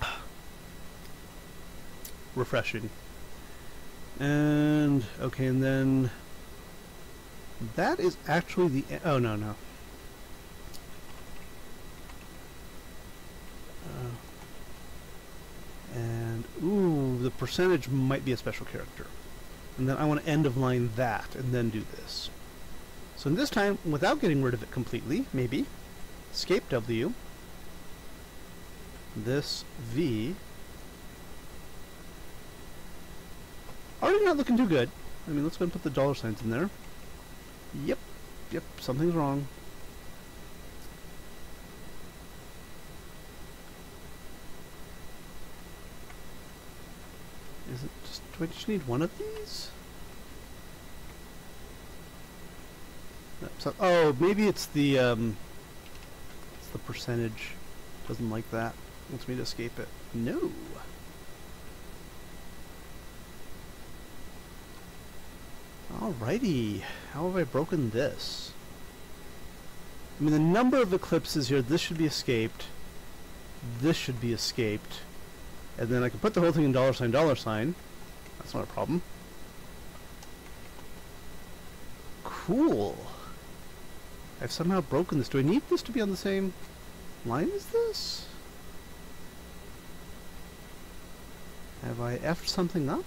*sighs* Refreshing. And okay, and then that is actually the oh no no. Uh, and ooh, the percentage might be a special character. And then I want to end of line that and then do this. So in this time, without getting rid of it completely, maybe, escape W, this V, already not looking too good. I mean, let's go and put the dollar signs in there. Yep, yep, something's wrong. Is it just, do I just need one of these? So, oh, maybe it's the, um, it's the percentage. Doesn't like that. Wants me to escape it. No. Alrighty. How have I broken this? I mean, the number of eclipses here, this should be escaped. This should be escaped. And then I can put the whole thing in dollar sign, dollar sign. That's not a problem. Cool. I've somehow broken this. Do I need this to be on the same line as this? Have I effed something up?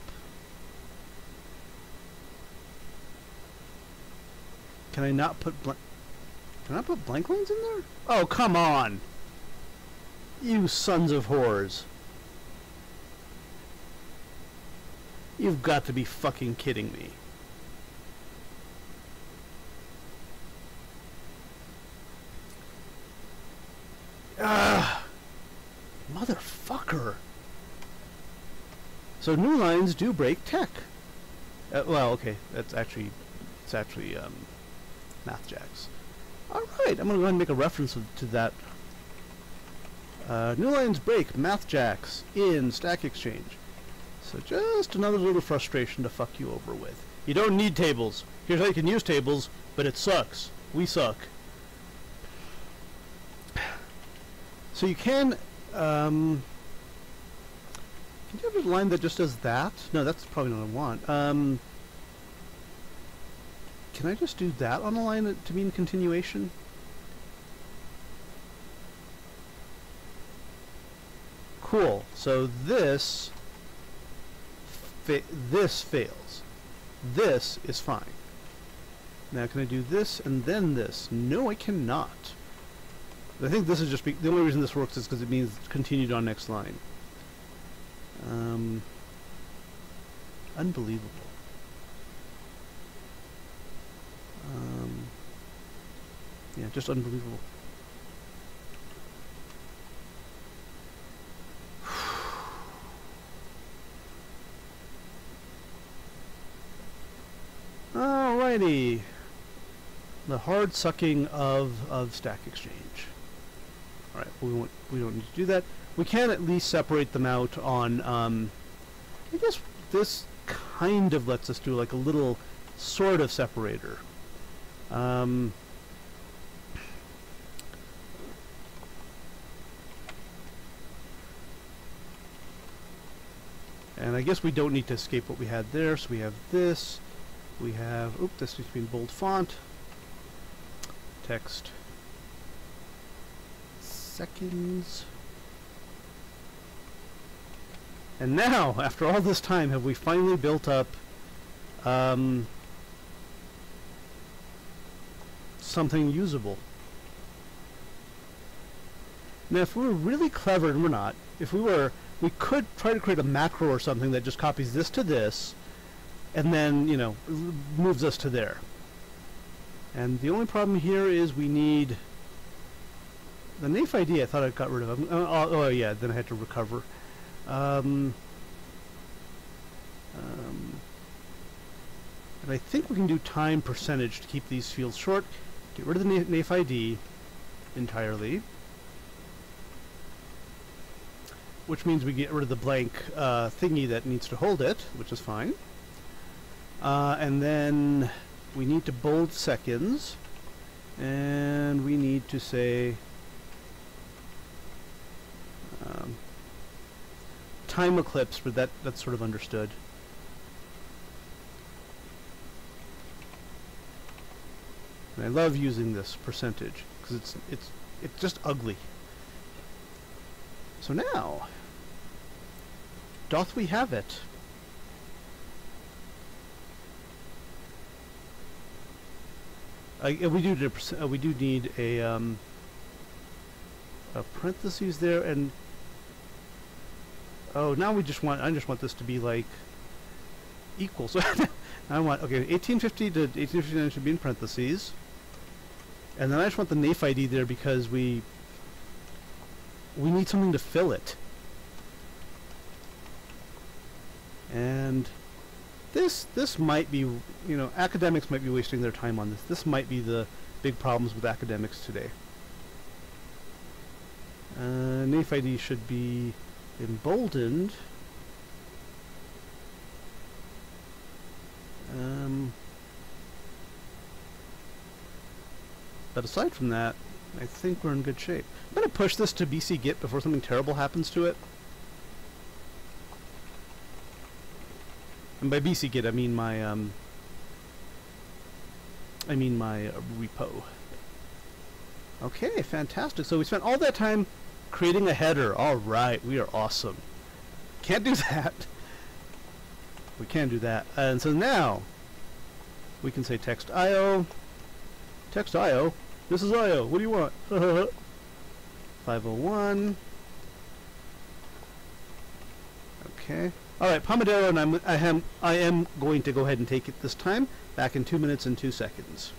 Can I not put blank... Can I put blank lines in there? Oh, come on! You sons of whores. You've got to be fucking kidding me. Ah, motherfucker. So new lines do break TeX. Uh, well, okay, that's actually, it's actually um, MathJax. All right, I'm gonna go ahead and make a reference to that. Uh, new lines break MathJax in Stack Exchange. So just another little frustration to fuck you over with. You don't need tables. Here's how you can use tables, but it sucks. We suck. So you can, um, can you have a line that just does that? No, that's probably not what I want. Um, can I just do that on a line to mean continuation? Cool. So this, fa this fails. This is fine. Now can I do this and then this? No, I cannot. I think this is just the only reason this works is because it means continued on next line. Um, unbelievable. Um, yeah, just unbelievable. *sighs* Alrighty. The hard sucking of, of Stack Exchange. Alright, we won't we don't need to do that. We can at least separate them out on um I guess this kind of lets us do like a little sort of separator. Um, and I guess we don't need to escape what we had there, so we have this. We have, oop, this needs to be in bold font. Text. Seconds. And now, *laughs* after all this time, have we finally built up um, something usable. Now, if we were really clever, and we're not, if we were, we could try to create a macro or something that just copies this to this, and then, you know, moves us to there. And the only problem here is we need the NAIF ID I thought I got rid of. Oh, oh, oh, yeah, then I had to recover. Um, um, and I think we can do time percentage to keep these fields short. Get rid of the NAIF ID entirely. Which means we get rid of the blank uh, thingy that needs to hold it, which is fine. Uh, and then we need to bold seconds. And we need to say um, time eclipse, but that that's sort of understood. And I love using this percentage because it's it's it's just ugly. So now, doth we have it? Uh, we do uh, we do need a um, a parentheses there and Oh, now we just want, I just want this to be like equal. So *laughs* I want, okay, 1850 to 1859 should be in parentheses. And then I just want the NAIF ID there because we, we need something to fill it. And this, this might be, you know, academics might be wasting their time on this. This might be the big problems with academics today. Uh, NAIF ID should be emboldened. Um, but aside from that, I think we're in good shape. I'm going to push this to BC Git before something terrible happens to it. And by BC Git, I mean my, um, I mean my uh, repo. Okay, fantastic. So we spent all that time Creating a header. Alright, we are awesome. Can't do *laughs* that. We can do that. And so now, we can say text Io. This is Io. What do you want? *laughs* 501. Okay. Alright, Pomodoro, and I'm, I, am, I am going to go ahead and take it this time. Back in 2 minutes and 2 seconds.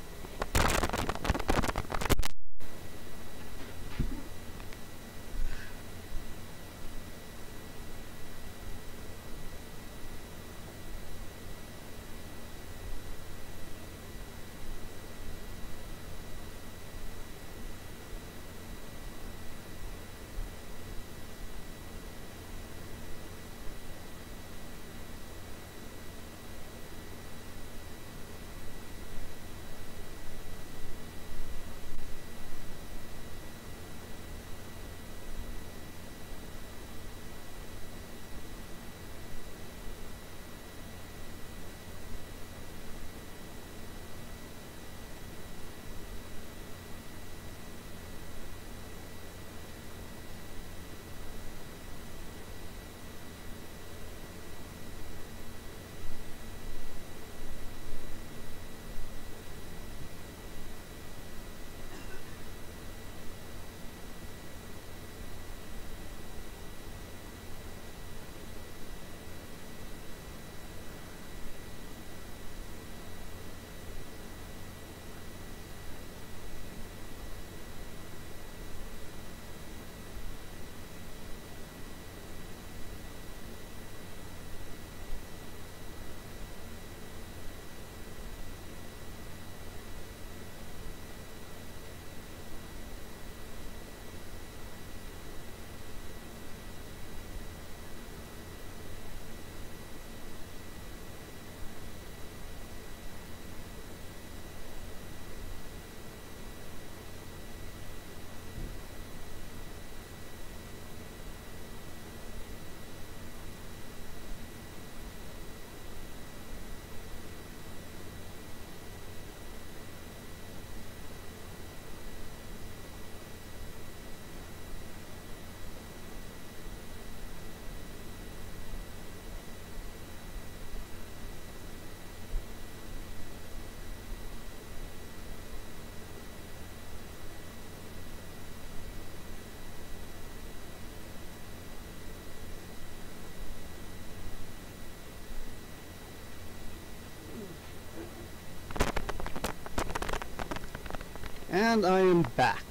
And I am back.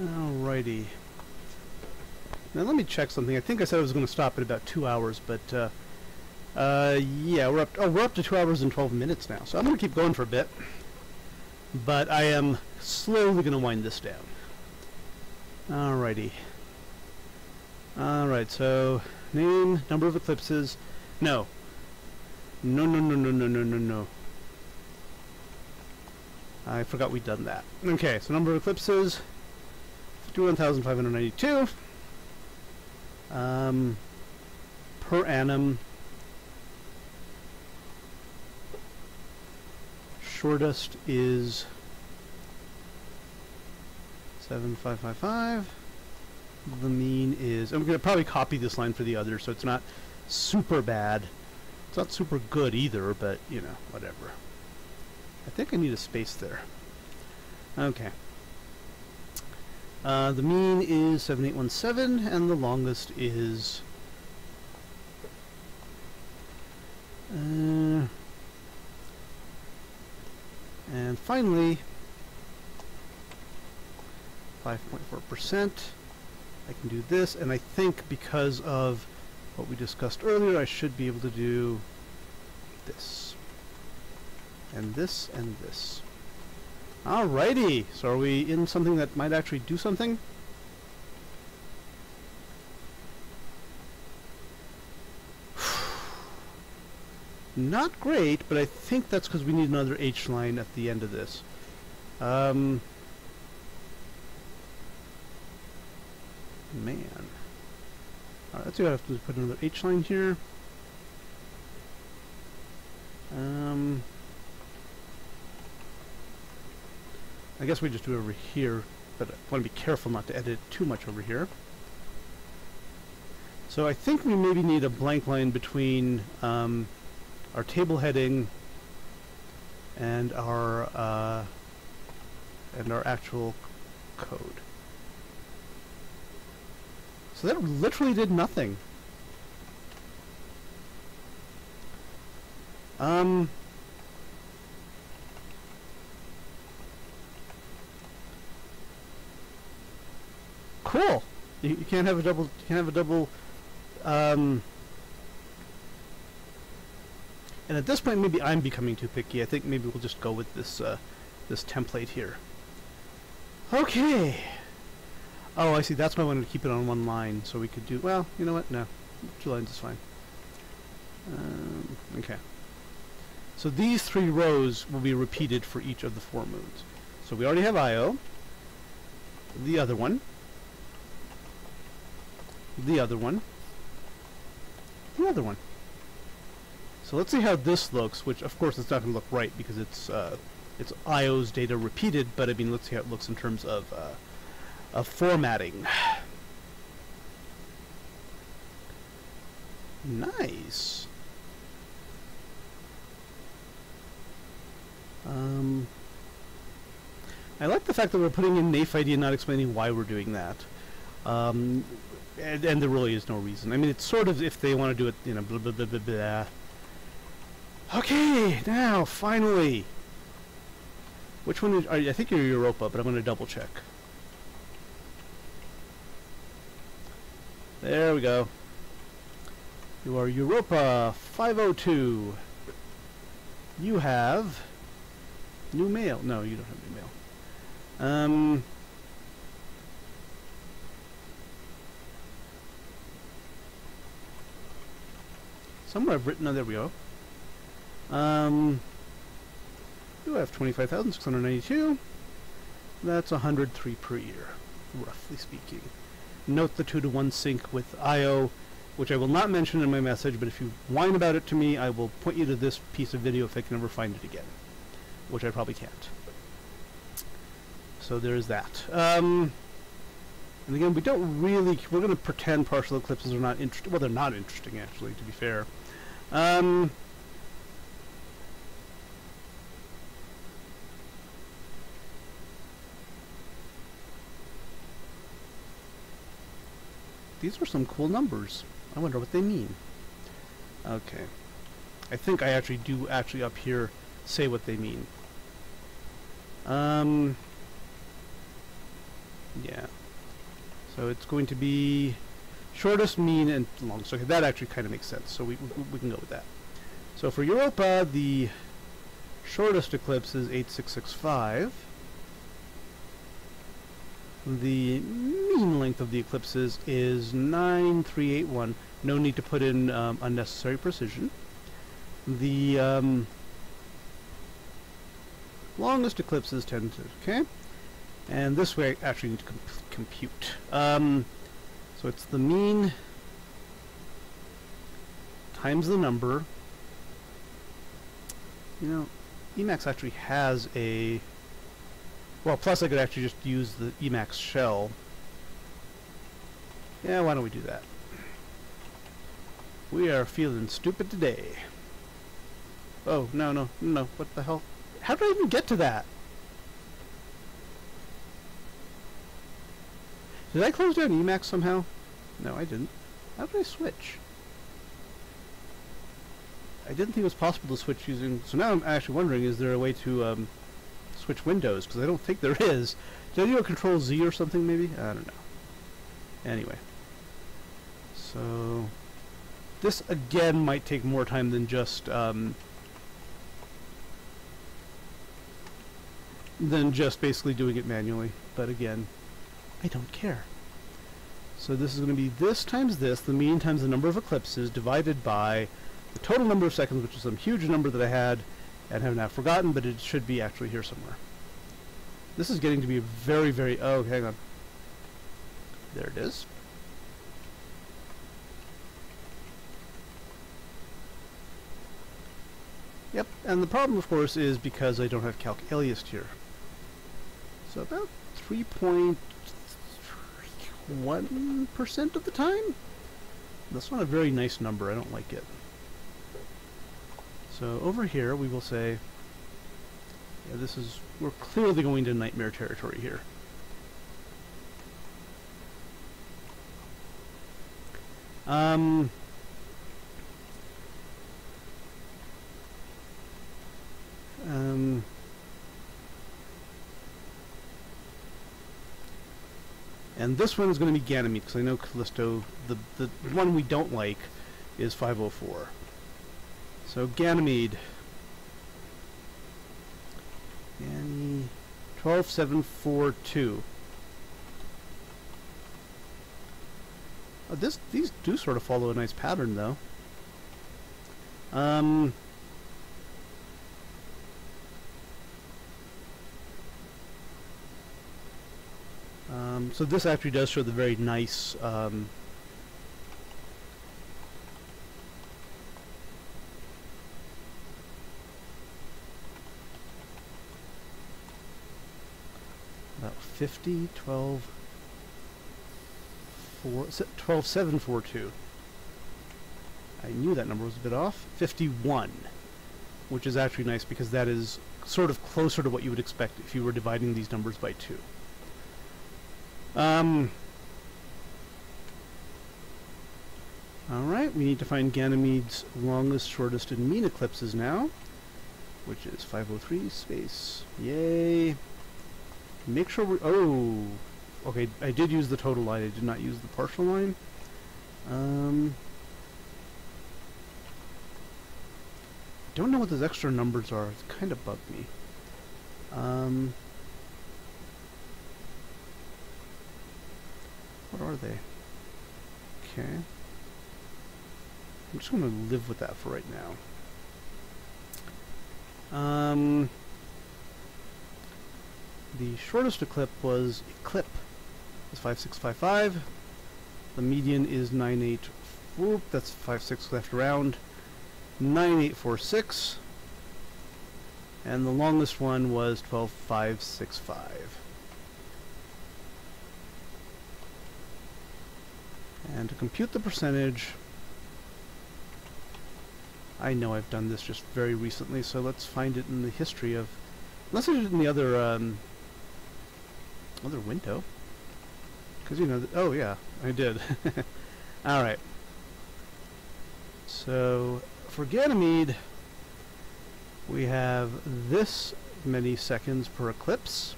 Alrighty. Now let me check something. I think I said I was going to stop at about two hours, but uh, uh, yeah, we're up. oh, we're up to two hours and twelve minutes now. So I'm going to keep going for a bit, but I am slowly going to wind this down. Alrighty. Alright, so name, number of eclipses. No. No, no, no, no, no, no, no, no. I forgot we'd done that. Okay, so number of eclipses, 51,592. Um, per annum. Shortest is 7555. The mean is... I'm going to probably copy this line for the other, so it's not super bad. It's not super good either, but, you know, whatever. I think I need a space there. Okay. Uh, the mean is 7817, and the longest is... Uh, and finally, 5.4%. I can do this, and I think because of what we discussed earlier, I should be able to do this. And this, and this. Alrighty, so are we in something that might actually do something? *sighs* Not great, but I think that's because we need another H line at the end of this. Um, man. Alright, let's see what I have to put another H line here. I guess we just do it over here, but I want to be careful not to edit too much over here. So I think we maybe need a blank line between um, our table heading and our uh, and our actual code. So that literally did nothing. Um, cool. You, you, can't have a double. You can't have a double. Um, and at this point, maybe I'm becoming too picky. I think maybe we'll just go with this uh, this template here. Okay. Oh, I see. That's why I wanted to keep it on one line, so we could do... Well, you know what? No. Two lines is fine. Um, okay. So these three rows will be repeated for each of the four moons. So we already have Io. The other one. The other one. The other one. So let's see how this looks, which of course it's not going to look right because it's uh, it's Io's data repeated, but I mean let's see how it looks in terms of uh, of formatting. Nice. Um, I like the fact that we're putting in NAIF ID and not explaining why we're doing that. Um, and, and, there really is no reason. I mean, it's sort of if they want to do it, you know, blah, blah, blah, blah, blah. Okay, now, finally. Which one is, I think you're Europa, but I'm going to double check. There we go. You are Europa 502. You have new mail. No, you don't have new mail. Um, somewhere I've written. Oh, there we go. Um, you have 25,692. That's 103 per year, roughly speaking. Note the 2 to 1 sync with Io, which I will not mention in my message, but if you whine about it to me, I will point you to this piece of video if I can ever find it again, which I probably can't. So there's that. Um, and again, we don't really, we're going to pretend partial eclipses are not interesting. Well, they're not interesting, actually, to be fair. Um, These are some cool numbers. I wonder what they mean. Okay. I think I actually do actually up here say what they mean. Um, yeah. So it's going to be shortest, mean, and longest. Okay, that actually kind of makes sense. So we, we, we can go with that. So for Europa, the shortest eclipse is 8665. The mean length of the eclipses is 9381. No need to put in um, unnecessary precision. The um, longest eclipse is 10 to, okay? And this way I actually need to comp compute. Um, so it's the mean times the number. You know, Emacs actually has a well, plus I could actually just use the Emacs shell. Yeah, why don't we do that? We are feeling stupid today. Oh, no, no, no, what the hell? How did I even get to that? Did I close down Emacs somehow? No, I didn't. How did I switch? I didn't think it was possible to switch using... So now I'm actually wondering, is there a way to um, switch windows? Because I don't think there is. Did I do a Control Z or something, maybe? I don't know. Anyway. So... This, again, might take more time than just... Um, than just basically doing it manually. But again, I don't care. So this is going to be this times this, the mean times the number of eclipses, divided by the total number of seconds, which is some huge number that I had and have now forgotten, but it should be actually here somewhere. This is getting to be very, very... Oh, hang on. There it is. Yep, and the problem, of course, is because I don't have calc aliased here. So about 3.1% of the time? That's not a very nice number. I don't like it. So over here we will say, yeah, this is, we're clearly going to nightmare territory here. Um, um, and this one is going to be Ganymede because I know Callisto, the, the one we don't like is 504. So Ganymede. Ganymede 12742. Oh, this these do sort of follow a nice pattern though. Um Um, so this actually does show the very nice um, about 50, 12, 4, 12, 7, 4, 2. I knew that number was a bit off. 51, which is actually nice because that is sort of closer to what you would expect if you were dividing these numbers by 2. Um, Alright, we need to find Ganymede's longest, shortest, and mean eclipses now, which is 503 space. Yay! Make sure we... Oh! Okay, I did use the total line, I did not use the partial line. Um... Don't know what those extra numbers are, it's kind of bugged me. Um... What are they? Okay. I'm just going to live with that for right now. Um, the shortest eclipse was eclipse. It's 5655. The median is 98. Whoop, that's 56 left around. 9846. And the longest one was 12565. And to compute the percentage, I know I've done this just very recently, so let's find it in the history of... Unless I did it in the other, um, other window. Because, you know, oh yeah, I did. *laughs* Alright. So, for Ganymede, we have this many seconds per eclipse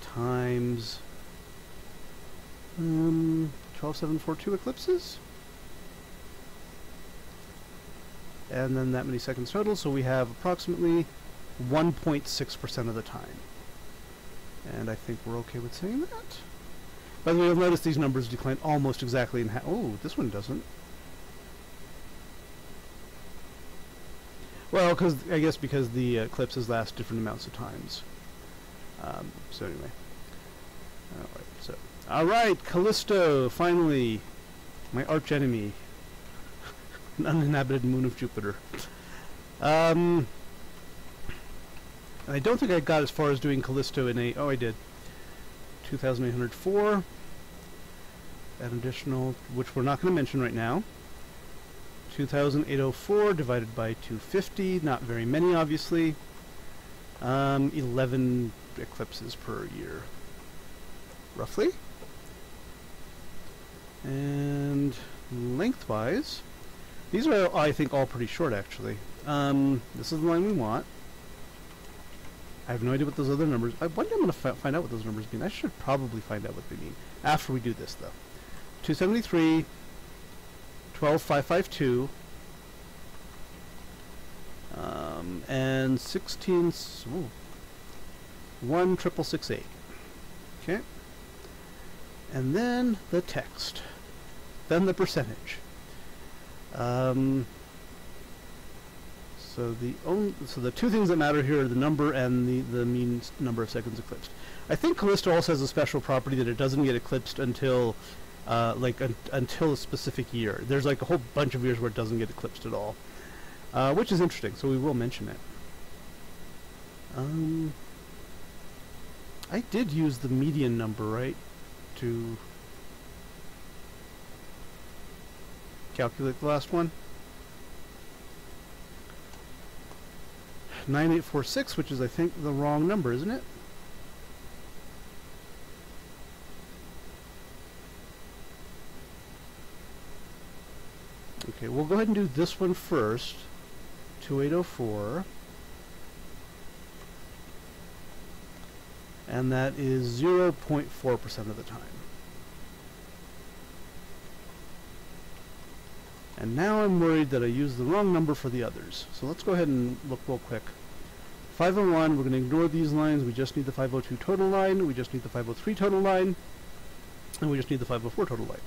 times um, 12742 eclipses. And then that many seconds total, so we have approximately 1.6% of the time. And I think we're okay with saying that. By the way, you'll notice these numbers decline almost exactly in half. Oh, this one doesn't. Well, because I guess because the eclipses last different amounts of times. Um, so anyway. Alright, Callisto, finally. My archenemy. *laughs* An uninhabited moon of Jupiter. Um, I don't think I got as far as doing Callisto in a... Oh, I did. 2,804. An additional, which we're not going to mention right now. 2,804 divided by 250, not very many obviously. Um, 11 eclipses per year, roughly. And lengthwise, these are, I think, all pretty short actually. Um, this is the line we want. I have no idea what those other numbers... I, day I'm going to find out what those numbers mean. I should probably find out what they mean after we do this, though. 273, 12552, um, and 16... Ooh, 16668. Okay. And then the text. Then the percentage. Um, so the only, so the two things that matter here are the number and the, the mean number of seconds eclipsed. I think Callisto also has a special property that it doesn't get eclipsed until uh, like un until a specific year. There's like a whole bunch of years where it doesn't get eclipsed at all, uh, which is interesting. So we will mention it. Um, I did use the median number, right, to calculate the last one. 9846, which is, I think, the wrong number, isn't it? Okay, we'll go ahead and do this one first. 2804. And that is 0.4% of the time. And now I'm worried that I used the wrong number for the others. So let's go ahead and look real quick. 501, we're going to ignore these lines. We just need the 502 total line. We just need the 503 total line. And we just need the 504 total line.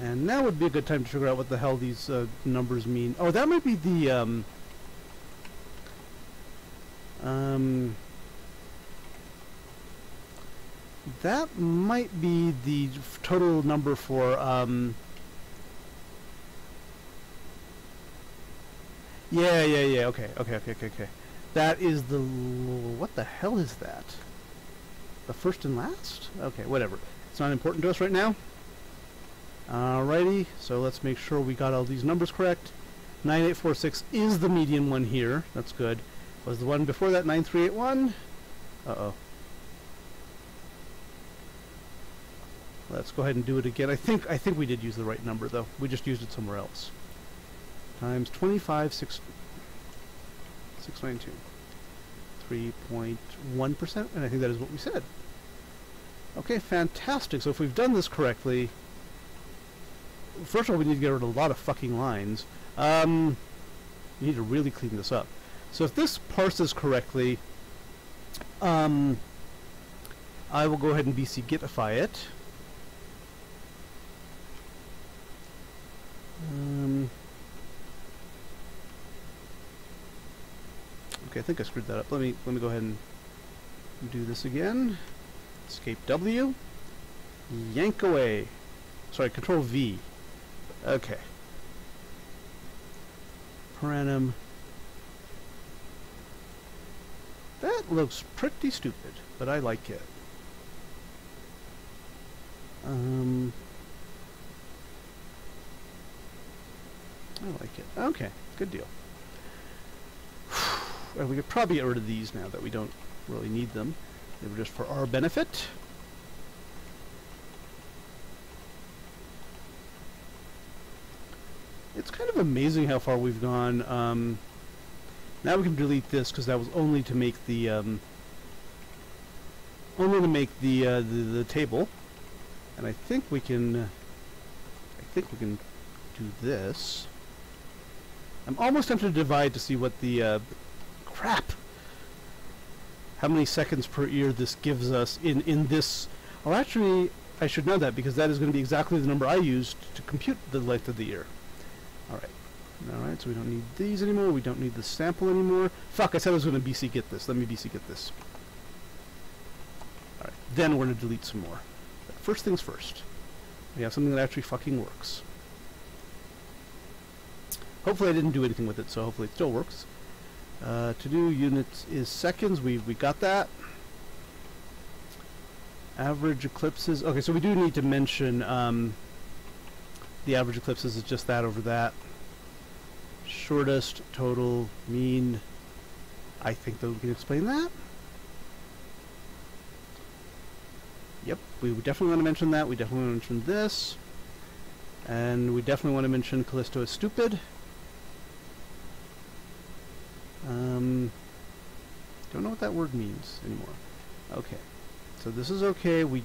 And now would be a good time to figure out what the hell these uh, numbers mean. Oh, that might be the... Um, um, that might be the total number for... Um, Yeah, yeah, yeah. Okay, okay, okay, okay, okay. That is the... What the hell is that? The first and last? Okay, whatever. It's not important to us right now. Alrighty, so let's make sure we got all these numbers correct. 9846 is the median one here. That's good. Was the one before that 9381? Uh-oh. Let's go ahead and do it again. I think I think we did use the right number though. We just used it somewhere else times 25, 6, 692. 3.1%, and I think that is what we said. Okay, fantastic. So if we've done this correctly, first of all, we need to get rid of a lot of fucking lines. Um, we need to really clean this up. So if this parses correctly, um, I will go ahead and BC Gitify it. Um, Okay, I think I screwed that up. Let me let me go ahead and do this again. Escape W. Yank away. Sorry, Control V. Okay. Per annum. That looks pretty stupid, but I like it. Um, I like it. Okay, good deal *sighs* well, we could probably get rid of these now that we don't really need them. They were just for our benefit. it's kind of amazing how far we've gone. Um, now we can delete this because that was only to make the um, only to make the, uh, the the table, and I think we can. Uh, I think we can do this. I'm almost tempted to divide to see what the uh, crap. How many seconds per ear this gives us in in this? Well, actually, I should know that because that is going to be exactly the number I used to compute the length of the ear. All right. All right, so we don't need these anymore. We don't need the sample anymore. Fuck, I said I was going to BC Git this. Let me BC Git this. All right, then we're going to delete some more. First things first. We have something that actually fucking works. Hopefully I didn't do anything with it, so hopefully it still works. Uh, to do units is seconds. We we got that. Average eclipses. Okay, so we do need to mention um, the average eclipses is just that over that. Shortest, total, mean. I think that we can explain that. Yep, we definitely want to mention that. We definitely want to mention this. And we definitely want to mention Callisto is stupid. Um, don't know what that word means anymore. Okay, so this is okay. We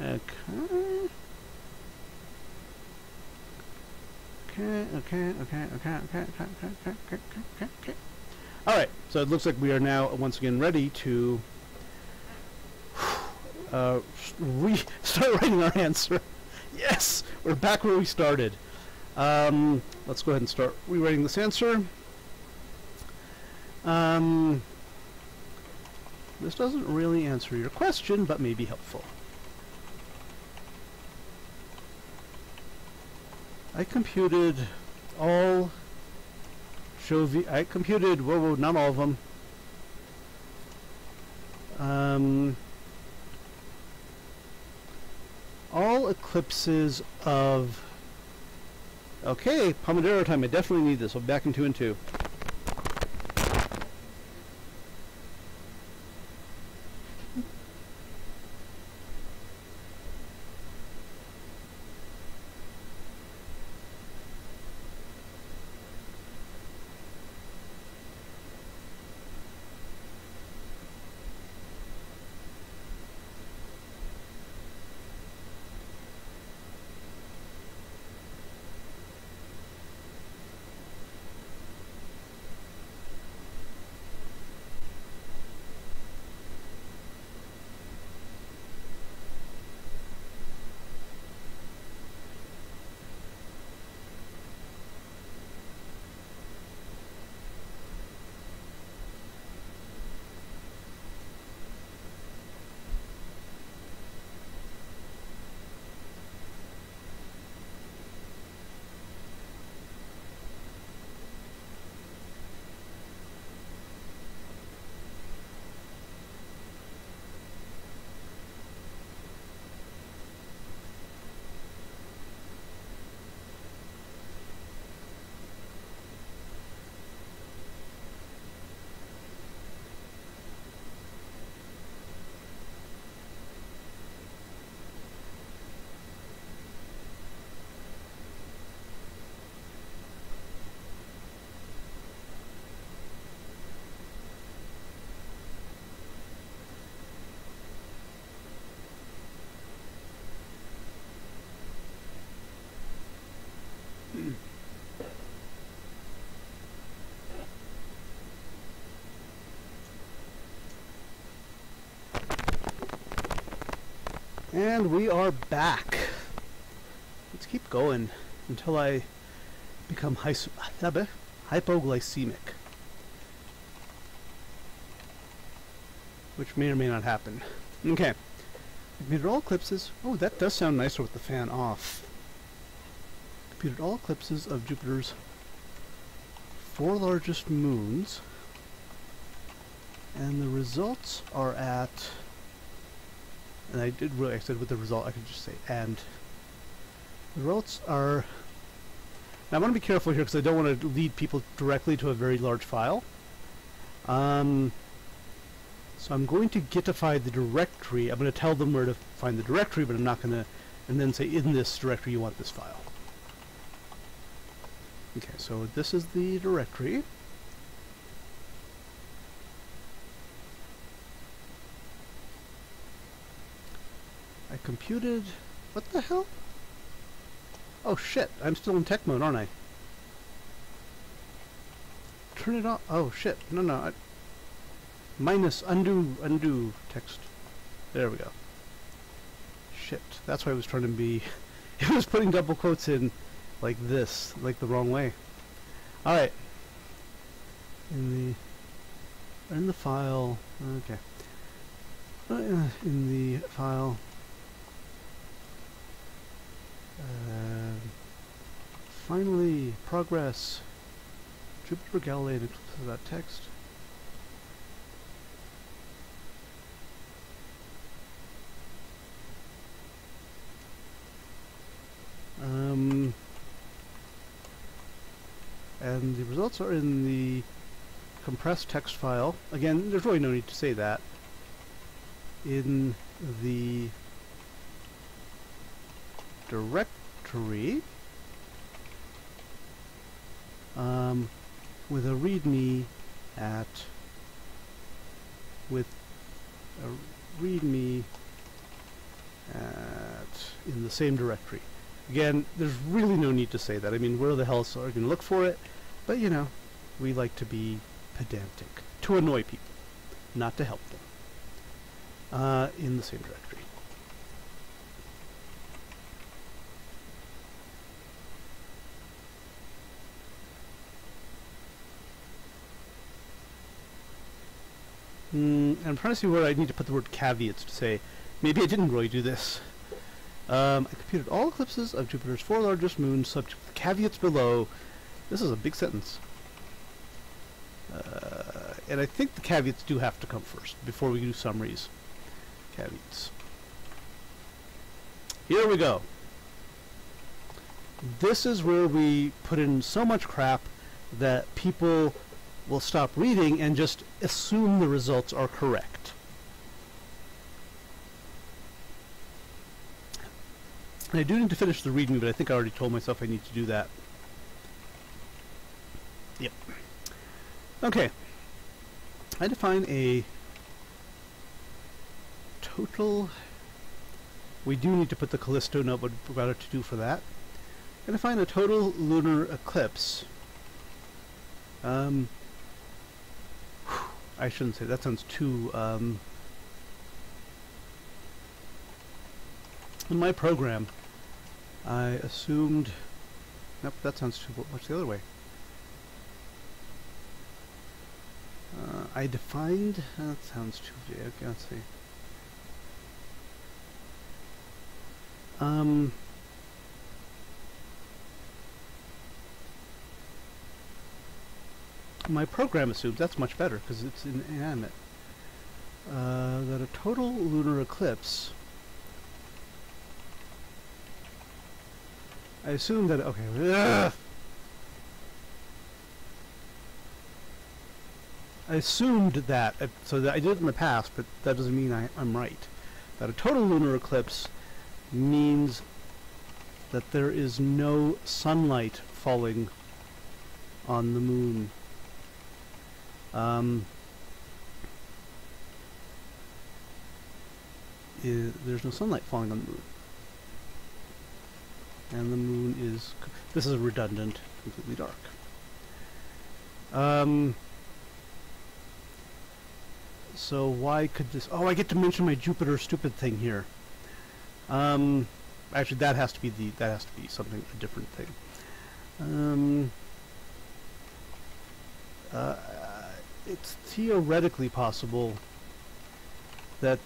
Okay. Okay, okay, okay, okay, okay, okay, okay, okay, okay, okay. All right, so it looks like we are now once again ready to uh, re *laughs* start writing our answer. *laughs* Yes, we're back where we started. Um, let's go ahead and start rewriting this answer. Um, this doesn't really answer your question, but may be helpful. I computed all Jovi. I computed. Whoa, whoa, not all of them. Um, all eclipses of. Okay, Pomodoro time. I definitely need this. I'll be back in two and two. And we are back. Let's keep going until I become hypoglycemic. Which may or may not happen. Okay. Computed all eclipses. Oh, that does sound nicer with the fan off. Computed all eclipses of Jupiter's four largest moons. And the results are at and I did really, said with the result, I could just say and. The results are, now I want to be careful here because I don't want to lead people directly to a very large file. Um, So I'm going to getify the directory. I'm going to tell them where to find the directory, but I'm not going to, and then say in this directory you want this file. Okay, so this is the directory. Computed... What the hell? Oh shit, I'm still in TeX mode, aren't I? Turn it off. Oh shit, no no. I minus undo undo text. There we go. Shit, that's why I was trying to be... *laughs* it was putting double quotes in like this, like the wrong way. Alright. In the... In the file... Okay. Uh, in the file... Uh, finally, progress. Jupiter eclipse of that text. Um, and the results are in the compressed text file. Again, there's really no need to say that. In the directory um, with a readme at with a readme at in the same directory. Again, there's really no need to say that. I mean, where the hell are we going to look for it? But, you know, we like to be pedantic. To annoy people, not to help them. Uh, in the same directory. Mm, I'm trying to see where I need to put the word caveats to say, maybe I didn't really do this. Um, I computed all eclipses of Jupiter's four largest moons subject to the caveats below. This is a big sentence. Uh, and I think the caveats do have to come first before we do summaries. Caveats. Here we go. This is where we put in so much crap that people will stop reading and just assume the results are correct. And I do need to finish the reading, but I think I already told myself I need to do that. Yep. Okay. I define a total... We do need to put the Callisto note, but what to do for that. I define a total lunar eclipse. Um, I shouldn't say that sounds too um, in my program I assumed nope that sounds too much the other way? Uh, I defined that sounds too vague okay, let's see. Um my program assumes that's much better because it's inanimate. Uh, that a total lunar eclipse. I assume that okay. Ugh. I assumed that, uh, so that I did it in the past, but that doesn't mean I, I'm right. That a total lunar eclipse means that there is no sunlight falling on the moon um, is, there's no sunlight falling on the moon. And the moon is, this is redundant, completely dark. Um, so why could this, oh I get to mention my Jupiter stupid thing here. Um, actually that has to be the, that has to be something, a different thing. Um, uh, it's theoretically possible that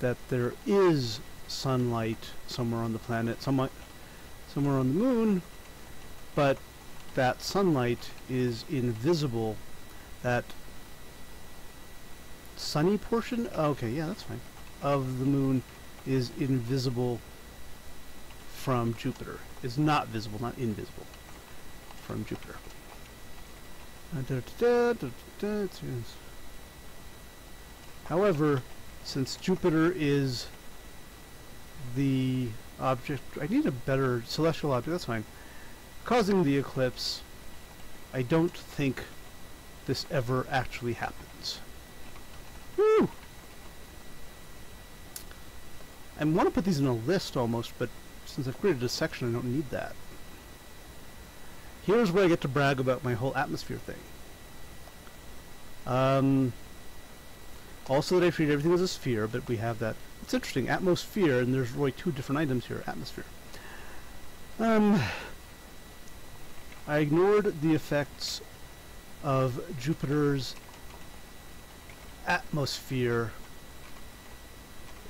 that there is sunlight somewhere on the planet, somewhere, somewhere on the moon, but that sunlight is invisible. That sunny portion, okay, yeah, that's fine, of the moon is invisible from Jupiter. Is not visible, not invisible, from Jupiter. However, since Jupiter is the object, I need a better celestial object, that's fine, causing the eclipse, I don't think this ever actually happens. Woo! I want to put these in a list almost, but since I've created a section, I don't need that. Here's where I get to brag about my whole atmosphere thing. Um, also that I treat everything as a sphere, but we have that. It's interesting, atmosphere, and there's really two different items here, atmosphere. Um, I ignored the effects of Jupiter's atmosphere,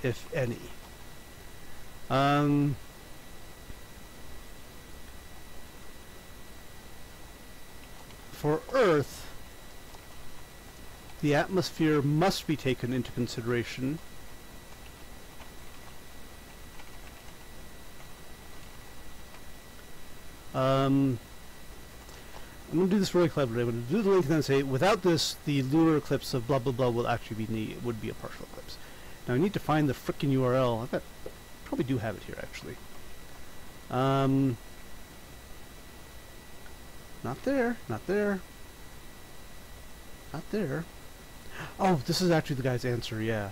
if any. Um, for Earth, the atmosphere must be taken into consideration Um, I'm going to do this really cleverly. I'm going to do the link and then say, without this, the lunar eclipse of blah blah blah will actually be would be a partial eclipse. Now I need to find the frickin' URL. I bet probably do have it here actually. Um, not there. Not there. Not there. Oh, this is actually the guy's answer, yeah.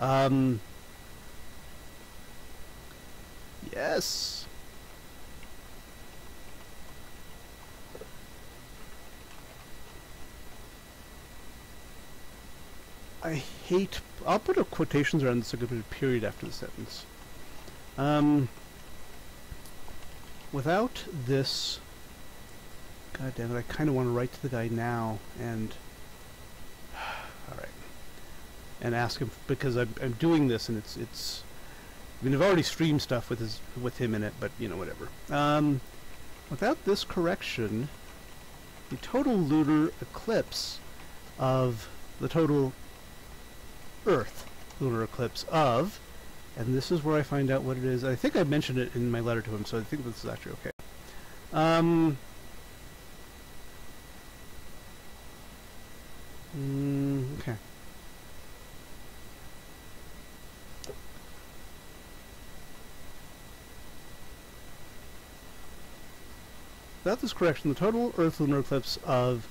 Um, yes. I hate... I'll put a quotations around this, so put a period after the sentence. Um, without this... God damn it, I kind of want to write to the guy now, and... Alright. And ask him, because I'm, I'm doing this, and it's... it's I mean, I've already streamed stuff with his with him in it, but, you know, whatever. Um, without this correction, the total lunar eclipse of the total Earth lunar eclipse of, and this is where I find out what it is. I think I mentioned it in my letter to him, so I think this is actually okay. Um, mm, okay. Without this correction, the total Earth lunar eclipse of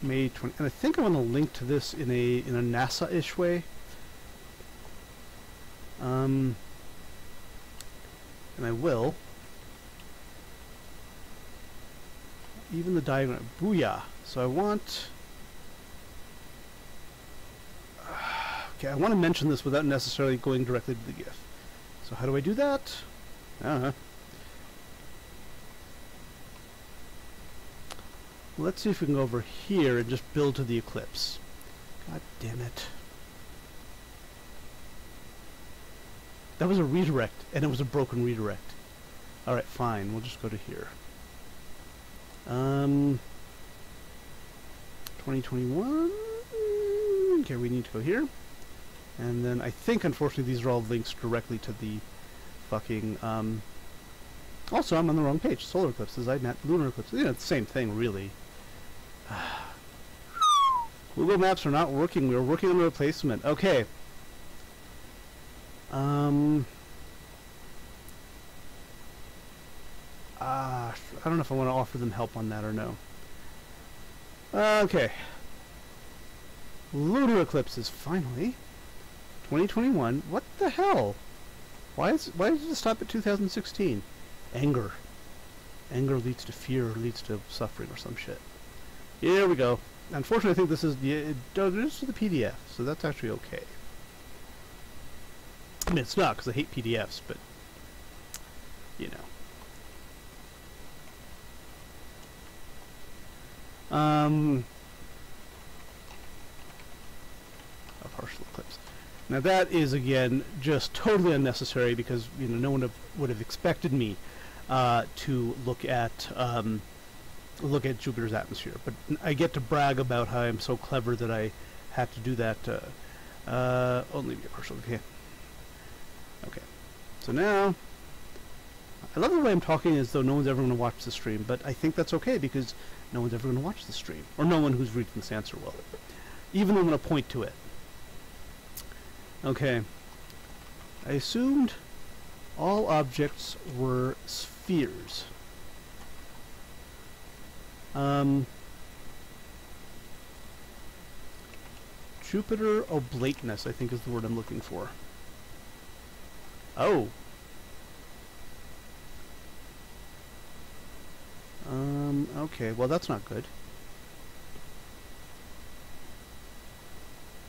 May 20, and I think I want to link to this in a in a NASA-ish way. Um, and I will. Even the diagram, booyah. So I want. Okay, I want to mention this without necessarily going directly to the GIF. So how do I do that? Uh -huh. Let's see if we can go over here and just build to the eclipse. God damn it. That was a redirect, and it was a broken redirect. Alright, fine. We'll just go to here. Um, 2021. Okay, we need to go here. And then I think, unfortunately, these are all links directly to the fucking, um... Also, I'm on the wrong page. Solar eclipses, I meant lunar eclipses. You know, it's the same thing, really. *sighs* Google Maps are not working. We are working on a replacement. Okay. Um. Uh, I don't know if I want to offer them help on that or no. Okay. Lunar eclipses, finally. 2021. What the hell? Why is why did it stop at 2016? Anger. Anger leads to fear, leads to suffering or some shit. Here we go. Unfortunately, I think this is yeah, it does the PDF, so that's actually okay. I mean, it's not because I hate PDFs, but you know. Um, a partial. Now that is again just totally unnecessary because you know no one have, would have expected me uh, to look at um, look at Jupiter's atmosphere. But I get to brag about how I'm so clever that I had to do that. Uh, uh, only be a partial. Okay. Okay. So now, I love the way I'm talking as though no one's ever going to watch the stream, but I think that's okay because no one's ever going to watch the stream, or no one who's reading this answer will. even though I'm going to point to it. Okay. I assumed all objects were spheres. Um, Jupiter oblateness, I think is the word I'm looking for. Oh. Um, okay, well that's not good.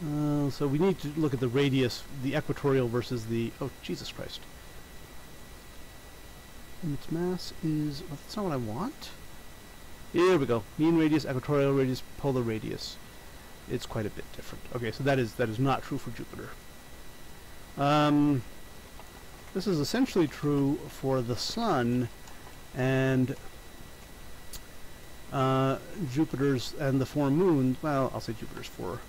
Uh, so we need to look at the radius, the equatorial versus the... Oh, Jesus Christ. And its mass is... Well, that's not what I want. Here we go. Mean radius, equatorial radius, polar radius. It's quite a bit different. Okay, so that is that is not true for Jupiter. Um, this is essentially true for the Sun and uh, Jupiter's and the four moons. Well, I'll say Jupiter's four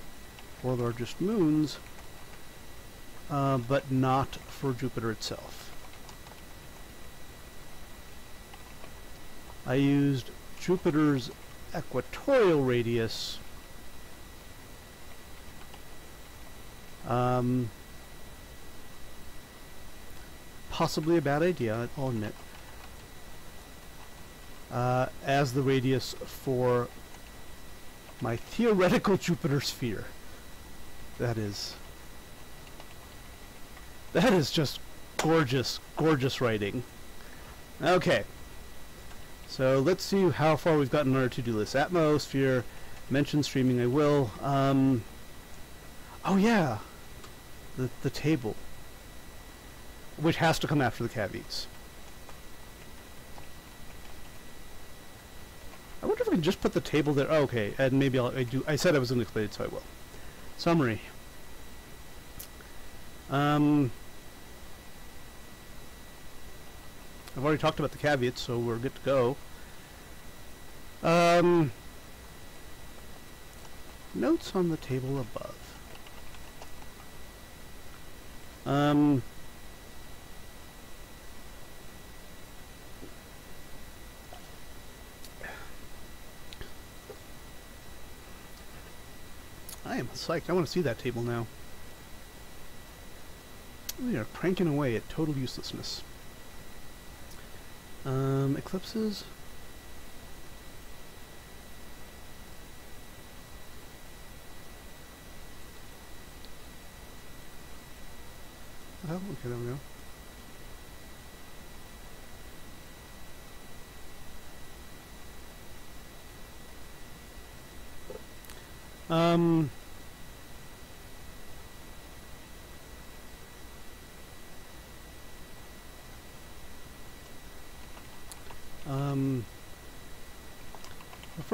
four largest moons, uh, but not for Jupiter itself. I used Jupiter's equatorial radius um, possibly a bad idea, I'll admit, uh, as the radius for my theoretical *laughs* Jupiter sphere. That is... That is just gorgeous, gorgeous writing. Okay. So let's see how far we've gotten on our to-do list. Atmosphere, mention streaming I will. Um, oh yeah, the, the table. Which has to come after the caveats. I wonder if I can just put the table there. Oh, okay, and maybe I'll I do. I said I was going to explain it, so I will. Summary. Um, I've already talked about the caveats, so we're good to go. Um, notes on the table above. Um, I am psyched. I want to see that table now. We are cranking away at total uselessness. Um, eclipses. Oh, okay, there we go. Um,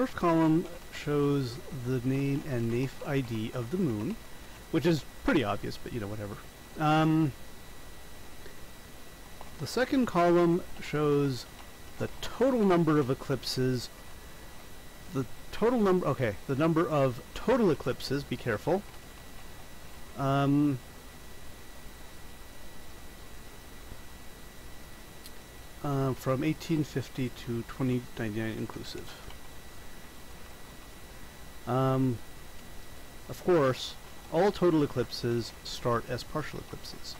first column shows the name and NAIF ID of the moon, which is pretty obvious, but you know, whatever. Um, the second column shows the total number of eclipses, the total number, okay, the number of total eclipses, be careful, um, uh, from 1850 to 2099 inclusive. Um, of course, all total eclipses start as partial eclipses.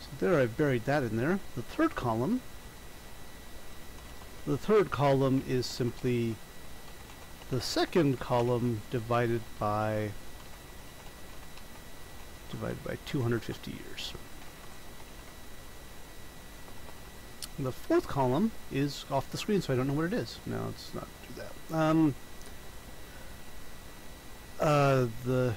So there I've buried that in there. The third column, the third column is simply the second column divided by divided by 250 years. The fourth column is off the screen, so I don't know what it is. No, it's not do that. Um, uh, the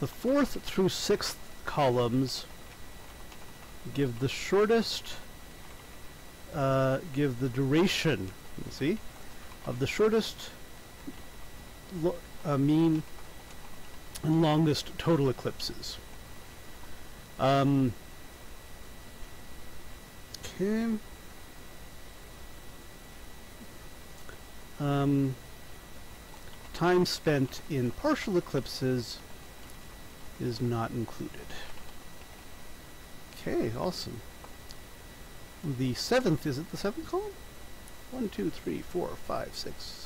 the fourth through sixth columns give the shortest uh, give the duration you see of the shortest uh, mean and longest total eclipses um, okay Um, time spent in partial eclipses is not included. Okay, awesome. The seventh, is it the seventh column? One, two, three, four, five, six.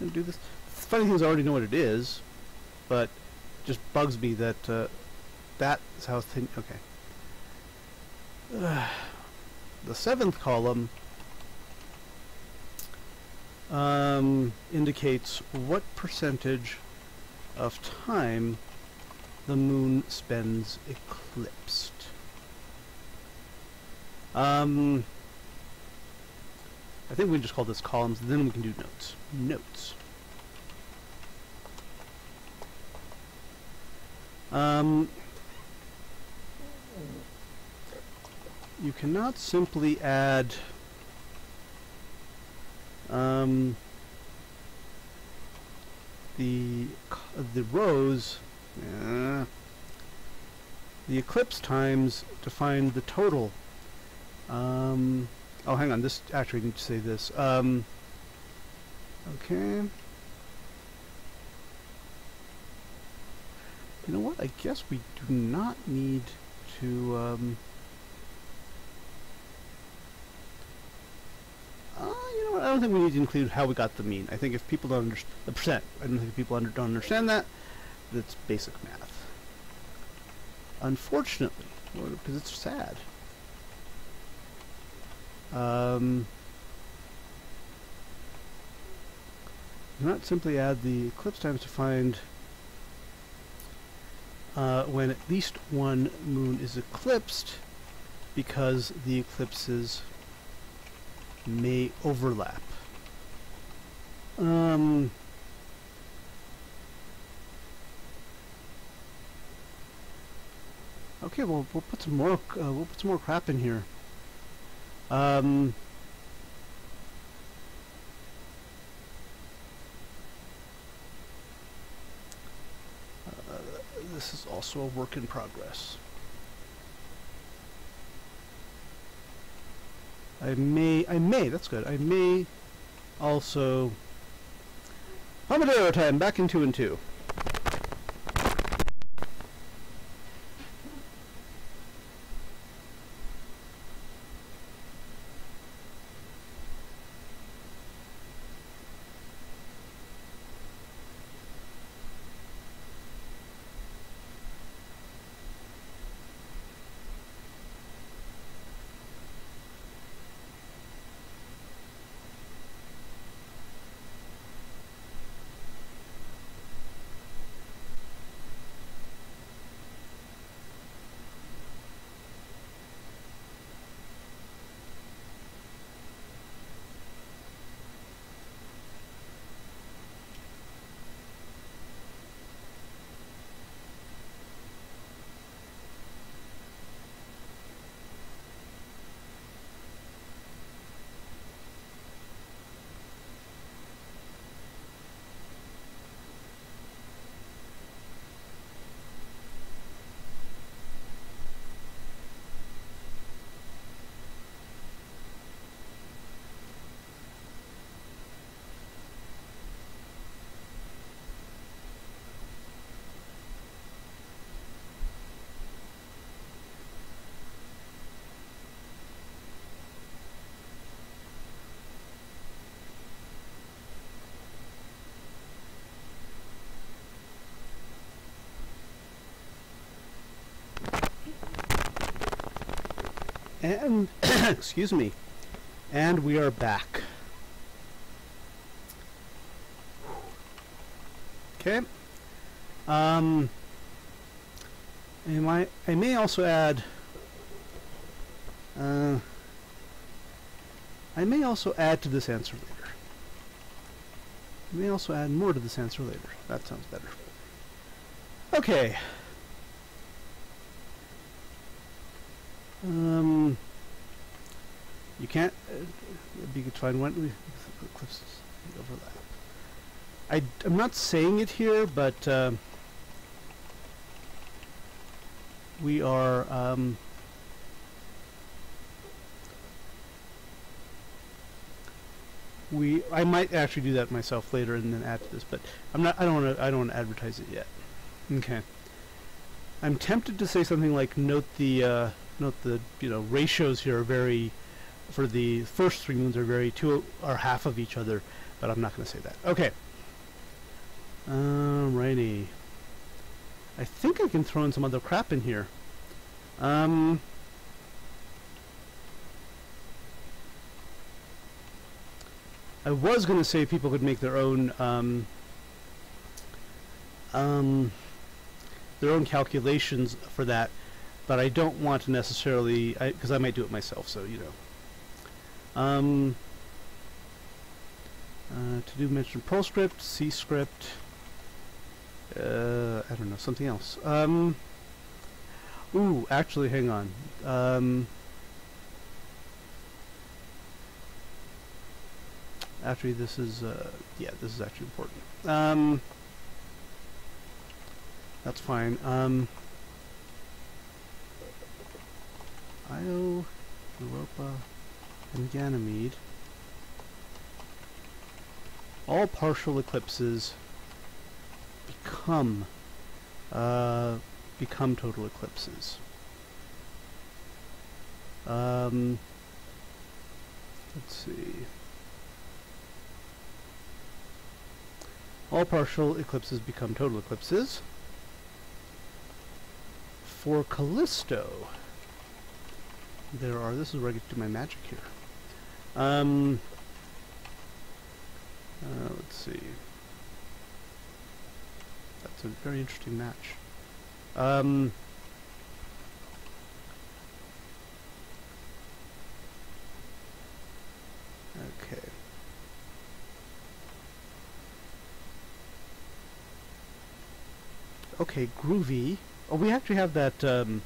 Do this? The funny thing is, I already know what it is, but just bugs me that uh, that's how thin. Okay. *sighs* the seventh column um, indicates what percentage of time the moon spends eclipsed. Um, I think we can just call this columns, then we can do notes. Notes. Um, you cannot simply add um, the the rows uh, the eclipse times to find the total um, oh hang on this actually I need to say this um, okay you know what I guess we do not need to um, uh, you know what? I don't think we need to include how we got the mean. I think if people don't understand the percent, I don't think people under don't understand that. That's basic math. Unfortunately, because it's sad. Um, not simply add the eclipse times to find uh, when at least one moon is eclipsed because the eclipses may overlap. Um, okay, well we'll put some more uh, we'll put some more crap in here. Um, uh, this is also a work in progress. I may, I may, that's good, I may also... Pomodoro time, back in 2 and 2. And, *coughs* excuse me, and we are back. Okay. Um, I, I may also add, uh, I may also add to this answer later. I may also add more to this answer later. That sounds better. Okay. Um, you can't. Uh, you could find one cliffs overlap. I I'm not saying it here, but uh, we are. Um, we I might actually do that myself later and then add to this, but I'm not. I don't want to. I don't want to advertise it yet. Okay. I'm tempted to say something like note the uh, note the you know ratios here are very for the first three moons are very two are half of each other, but I'm not going to say that. Okay. Alrighty. I think I can throw in some other crap in here. Um. I was going to say people could make their own um, um, their own calculations for that, but I don't want to necessarily because I, I, might do it myself. So you know. Um, uh, to do mention Perl script, C script. Uh, I don't know something else. Um, ooh, actually, hang on. Um, actually, this is uh, yeah, this is actually important. Um, that's fine. Um, Io, Europa, and Ganymede. All partial eclipses become uh, become total eclipses. Um, let's see. All partial eclipses become total eclipses for Callisto, there are, this is where I get to my magic here. Um, uh, let's see. That's a very interesting match. Um, okay. Okay, groovy. Oh, we actually have that, um,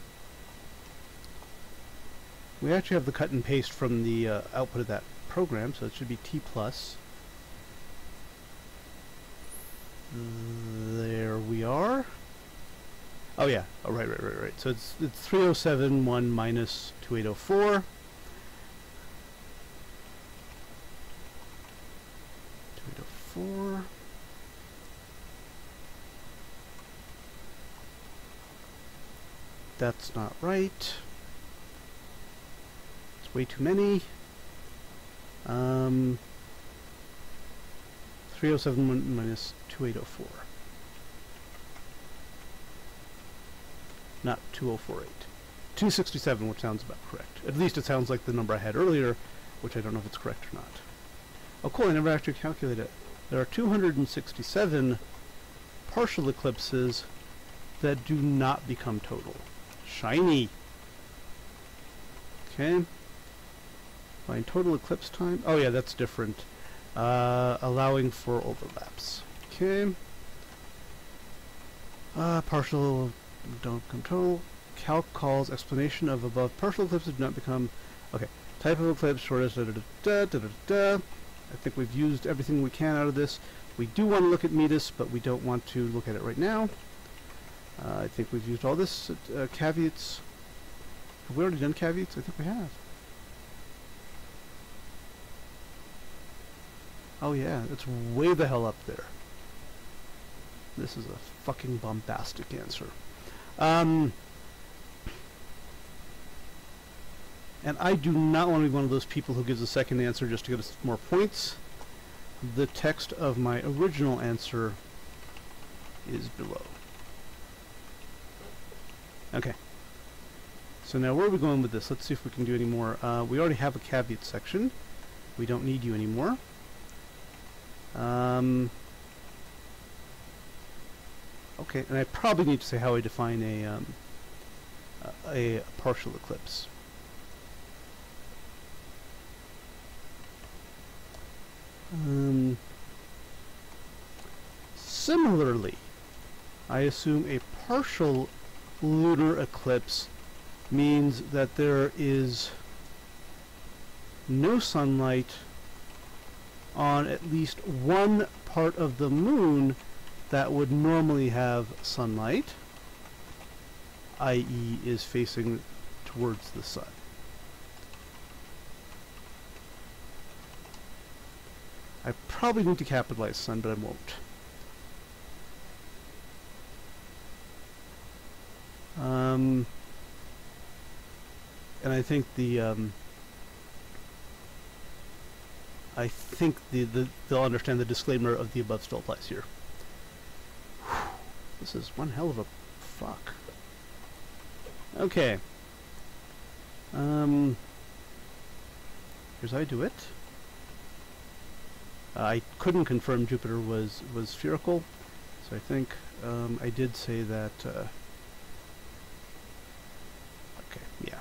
we actually have the cut and paste from the uh, output of that program, so it should be T+. plus. There we are. Oh yeah, oh right, right, right, right. So it's, it's 3071 minus 2804. 2804. That's not right. Way too many. Um, 3071 minus 2804. Not 2048. 267, which sounds about correct. At least it sounds like the number I had earlier, which I don't know if it's correct or not. Oh cool, I never actually calculated it. There are 267 partial eclipses that do not become total. Shiny. Okay. Find total eclipse time. Oh yeah, that's different. Uh, allowing for overlaps. Okay. Uh, partial don't control. Calc calls explanation of above partial eclipses do not become. Okay. Type of eclipse, shortest. Da, da, da, da, da, da. I think we've used everything we can out of this. We do want to look at Metis, but we don't want to look at it right now. Uh, I think we've used all this uh, caveats. Have we already done caveats? I think we have. Oh yeah, it's way the hell up there. This is a fucking bombastic answer. Um, and I do not want to be one of those people who gives a second answer just to get us more points. The text of my original answer is below. Okay. So now where are we going with this? Let's see if we can do any more. Uh, we already have a caveat section. We don't need you anymore. Um, okay, and I probably need to say how I define a, um, a, partial eclipse. Um, similarly, I assume a partial lunar eclipse means that there is no sunlight on at least one part of the moon that would normally have sunlight, i.e. is facing towards the sun. I probably need to capitalize sun, but I won't. Um, and I think the um, I think the, the they'll understand the disclaimer of the above still applies here. This is one hell of a fuck. Okay. Um, here's how I do it. I couldn't confirm Jupiter was was spherical, so I think um, I did say that. Uh, okay, yeah.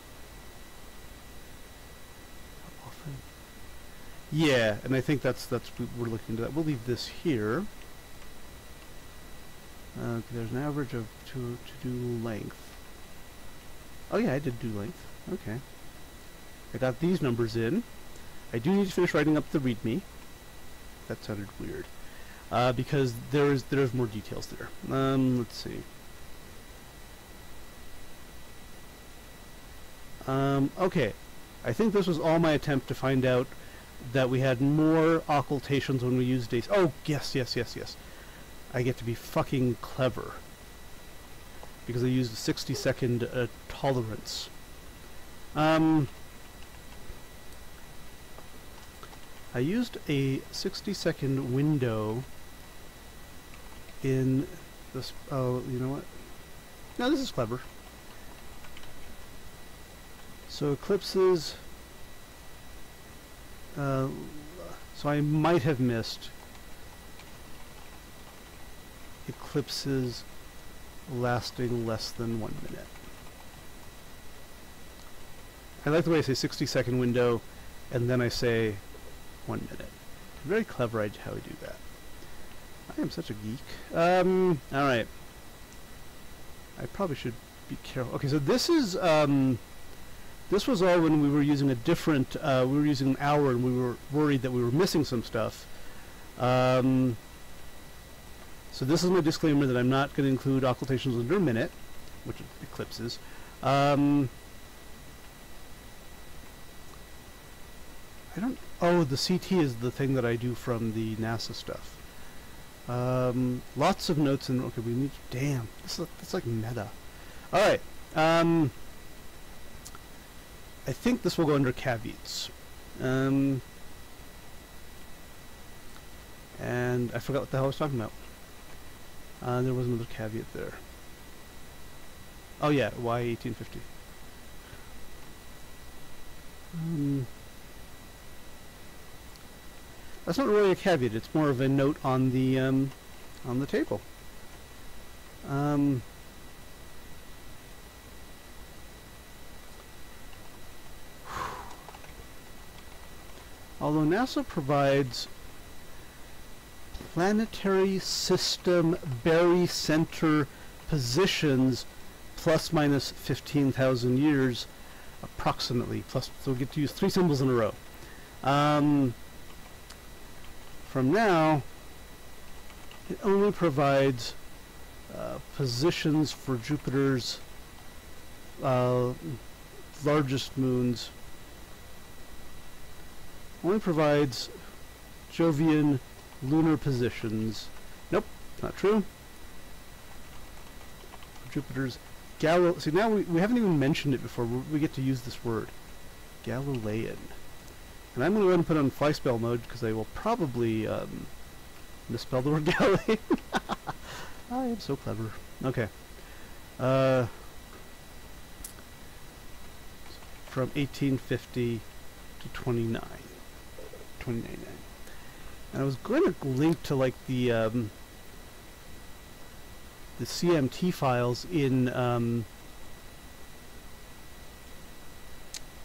How often? Yeah, and I think that's that's we- we're looking to that. We'll leave this here. Uh, there's an average of to to do length. Oh yeah, I did do length. Okay. I got these numbers in. I do need to finish writing up the README. That sounded weird. Uh, because there's there's more details there. Um, let's see. Um, okay. I think this was all my attempt to find out that we had more occultations when we used days. Oh, yes, yes, yes, yes. I get to be fucking clever. Because I used a 60 second uh, tolerance. Um, I used a 60 second window in this. Oh, you know what? No, this is clever. So eclipses. Uh, so I might have missed eclipses lasting less than one minute. I like the way I say 60 second window and then I say one minute. Very clever idea how I do that. I am such a geek. Um, alright. I probably should be careful. Okay, so this is, um, this was all when we were using a different, uh, we were using an hour and we were worried that we were missing some stuff. Um, so this is my disclaimer that I'm not going to include occultations under a minute, which eclipses. Um, I don't. Oh, the CT is the thing that I do from the NASA stuff. Um, lots of notes and okay, we need. Damn, this is it's like meta. All right. Um, I think this will go under caveats. Um, and I forgot what the hell I was talking about. Uh, there was another caveat there. Oh yeah, why 1850? Um, that's not really a caveat. It's more of a note on the um, on the table. Um, although NASA provides planetary system barycenter positions plus minus 15,000 years approximately plus so we get to use three symbols in a row. Um, from now it only provides uh, positions for Jupiter's uh, largest moons only provides Jovian lunar positions. Nope, not true. Jupiter's Galil. See, now we, we haven't even mentioned it before. We, we get to use this word. Galilean. And I'm going to go ahead and put on flyspell mode because I will probably um, misspell the word *laughs* Galilean. *laughs* I am so clever. Okay. Uh, from 1850 to 29. 29. And I was going to link to like the um, the CMT files in um,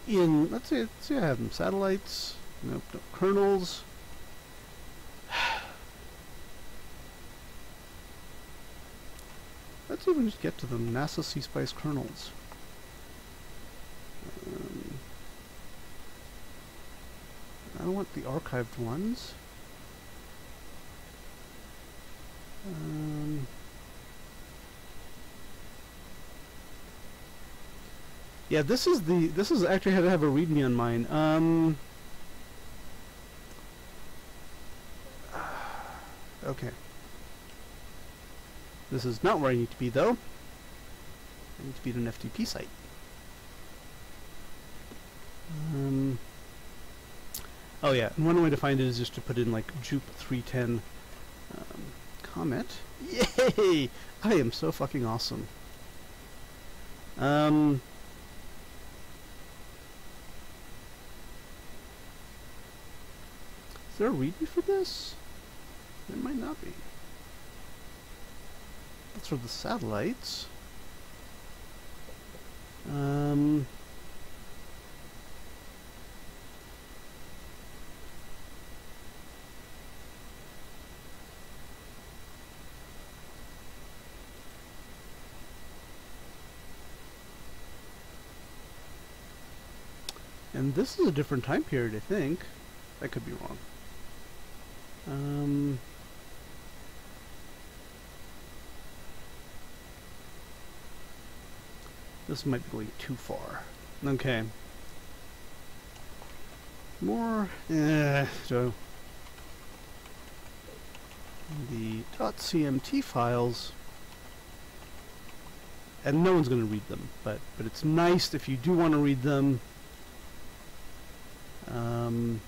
in let's see, let's see, I have them satellites, nope, no, kernels. Let's even just get to the NASA C Spice kernels. Um, I don't want the archived ones. Um, yeah, this is the this is actually had to have a readme on mine. Um, *sighs* okay. This is not where I need to be though. I need to be at an FTP site. Um, oh yeah, and one way to find it is just to put in like Jupe 310 um, comment. Yay! I am so fucking awesome. Um, is there a readme for this? There might not be. That's for the satellites. Um, and this is a different time period, I think. I could be wrong. Um, this might be going too far. Okay. More, eh, so the .cmt files, and no one's going to read them, but but it's nice if you do want to read them. Um,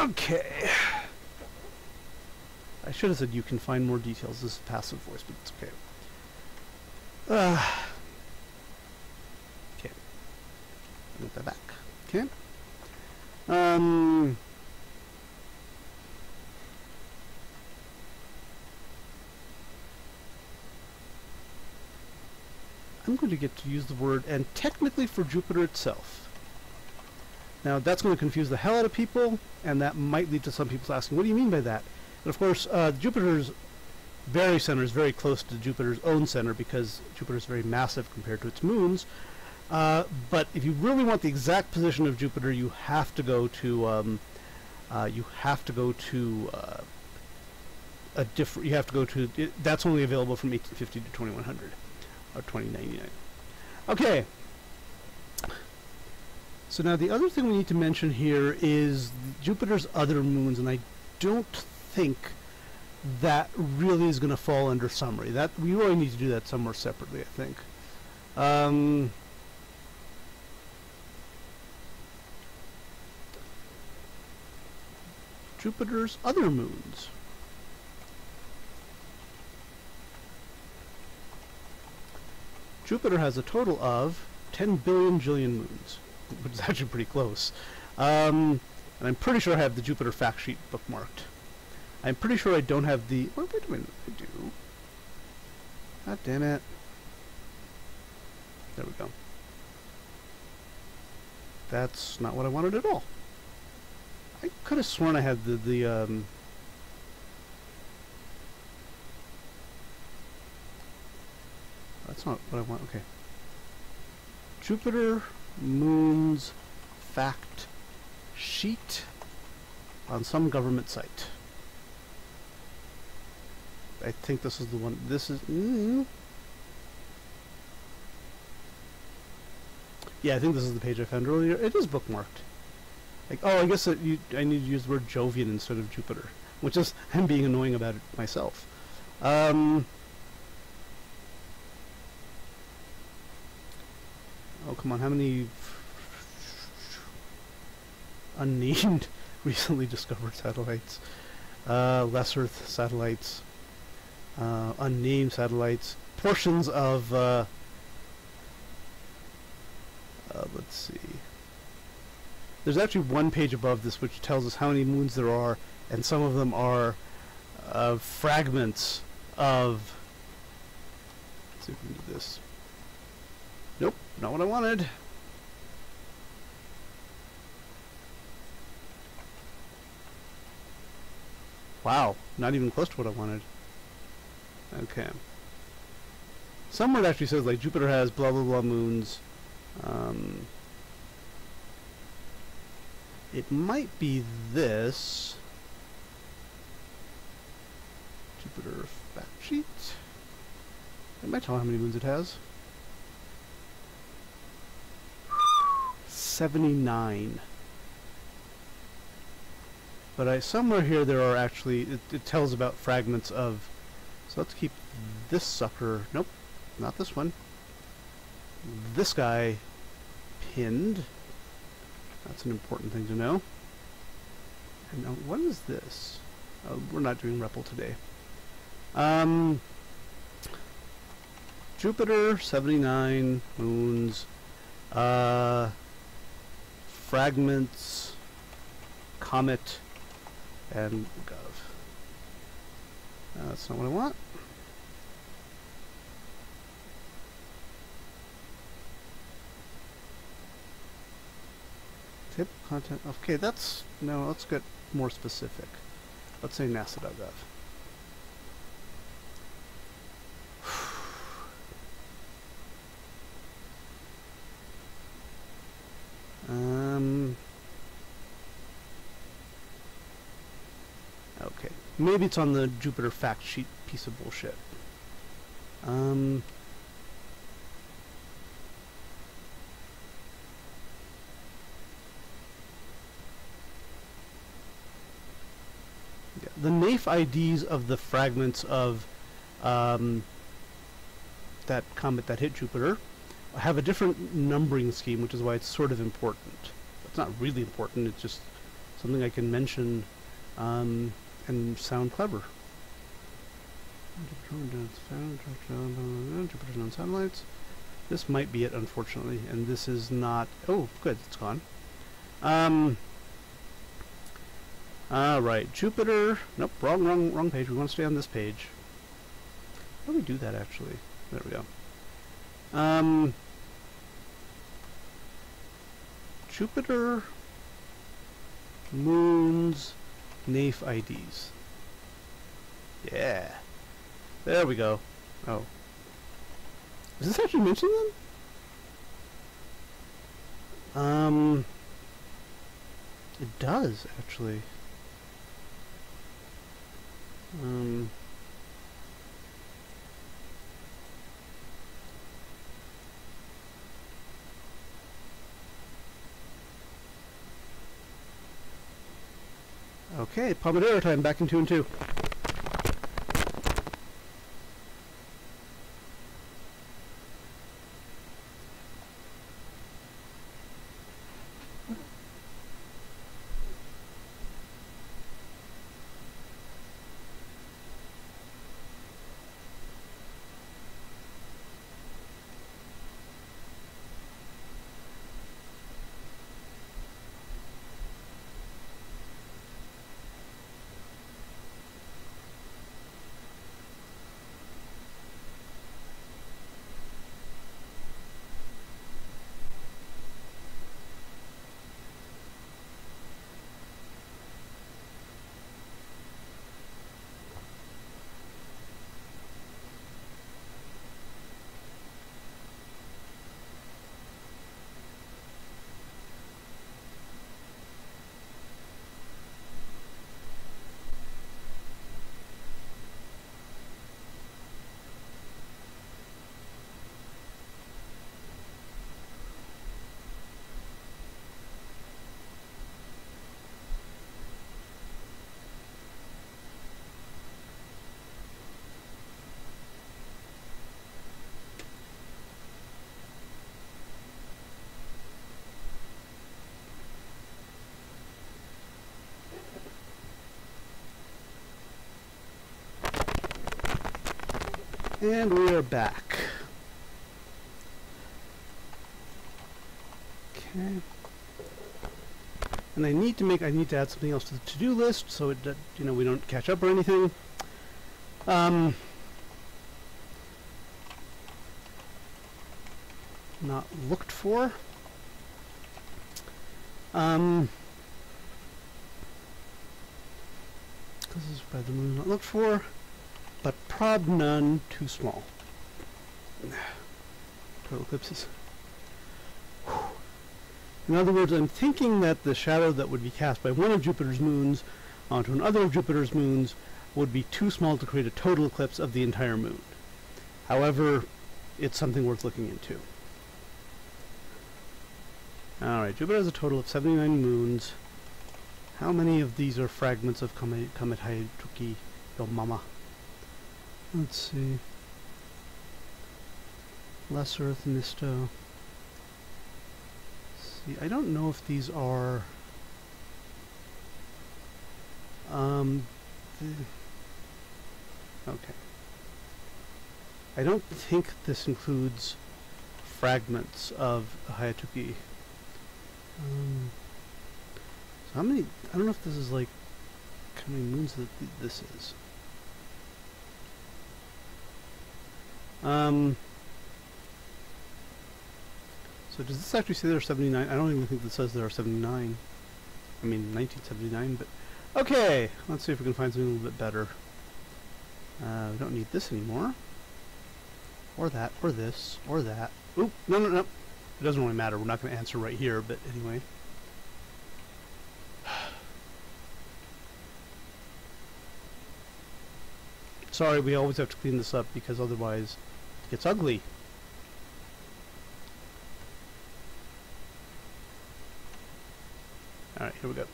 okay. I should have said you can find more details. This is passive voice, but it's okay. Uh, okay. Move that back. Okay. Um. I'm going to get to use the word and technically for Jupiter itself. Now that's going to confuse the hell out of people, and that might lead to some people asking, what do you mean by that? And of course, uh, Jupiter's barycenter is very close to Jupiter's own center because Jupiter is very massive compared to its moons. Uh, but if you really want the exact position of Jupiter, you have to go to um, uh, you have to go to uh, a different. You have to go to it, that's only available from 1850 to 2100 or 2099. Okay. So now the other thing we need to mention here is Jupiter's other moons, and I don't think that really is going to fall under summary. That we really need to do that somewhere separately, I think. Um, Jupiter's other moons. Jupiter has a total of 10 billion jillion moons, which is actually pretty close. Um, and I'm pretty sure I have the Jupiter fact sheet bookmarked. I'm pretty sure I don't have the... Oh, wait a minute, I do. God damn it. There we go. That's not what I wanted at all. I could have sworn I had the, the um... That's not what I want, okay. Jupiter Moon's fact sheet on some government site. I think this is the one. This is. Mm, yeah, I think this is the page I found earlier. It is bookmarked. Like, oh, I guess it, you, I need to use the word Jovian instead of Jupiter, which is *laughs* I'm being annoying about it myself. Um, oh, come on, how many unnamed *laughs* recently discovered satellites? Uh, less Earth satellites uh, unnamed satellites, portions of, uh, uh, let's see, there's actually one page above this which tells us how many moons there are, and some of them are uh, fragments of, let's see if we can do this. Nope, not what I wanted. Wow, not even close to what I wanted. Okay. Somewhere it actually says like Jupiter has blah blah blah moons. Um, it might be this. Jupiter fact sheet. It might tell how many moons it has. 79. But I somewhere here there are actually it, it tells about fragments of So let's keep this sucker, nope, not this one. This guy pinned. That's an important thing to know. And now, what is this? Oh, we're not doing REPL today. Um, Jupiter, 79 moons, uh, fragments, comet, and gov. Uh, that's not what I want. Tip content. Okay, that's no. Let's get more specific. Let's say NASA.gov. um. Okay. Maybe it's on the Jupiter fact sheet piece of bullshit. Um. Yeah, the NAIF IDs of the fragments of um, that comet that hit Jupiter have a different numbering scheme, which is why it's sort of important. It's not really important, it's just something I can mention um, and sound clever. Jupiter's known satellites. This might be it, unfortunately, and this is not... Oh, good, it's gone. Um, Alright, Jupiter... Nope, wrong, wrong, wrong page. We want to stay on this page. How do we do that, actually? There we go. Um, Jupiter moons NAIF IDs. Yeah. There we go. Oh. Does this actually mention them? Um, it does, actually. Um, Okay, Pomodoro time, back in two and two. And we are back. Okay. And I need to make, I need to add something else to the to-do list so it, that, you know, we don't catch up or anything. Um, not looked for. Um, this is by the moon not looked for but prob none too small. Total ellipses. In other words, I'm thinking that the shadow that would be cast by one of Jupiter's moons onto another of Jupiter's moons would be too small to create a total eclipse of the entire moon. However, it's something worth looking into. Alright, Jupiter has a total of 79 moons. How many of these are fragments of Comet, Comet Hyakutake, Yo Mama? Let's see. Less Earth, Misto. See, I don't know if these are... Um... okay. I don't think this includes fragments of Hayatuki. Um, so how many... I don't know if this is like... How many moons that th this is. Um... So does this actually say there are 79? I don't even think this says there are 79. I mean 1979, but... Okay! Let's see if we can find something a little bit better. Uh, we don't need this anymore. Or that, or this, or that. Oop, no, no, no. It doesn't really matter. We're not going to answer right here, but anyway. Sorry, we always have to clean this up because otherwise it gets ugly. Alright, here we go.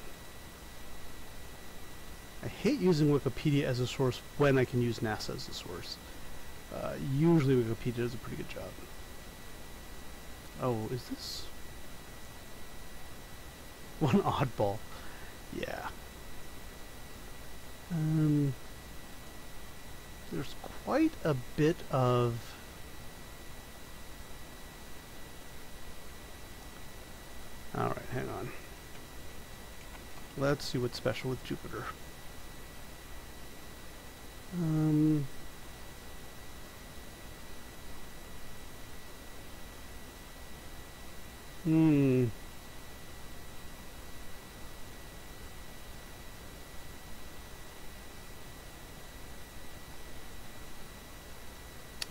I hate using Wikipedia as a source when I can use NASA as a source. Uh, usually Wikipedia does a pretty good job. Oh, is this... *laughs* One oddball. Yeah. Um, there's quite a bit of... Alright, hang on. Let's see what's special with Jupiter. Um... Hmm.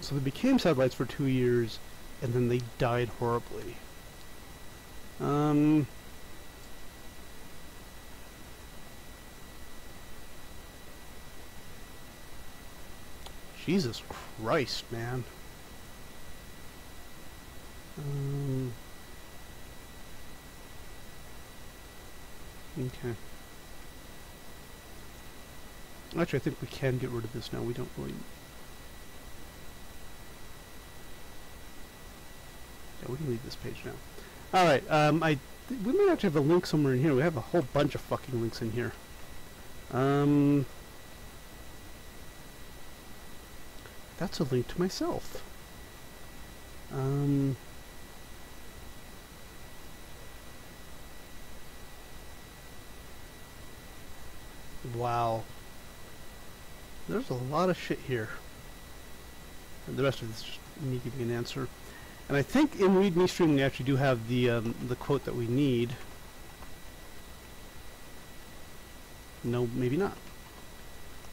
So they became satellites for two years, and then they died horribly. Um... Jesus Christ, man. Um... Okay. Actually, I think we can get rid of this now. We don't really... Yeah, we can leave this page now. Alright, um, I... we might actually have a link somewhere in here. We have a whole bunch of fucking links in here. Um... That's a link to myself. Um... Wow. There's a lot of shit here. And the rest of this is just me giving an answer. And I think in README stream we actually do have the um, the quote that we need. No, maybe not.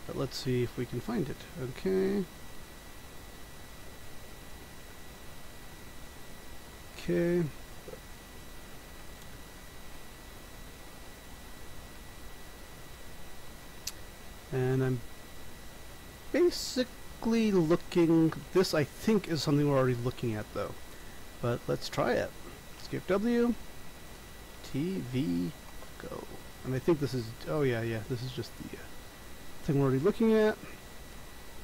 But let's see if we can find it. Okay. Okay. And I'm basically looking, this I think is something we're already looking at though. But let's try it. Skip W, TV, go. And I think this is, oh yeah, yeah, this is just the uh, thing we're already looking at.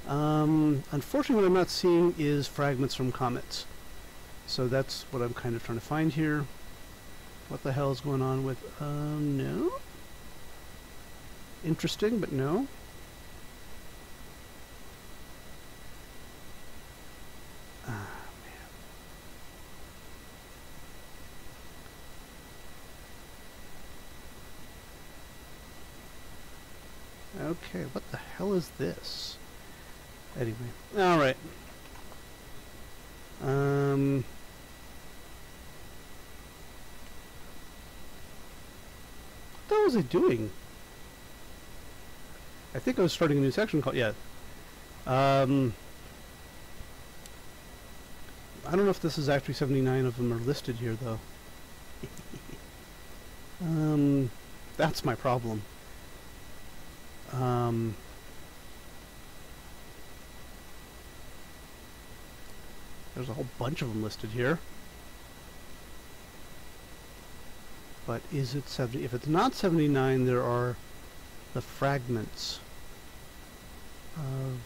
Um, unfortunately what I'm not seeing is fragments from comets. So that's what I'm kind of trying to find here. What the hell is going on with, um, no? Interesting, but no. Ah, okay, what the hell is this? Anyway, alright. Um... What was I doing? I think I was starting a new section called, yeah. Um, I don't know if this is actually 79 of them are listed here, though. *laughs* um, that's my problem. Um, there's a whole bunch of them listed here. But is it 70? If it's not 79, there are the fragments of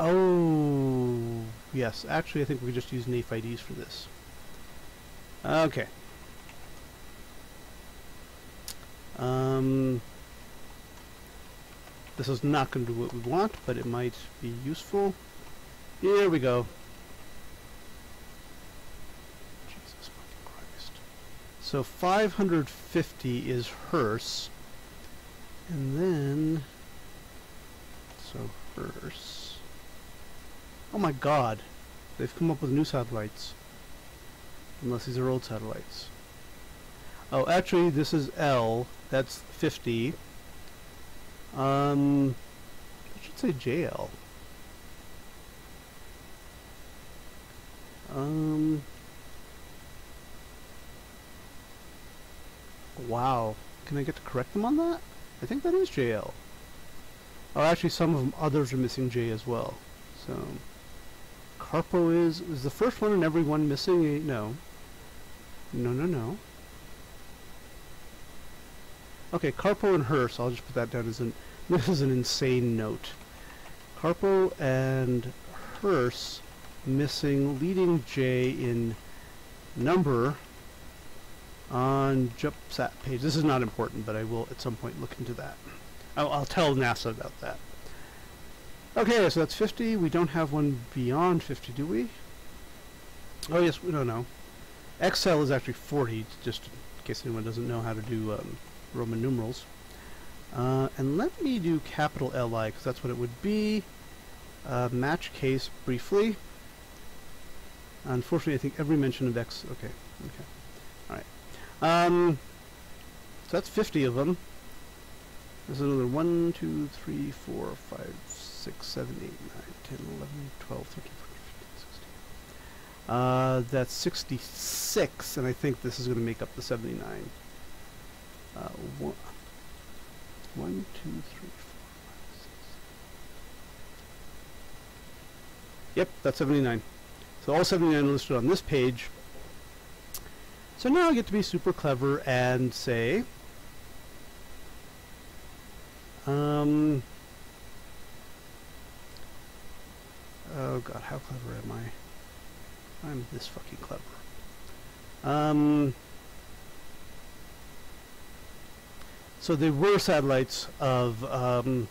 Oh, yes. Actually, I think we just use NAIF IDs for this. Okay. Um, this is not going to do what we want, but it might be useful. Here we go. Jesus fucking Christ. So 550 is Herse. And then... So Herse... Oh my god. They've come up with new satellites. Unless these are old satellites. Oh, actually, this is L. That's 50. Um, I should say JL. Um. Wow. Can I get to correct them on that? I think that is JL. Oh, actually, some of them, others are missing J as well. So, Carpo is, is the first one and every one missing a, no. No, no, no. Okay, Carpo and Herse, I'll just put that down as an, *laughs* this is an insane note. Carpo and Herse missing leading J in number on JupSat page. This is not important, but I will at some point look into that. I'll, I'll tell NASA about that. Okay, so that's 50. We don't have one beyond 50, do we? Oh, yes, we don't know. XL is actually 40, just in case anyone doesn't know how to do um, Roman numerals. Uh, and let me do capital LI, because that's what it would be. Uh, match case briefly. Unfortunately, I think every mention of X... Okay, okay. Alright. Um, so that's 50 of them. There's another 1, 2, 3, 4, 5, 6, 7, 8, 9, 10, 11, 12, 13, 14, 15, 16. Uh, that's 66, and I think this is going to make up the 79. Uh, one, one, two, three, four, five, six. Yep, that's 79. So all 79 are listed on this page. So now I get to be super clever and say, um, oh god, how clever am I? I'm this fucking clever. Um, so they were satellites of um,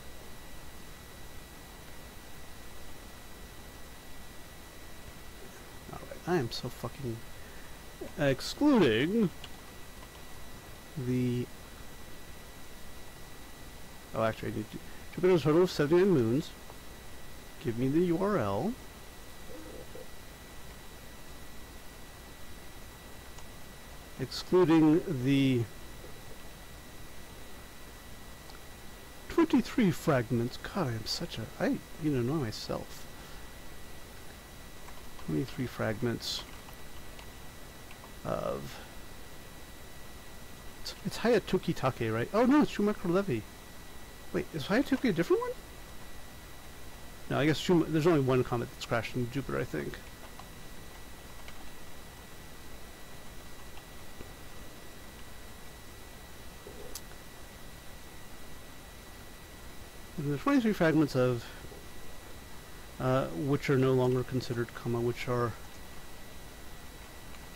Alright, I am so fucking excluding the oh actually I need to Jupiter's total of 79 moons. Give me the URL excluding the 23 fragments. God, I am such a... I even know myself. 23 fragments of... It's, it's Hayatuki Take, right? Oh, no, it's Shoemaker-Levy. Wait, is Hayatuki a different one? No, I guess Schum there's only one comet that's crashed in Jupiter, I think. The 23 fragments of uh, which are no longer considered comma, which are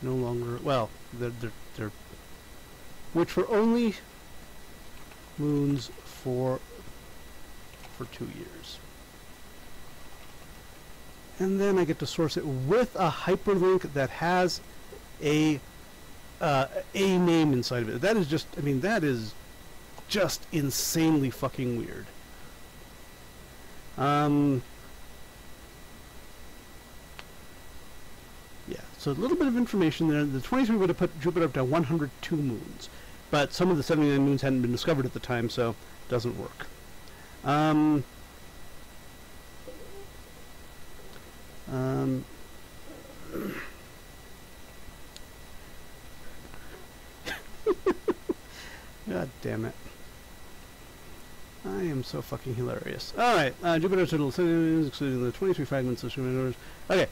no longer, well, they're, they're, they're which were only moons for for two years. And then I get to source it with a hyperlink that has a uh, a name inside of it. That is just, I mean, that is just insanely fucking weird. Um, yeah, so a little bit of information there. The 23 would have put Jupiter up to 102 moons, but some of the 79 moons hadn't been discovered at the time, so it doesn't work. Um, um, *laughs* God damn it. I am so fucking hilarious. Alright, uh, Jupiter total moons, excluding the 23 fragments of human orders. Okay.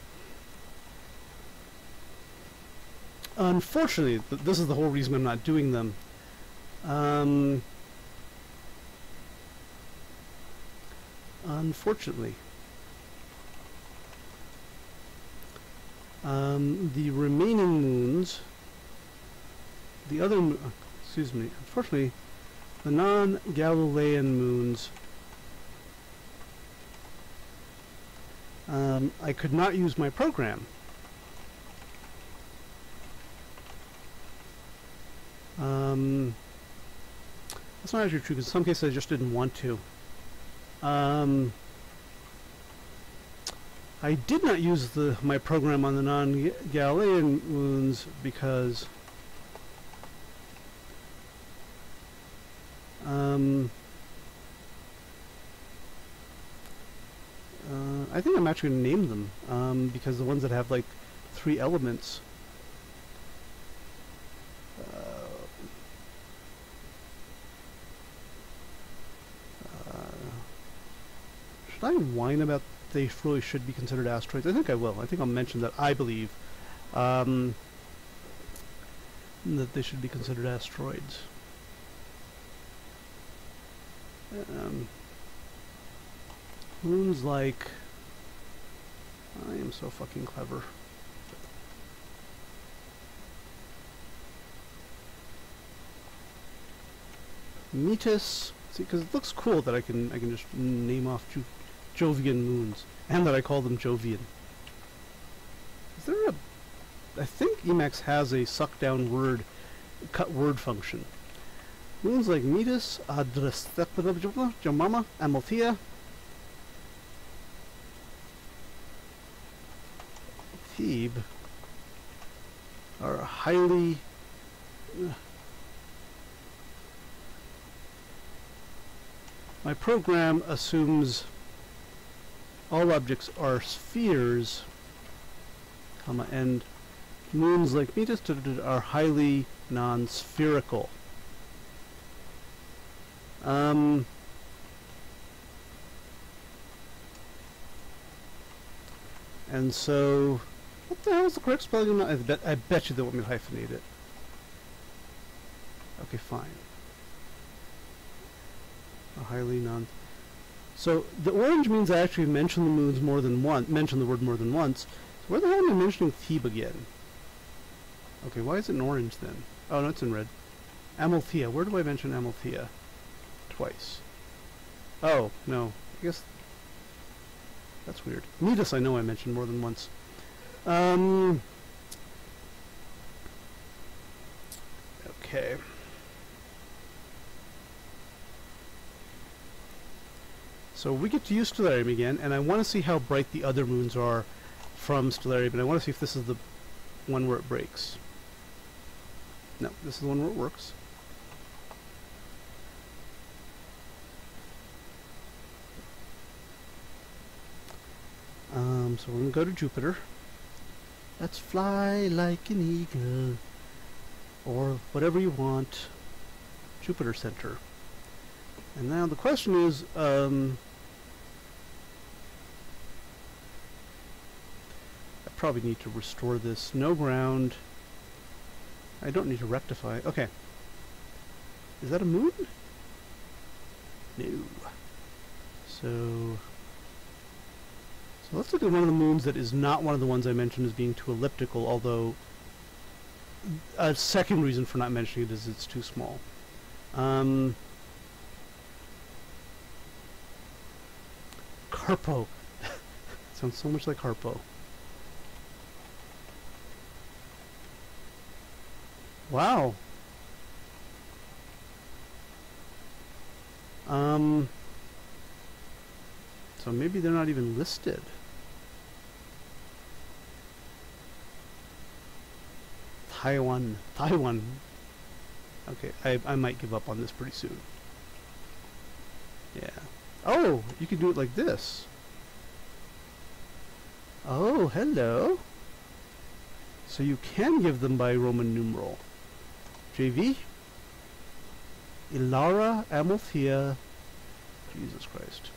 Unfortunately, th this is the whole reason I'm not doing them. Um, unfortunately. Um, the remaining moons, the other, mo excuse me, unfortunately, the non-Galilean moons, um, I could not use my program. Um, that's not actually true, because in some cases I just didn't want to. Um, I did not use the my program on the non-Galilean moons because um, uh, I think I'm actually going to name them um, because the ones that have like three elements. Uh, should I whine about they really should be considered asteroids? I think I will. I think I'll mention that I believe um, that they should be considered asteroids. Um, moons like... I am so fucking clever. Metis. See, because it looks cool that I can I can just name off Ju Jovian moons, and that I call them Jovian. Is there a... I think Emacs has a suck down word, cut word function. Moons like Metis, Adrastepidabjumma, Jamama, Amalthea, Thebe are highly... uh, My program assumes all objects are spheres, comma, and moons like Metis are highly non-spherical. Um, and so, what the hell is the correct spelling? I bet, I bet you they want me to hyphenate it. Okay, fine. A highly non. So the orange means I actually mention the moons more than one. Mention the word more than once. So where the hell am I mentioning Thebe again? Okay, why is it in orange then? Oh no, it's in red. Amalthea. Where do I mention Amalthea? Twice. Oh no, I guess that's weird. Metis, I know I mentioned more than once. Um. Okay. So we get to use Stellarium again, and I want to see how bright the other moons are from Stellarium, and I want to see if this is the one where it breaks. No, this is the one where it works. Um, so we're going to go to Jupiter. Let's fly like an eagle. Or whatever you want. Jupiter Center. And now the question is, um, I probably need to restore this. No ground. I don't need to rectify. Okay. Is that a moon? No. So... So let's look at one of the moons that is not one of the ones I mentioned as being too elliptical, although a second reason for not mentioning it is it's too small. Um, Carpo. *laughs* Sounds so much like Harpo. Wow. Um. So maybe they're not even listed. Taiwan. Taiwan. Okay, I, I might give up on this pretty soon. Yeah. Oh, you can do it like this. Oh, hello. So you can give them by Roman numeral. JV? Ilara Amalthea. Jesus Christ.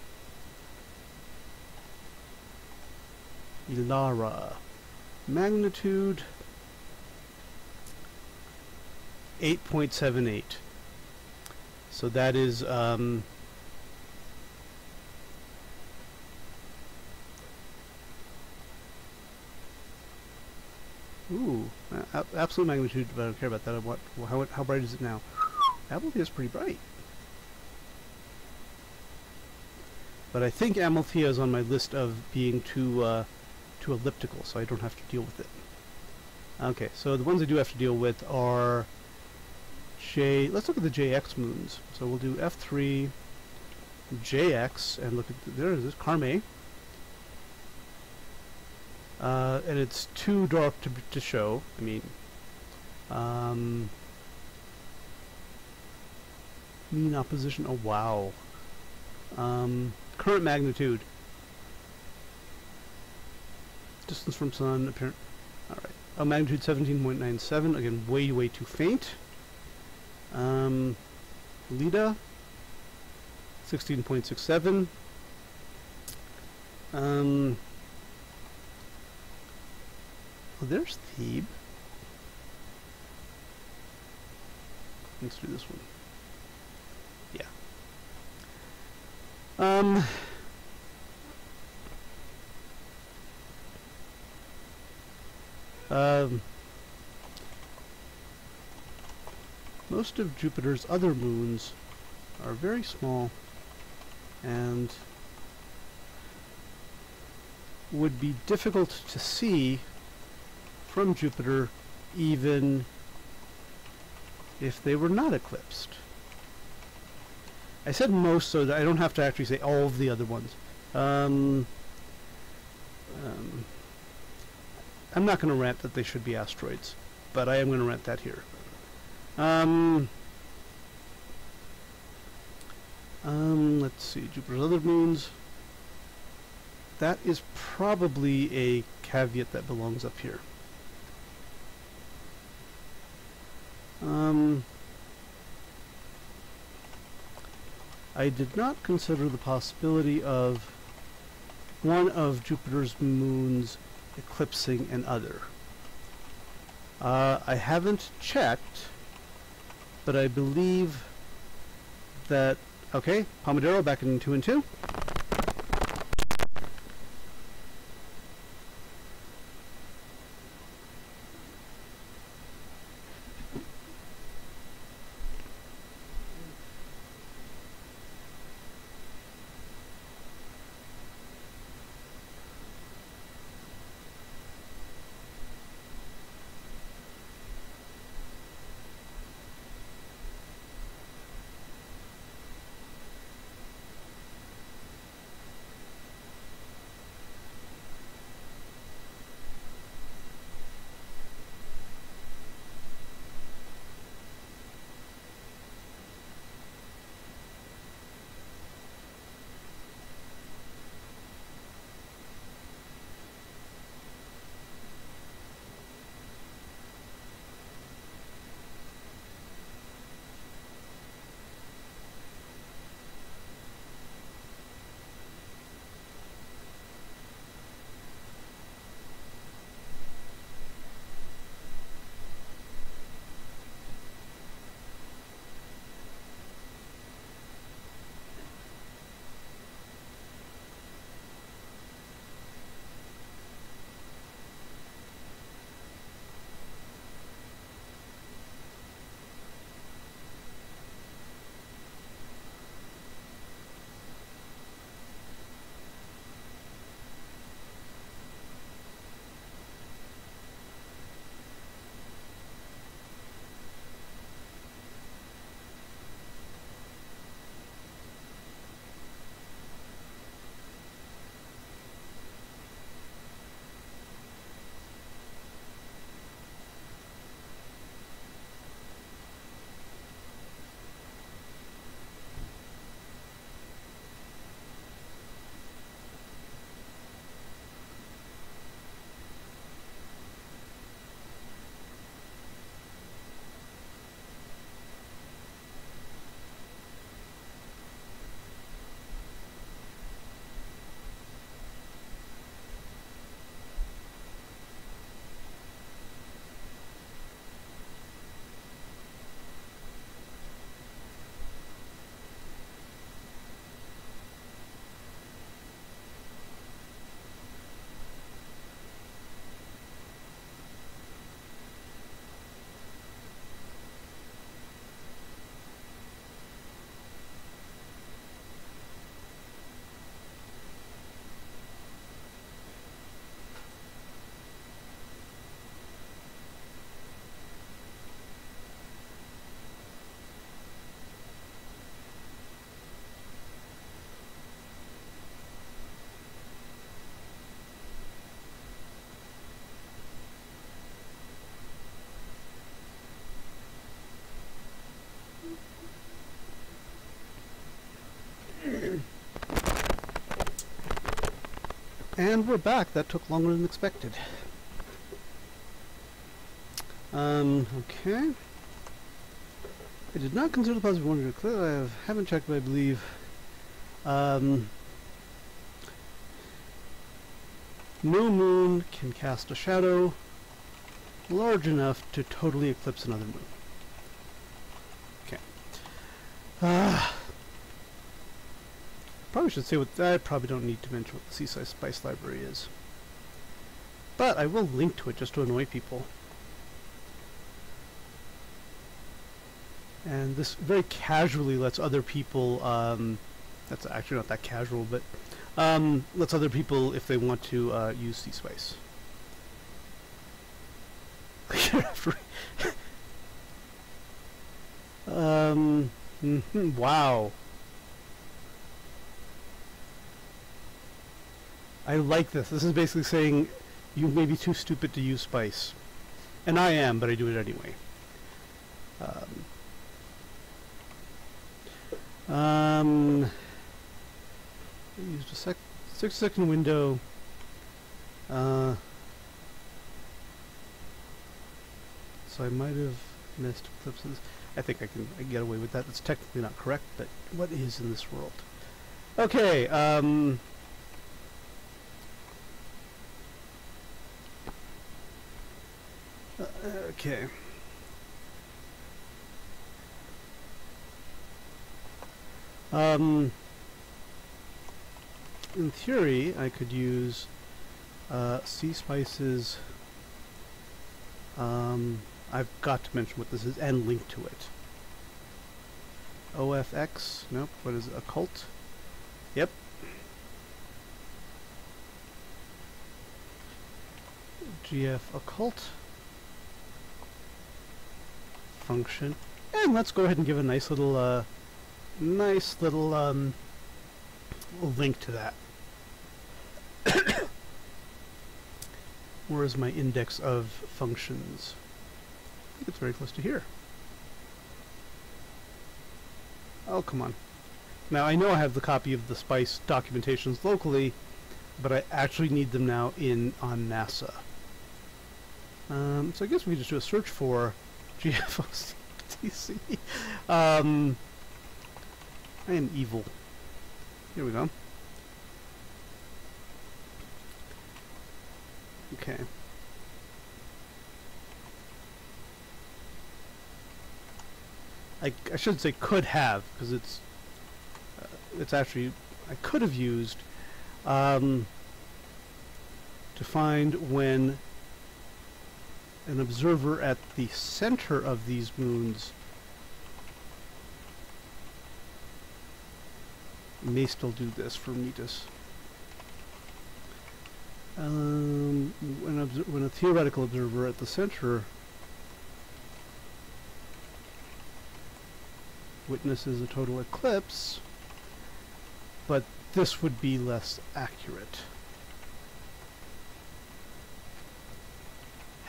Ilara. Magnitude 8.78. So that is um, Ooh, uh, absolute magnitude, but I don't care about that. What? How, how bright is it now? Amalthea is pretty bright. But I think Amalthea is on my list of being too, uh, too elliptical, so I don't have to deal with it. Okay, so the ones I do have to deal with are J... Let's look at the JX moons. So we'll do F3, JX, and look at... The, there is, Carme. Uh, and it's too dark to, to show. I mean, um, mean opposition. Oh wow. Um, current magnitude. Distance from sun. Apparent. All right. Oh, magnitude 17.97. Again, way way too faint. Um, Leda. 16.67. Um. Oh, there's Thebe. Let's do this one. Yeah. Um. Um. Most of Jupiter's other moons are very small and would be difficult to see from Jupiter even if they were not eclipsed. I said most so that I don't have to actually say all of the other ones. Um, um, I'm not going to rant that they should be asteroids, but I am going to rant that here. Um, um, let's see, Jupiter's other moons. That is probably a caveat that belongs up here. Um, I did not consider the possibility of one of Jupiter's moons eclipsing another. Uh, I haven't checked, but I believe that... Okay, Pomodoro back in 2 and 2. And we're back. That took longer than expected. Um, okay. I did not consider the possibility of clear. I have, haven't checked, but I believe. Um, no moon can cast a shadow large enough to totally eclipse another moon. Okay. Ah. Probably should say what I probably don't need to mention what the Seaside Spice Library is. But I will link to it just to annoy people. And this very casually lets other people, um, that's actually not that casual, but um, lets other people, if they want to, uh, use CSPICE. *laughs* um, mm -hmm, wow. I like this. This is basically saying you may be too stupid to use spice. And I am, but I do it anyway. Um, um, used a sec six second window. Uh, so I might have missed eclipses. I think I can I get away with that. That's technically not correct, but what is in this world? Okay, um... okay. Um, in theory, I could use uh, CSPICE's. Um, I've got to mention what this is and link to it. OFX, nope, what is it, occult? Yep. GF occult function. And let's go ahead and give a nice little, uh, nice little, um, link to that. *coughs* Where is my index of functions? I think it's very close to here. Oh, come on. Now, I know I have the copy of the SPICE documentations locally, but I actually need them now in on NASA. Um, so I guess we just do a search for GFOCTC. *laughs* Um, I am evil. Here we go. Okay. I, I shouldn't say could have because it's uh, it's actually I could have used um, to find when an observer at the center of these moons may still do this for Metis. Um, when, when a theoretical observer at the center witnesses a total eclipse, but this would be less accurate.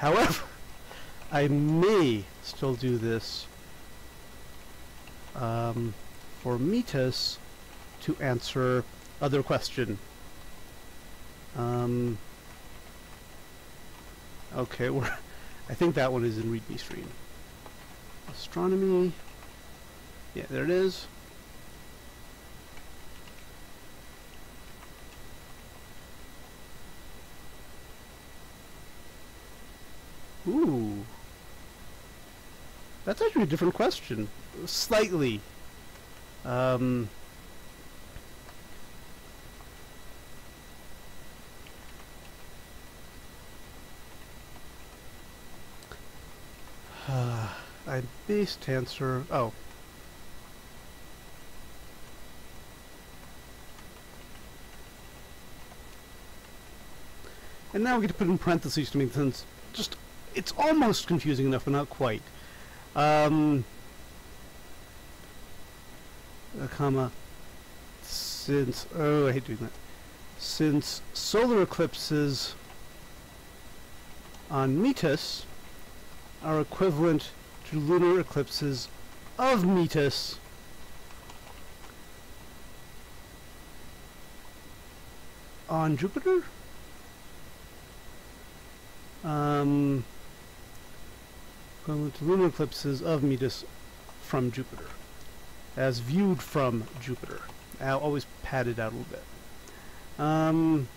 However, I may still do this um, for Metis to answer other question. Um, okay, *laughs* we're I think that one is in README stream. Astronomy. Yeah, there it is. Ooh. That's actually a different question. Slightly. Um... *sighs* I based answer. Oh, And now we get to put in parentheses to make sense. Just, it's almost confusing enough, but not quite. Um, a comma, since, oh, I hate doing that. Since solar eclipses on Metis are equivalent to lunar eclipses of Metis, on Jupiter? Um, equivalent to lunar eclipses of Metis from Jupiter, as viewed from Jupiter. I'll always pad it out a little bit. Um,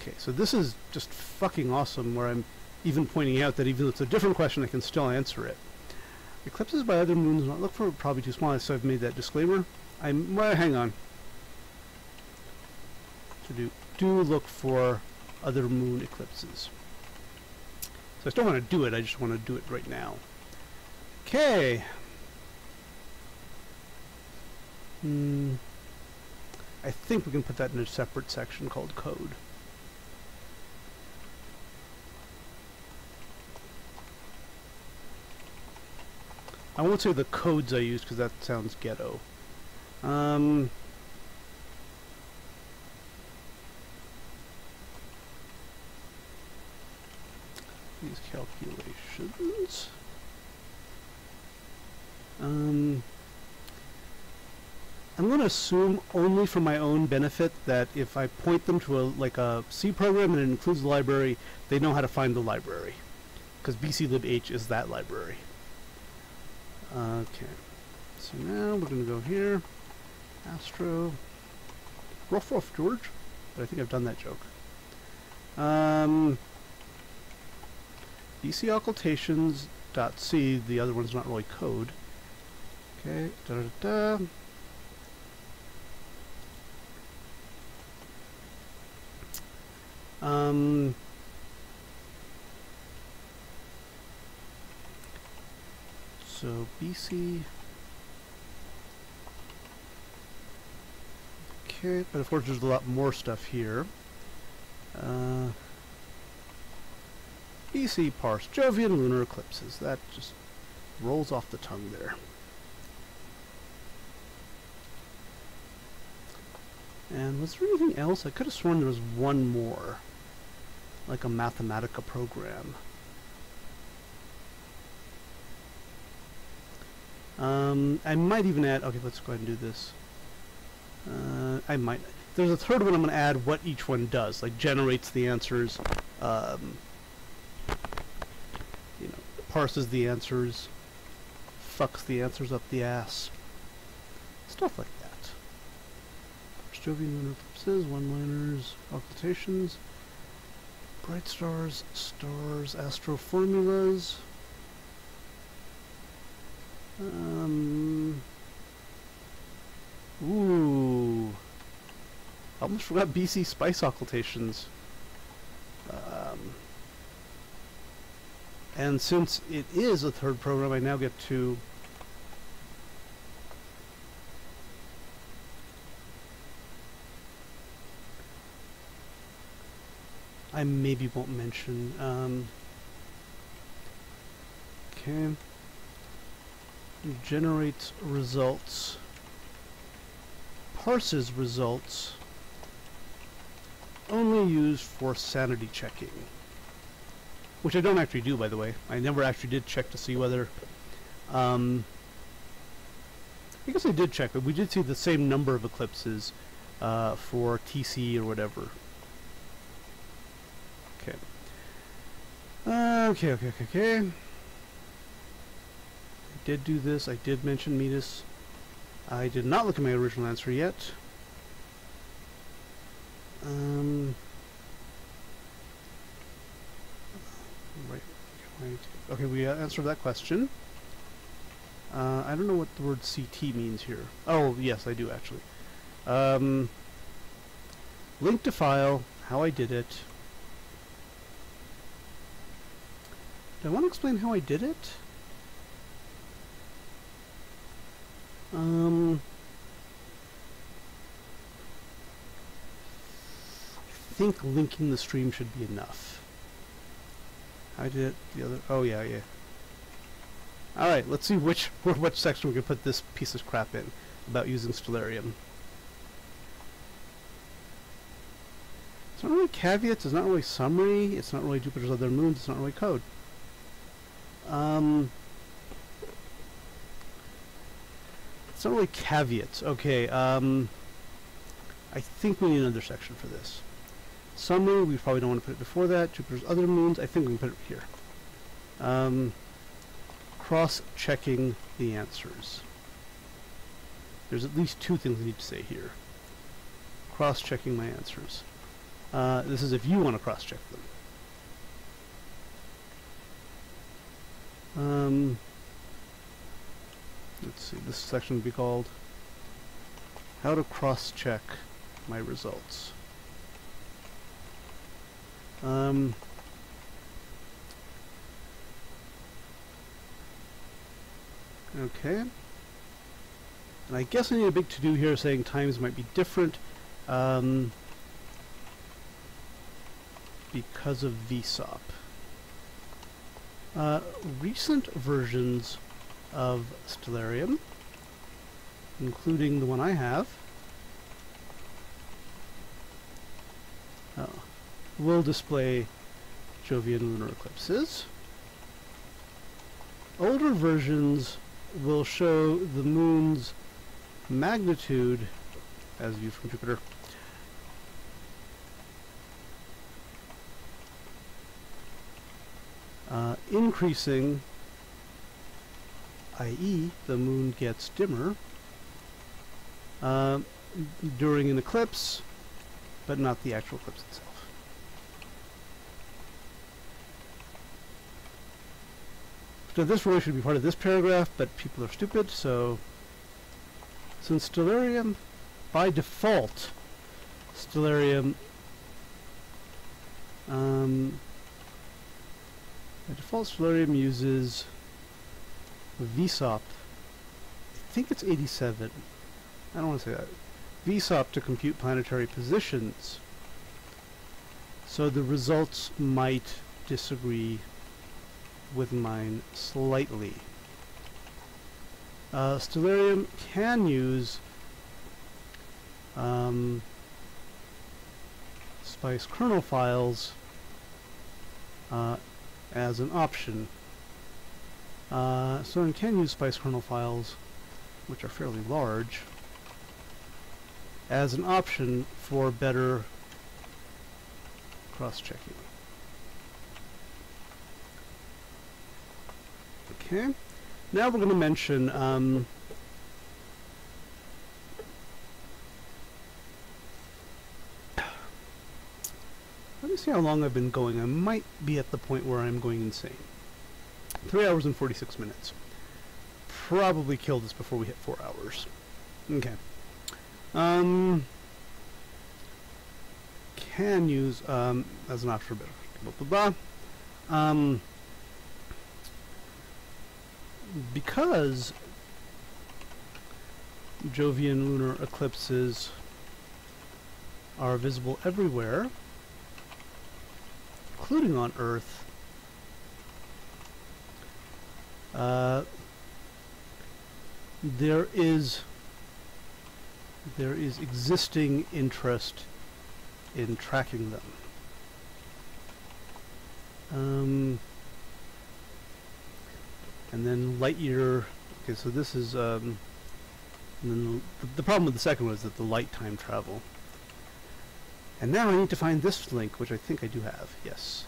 okay, so this is just fucking awesome where I'm even pointing out that even though it's a different question, I can still answer it. Eclipses by other moons not look for probably too small, so I've made that disclaimer. I'm well, hang on. To do do look for other moon eclipses. So I still want to do it, I just want to do it right now. Okay. Hmm. I think we can put that in a separate section called code. I won't say the codes I use because that sounds ghetto. Um, these calculations. Um, I'm going to assume only for my own benefit that if I point them to a like a C program and it includes the library, they know how to find the library. Because BCLibH is that library. Okay. So now we're going to go here. Astro. Ruff ruff, George. But I think I've done that joke. Um, BC occultations dot C. The other one's not really code. Okay. Da da da. Um, so BC. Okay, but of course there's a lot more stuff here. Uh, BC parse Jovian lunar eclipses. That just rolls off the tongue there. And was there anything else? I could have sworn there was one more. Like a Mathematica program. Um, I might even add, okay, let's go ahead and do this. Uh, I might, there's a third one I'm going to add what each one does, like generates the answers, um, you know, parses the answers, fucks the answers up the ass, stuff like that. Jovian lunar eclipses, one-liners, occultations, bright stars, stars, astro formulas, um, ooh. I almost forgot BC spice occultations. Um, and since it is a third program, I now get to I maybe won't mention. Um, okay generates results, parses results, only used for sanity checking. Which I don't actually do, by the way. I never actually did check to see whether... Um, I guess I did check, but we did see the same number of eclipses uh, for TC or whatever. Okay. Okay, okay, okay, okay did do this. I did mention Metis. I did not look at my original answer yet. Um, right. Okay, we answered that question. Uh, I don't know what the word CT means here. Oh, yes, I do actually. Um, link to file, how I did it. Do I want to explain how I did it? Um, I think linking the stream should be enough. I did the other. Oh yeah, yeah. All right, let's see which *laughs* which section we can put this piece of crap in about using Stellarium. It's not really caveats. It's not really summary. It's not really Jupiter's other moons. It's not really code. Um. It's not really caveats. Okay, um... I think we need another section for this. Sun moon, we probably don't want to put it before that. Jupiter's other moons, I think we can put it here. Um, cross-checking the answers. There's at least two things I need to say here. Cross-checking my answers. Uh, this is if you want to cross-check them. Um, let's see, this section would be called How to Cross-Check My Results. Um, okay. And I guess I need a big to-do here saying times might be different um, because of VSOP. Uh, recent versions of Stellarium, including the one I have, oh, will display Jovian lunar eclipses. Older versions will show the moon's magnitude as viewed from Jupiter. Uh, increasing, i.e. the moon gets dimmer uh, during an eclipse, but not the actual eclipse itself. So this really should be part of this paragraph, but people are stupid, so since Stellarium, by default, Stellarium, um, by default Stellarium uses VSOP. I think it's 87. I don't want to say that. VSOP to compute planetary positions. So the results might disagree with mine slightly. Uh, Stellarium can use um, Spice kernel files uh, as an option. Uh, so one can use Spice kernel files, which are fairly large, as an option for better cross-checking. Okay. Now we're going to mention um, let me see how long I've been going. I might be at the point where I'm going insane. Three hours and 46 minutes. Probably kill this before we hit four hours. Okay. Um, can use um, as an option, blah blah blah. Um, because Jovian lunar eclipses are visible everywhere, including on Earth, uh, there is there is existing interest in tracking them. Um, and then light year okay so this is um, then the, the problem with the second one is that the light time travel. And now I need to find this link which I think I do have yes.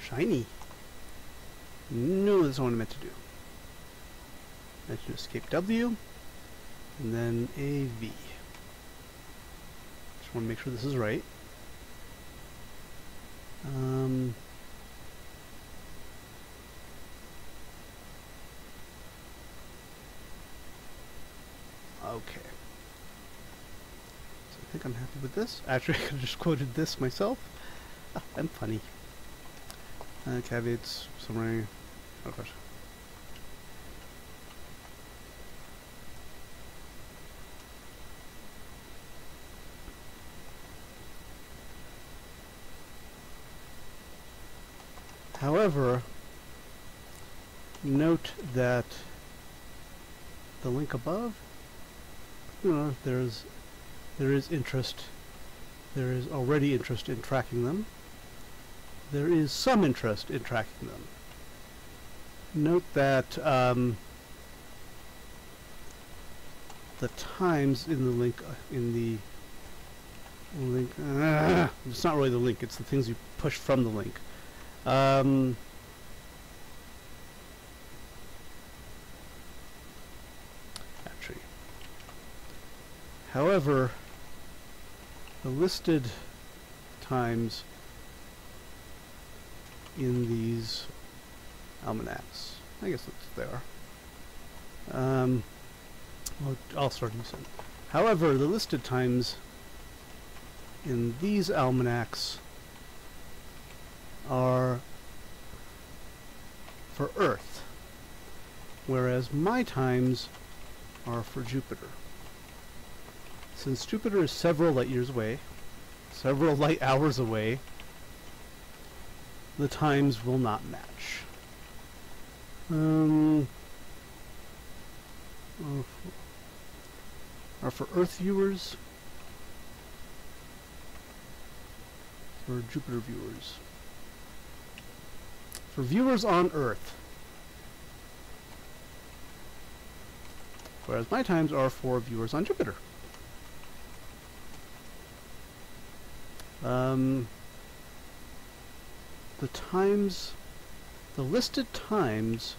Shiny. No that's what I meant to do Should escape W, and then AV. Just want to make sure this is right. Um, okay. So I think I'm happy with this. *laughs* Actually, I could have just quoted this myself. Ah, I'm funny. Uh, caveats, summary. Oh gosh. However, note that the link above, you know, there's there is interest there is already interest in tracking them. There is some interest in tracking them. Note that um, the times in the link uh, in the link uh, it's not really the link it's the things you push from the link um, actually however the listed times in these almanacs I guess that's there um, well, I'll start in a However, the listed times in these almanacs are for Earth, whereas my times are for Jupiter. Since Jupiter is several light years away, several *laughs* light hours away, the times will not match. Um, are for Earth viewers, for Jupiter viewers. For viewers on Earth. Whereas my times are for viewers on Jupiter. Um, the times, the listed times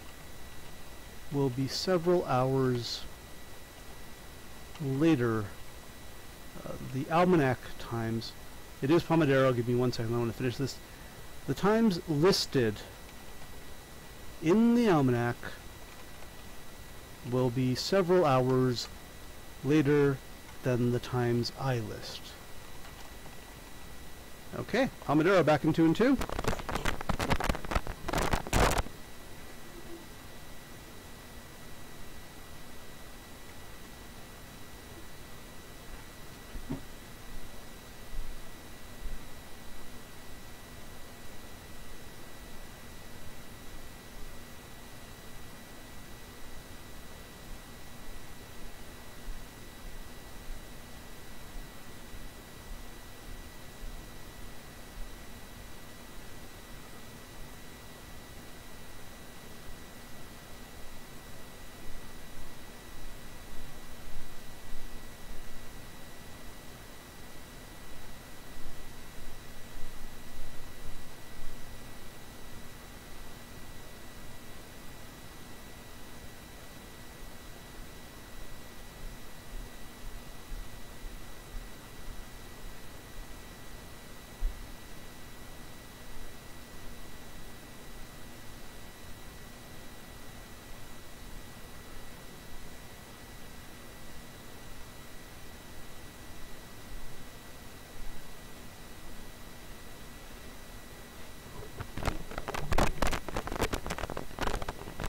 will be several hours later, uh, the almanac times, it is Pomodoro, give me one second, I want to finish this. The times listed in the almanac will be several hours later than the times I list. Okay, Pomodoro back in 2 and 2.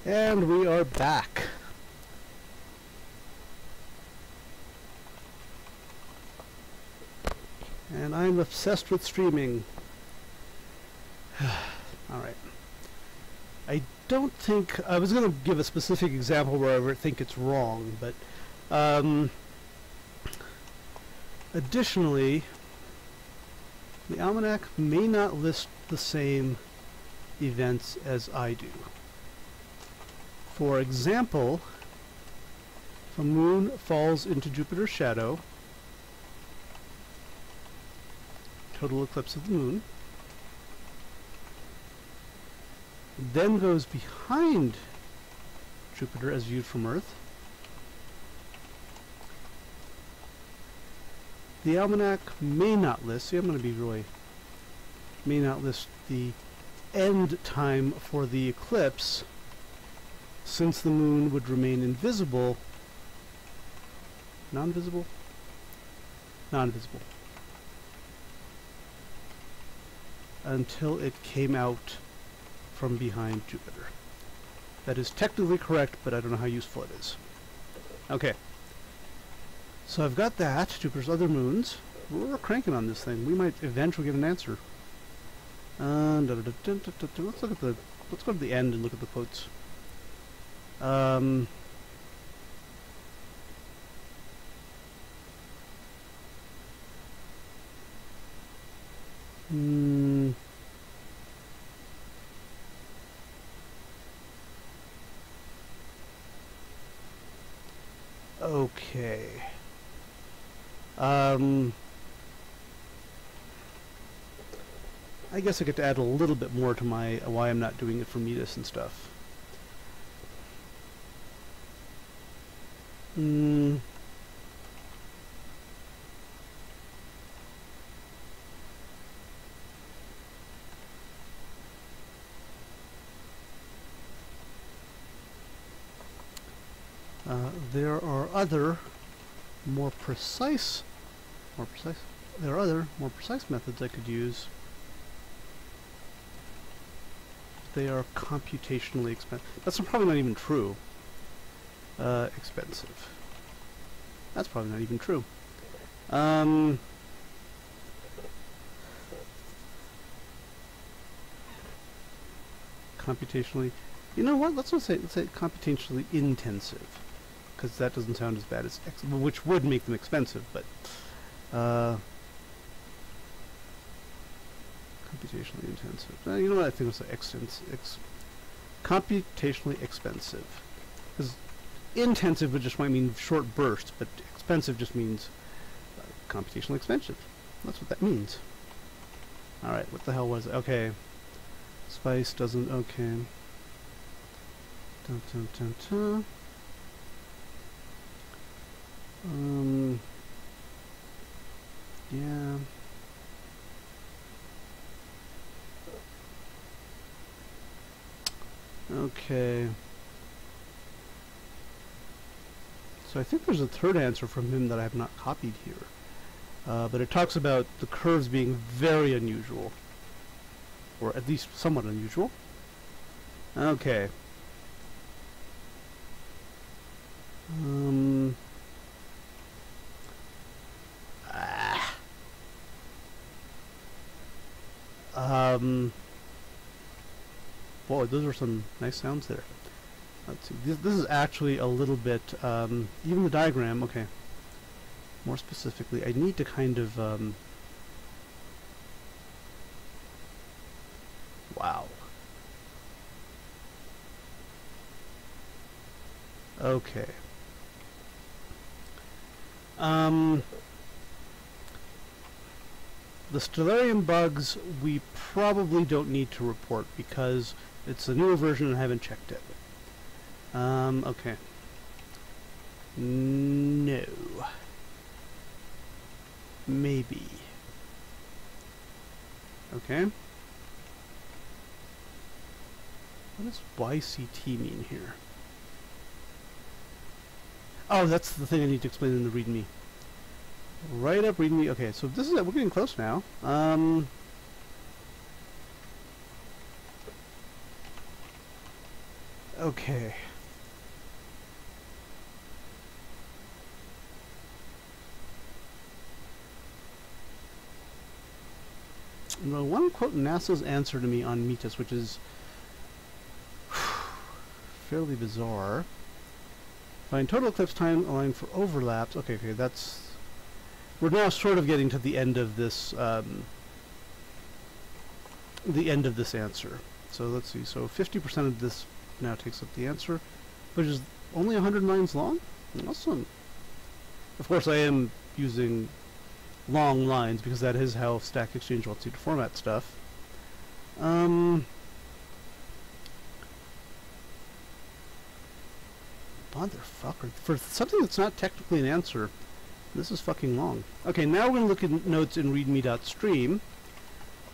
And we are back. And I'm obsessed with streaming. *sighs* Alright. I don't think... I was going to give a specific example where I think it's wrong, but... Um, additionally, the almanac may not list the same events as I do. For example, if a moon falls into Jupiter's shadow, total eclipse of the moon, then goes behind Jupiter as viewed from Earth, the almanac may not list, see I'm going to be really, may not list the end time for the eclipse since the moon would remain invisible, non-visible? Non-visible. Until it came out from behind Jupiter. That is technically correct, but I don't know how useful it is. Okay. So I've got that, Jupiter's other moons. We're cranking on this thing. We might eventually get an answer. Uh, da -da -da let's look at the. Let's go to the end and look at the quotes. Um, Hmm. Okay. Um, I guess I get to add a little bit more to my why I'm not doing it for Metis and stuff. Hmm. Uh, there are other more precise, more precise, there are other more precise methods I could use. They are computationally expensive. That's probably not even true. Uh, expensive. That's probably not even true. Um, computationally, you know what? Let's not say let's say computationally intensive because that doesn't sound as bad as ex which would make them expensive, but uh, computationally intensive. Uh, you know what? I think it's extens ex computationally expensive because intensive would just might mean short bursts, but expensive just means uh, computationally expensive. That's what that means. All right, what the hell was it? Okay, spice doesn't. Okay. Dun, dun, dun, dun. Um, yeah. Okay. So I think there's a third answer from him that I have not copied here. Uh, but it talks about the curves being very unusual. Or at least somewhat unusual. Okay. Um... Ah. Um, boy, those are some nice sounds there. Let's see. This, this is actually a little bit, um, even the diagram, okay. More specifically, I need to kind of, um, wow. Okay. Um, the Stellarium bugs we probably don't need to report because it's a newer version and I haven't checked it. Um, okay. No. Maybe. Okay. What does YCT mean here? Oh, that's the thing I need to explain in the README. Right up readme. Okay, so this is it. We're getting close now. Um, okay. The one quote NASA's answer to me on Metis, which is fairly bizarre. Find total eclipse time allowing for overlaps. Okay, okay, that's we're now sort of getting to the end of this um, the end of this answer. So let's see. So 50% of this now takes up the answer, which is only 100 lines long. Awesome. Of course, I am using long lines because that is how Stack Exchange wants you to format stuff. Um, motherfucker. For something that's not technically an answer, this is fucking long. Okay, now we're going to look at notes in readme.stream.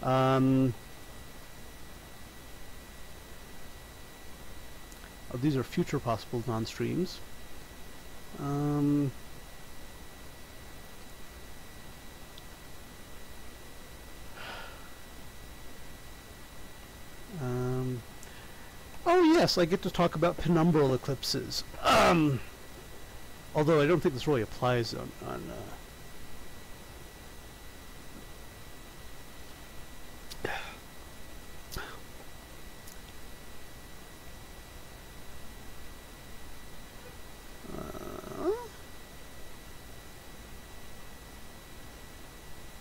Um, oh, these are future possible non-streams. Um, oh yes, I get to talk about penumbral eclipses. Um, Although I don't think this really applies on, on uh,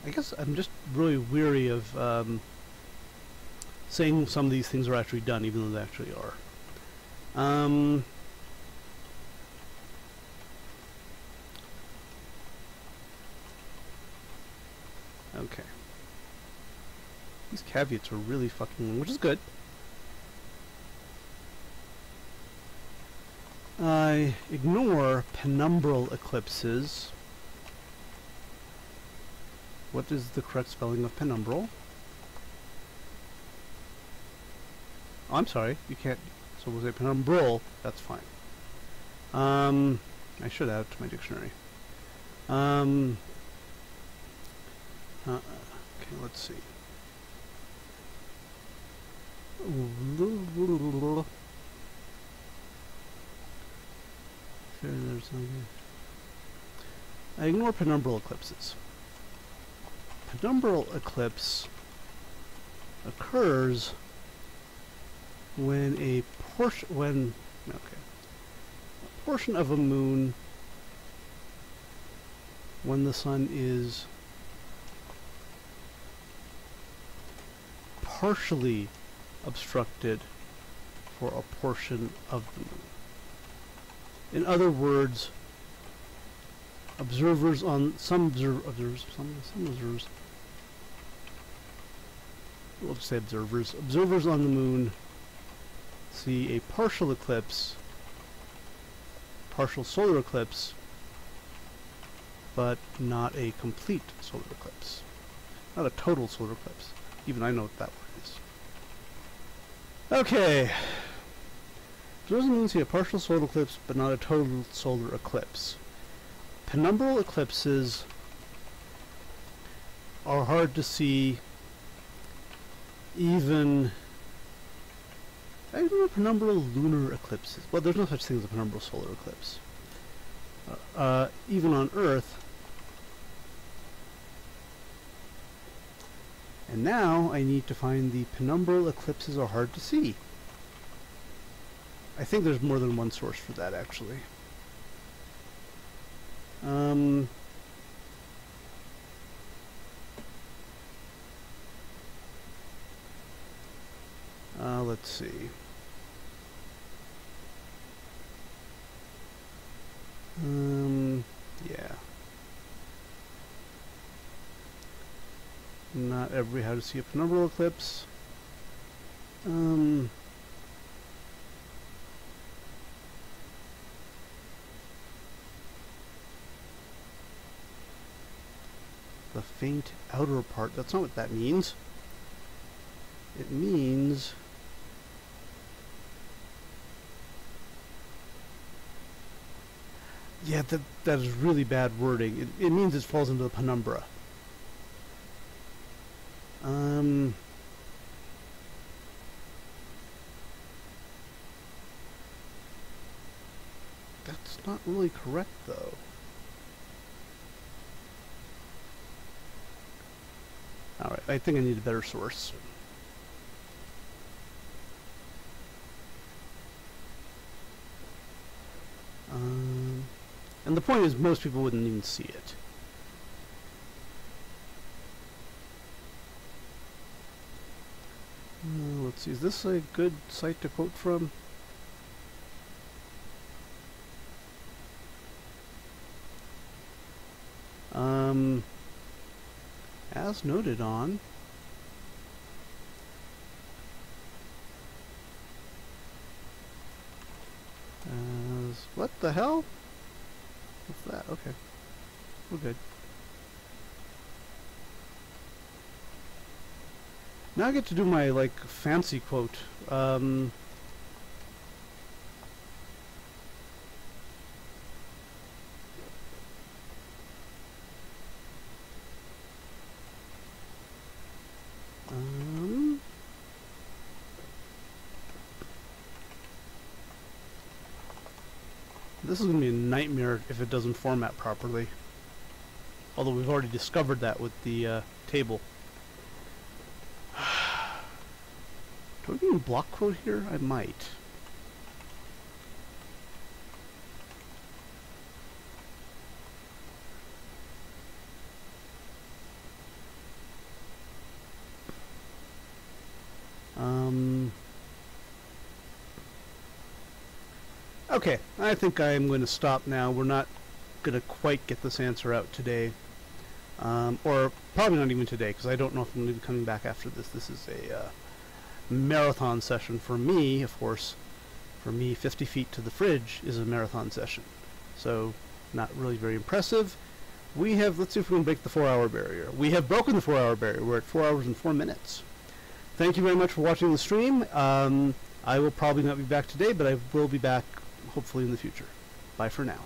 I guess I'm just really weary of um, saying some of these things are actually done, even though they actually are. Um, okay. These caveats are really fucking long, which is good. I ignore penumbral eclipses. What is the correct spelling of penumbral? I'm sorry, you can't. So we'll say penumbral. That's fine. Um, I should add it to my dictionary. Um, uh, okay, let's see. I ignore penumbral eclipses. Penumbral eclipse occurs when a portion when okay a portion of a moon when the sun is partially obstructed for a portion of the moon. In other words, observers on some observ observers some some observers we'll just say observers observers on the moon see a partial eclipse partial solar eclipse but not a complete solar eclipse. Not a total solar eclipse. Even I know what that word is. Okay. On the moon see a partial solar eclipse but not a total solar eclipse? Penumbral eclipses are hard to see even I know penumbral lunar eclipses. Well, there's no such thing as a penumbral solar eclipse. Uh, uh, even on Earth. And now I need to find the penumbral eclipses are hard to see. I think there's more than one source for that, actually. Um, uh, let's see. Um, yeah. Not every how to see a penumbral eclipse. Um, the faint outer part. That's not what that means. It means Yeah, that that is really bad wording. It, it means it falls into the penumbra. Um That's not really correct though. Alright, I think I need a better source. Um, and the point is most people wouldn't even see it. Uh, let's see, is this a good site to quote from? Um, as noted on as what the hell? What's that? Okay. We're good. Now I get to do my like fancy quote. Um this is going to be a nightmare if it doesn't format properly. Although we've already discovered that with the uh, table. *sighs* Do I mean block quote here? I might. Okay, I think I'm going to stop now. We're not going to quite get this answer out today. Um, or probably not even today, because I don't know if I'm going to be coming back after this. This is a uh, marathon session for me, of course. For me, 50 feet to the fridge is a marathon session. So, not really very impressive. We have, let's see if we can break the four hour barrier. We have broken the four hour barrier. We're at four hours and four minutes. Thank you very much for watching the stream. Um, I will probably not be back today, but I will be back hopefully in the future. Bye for now.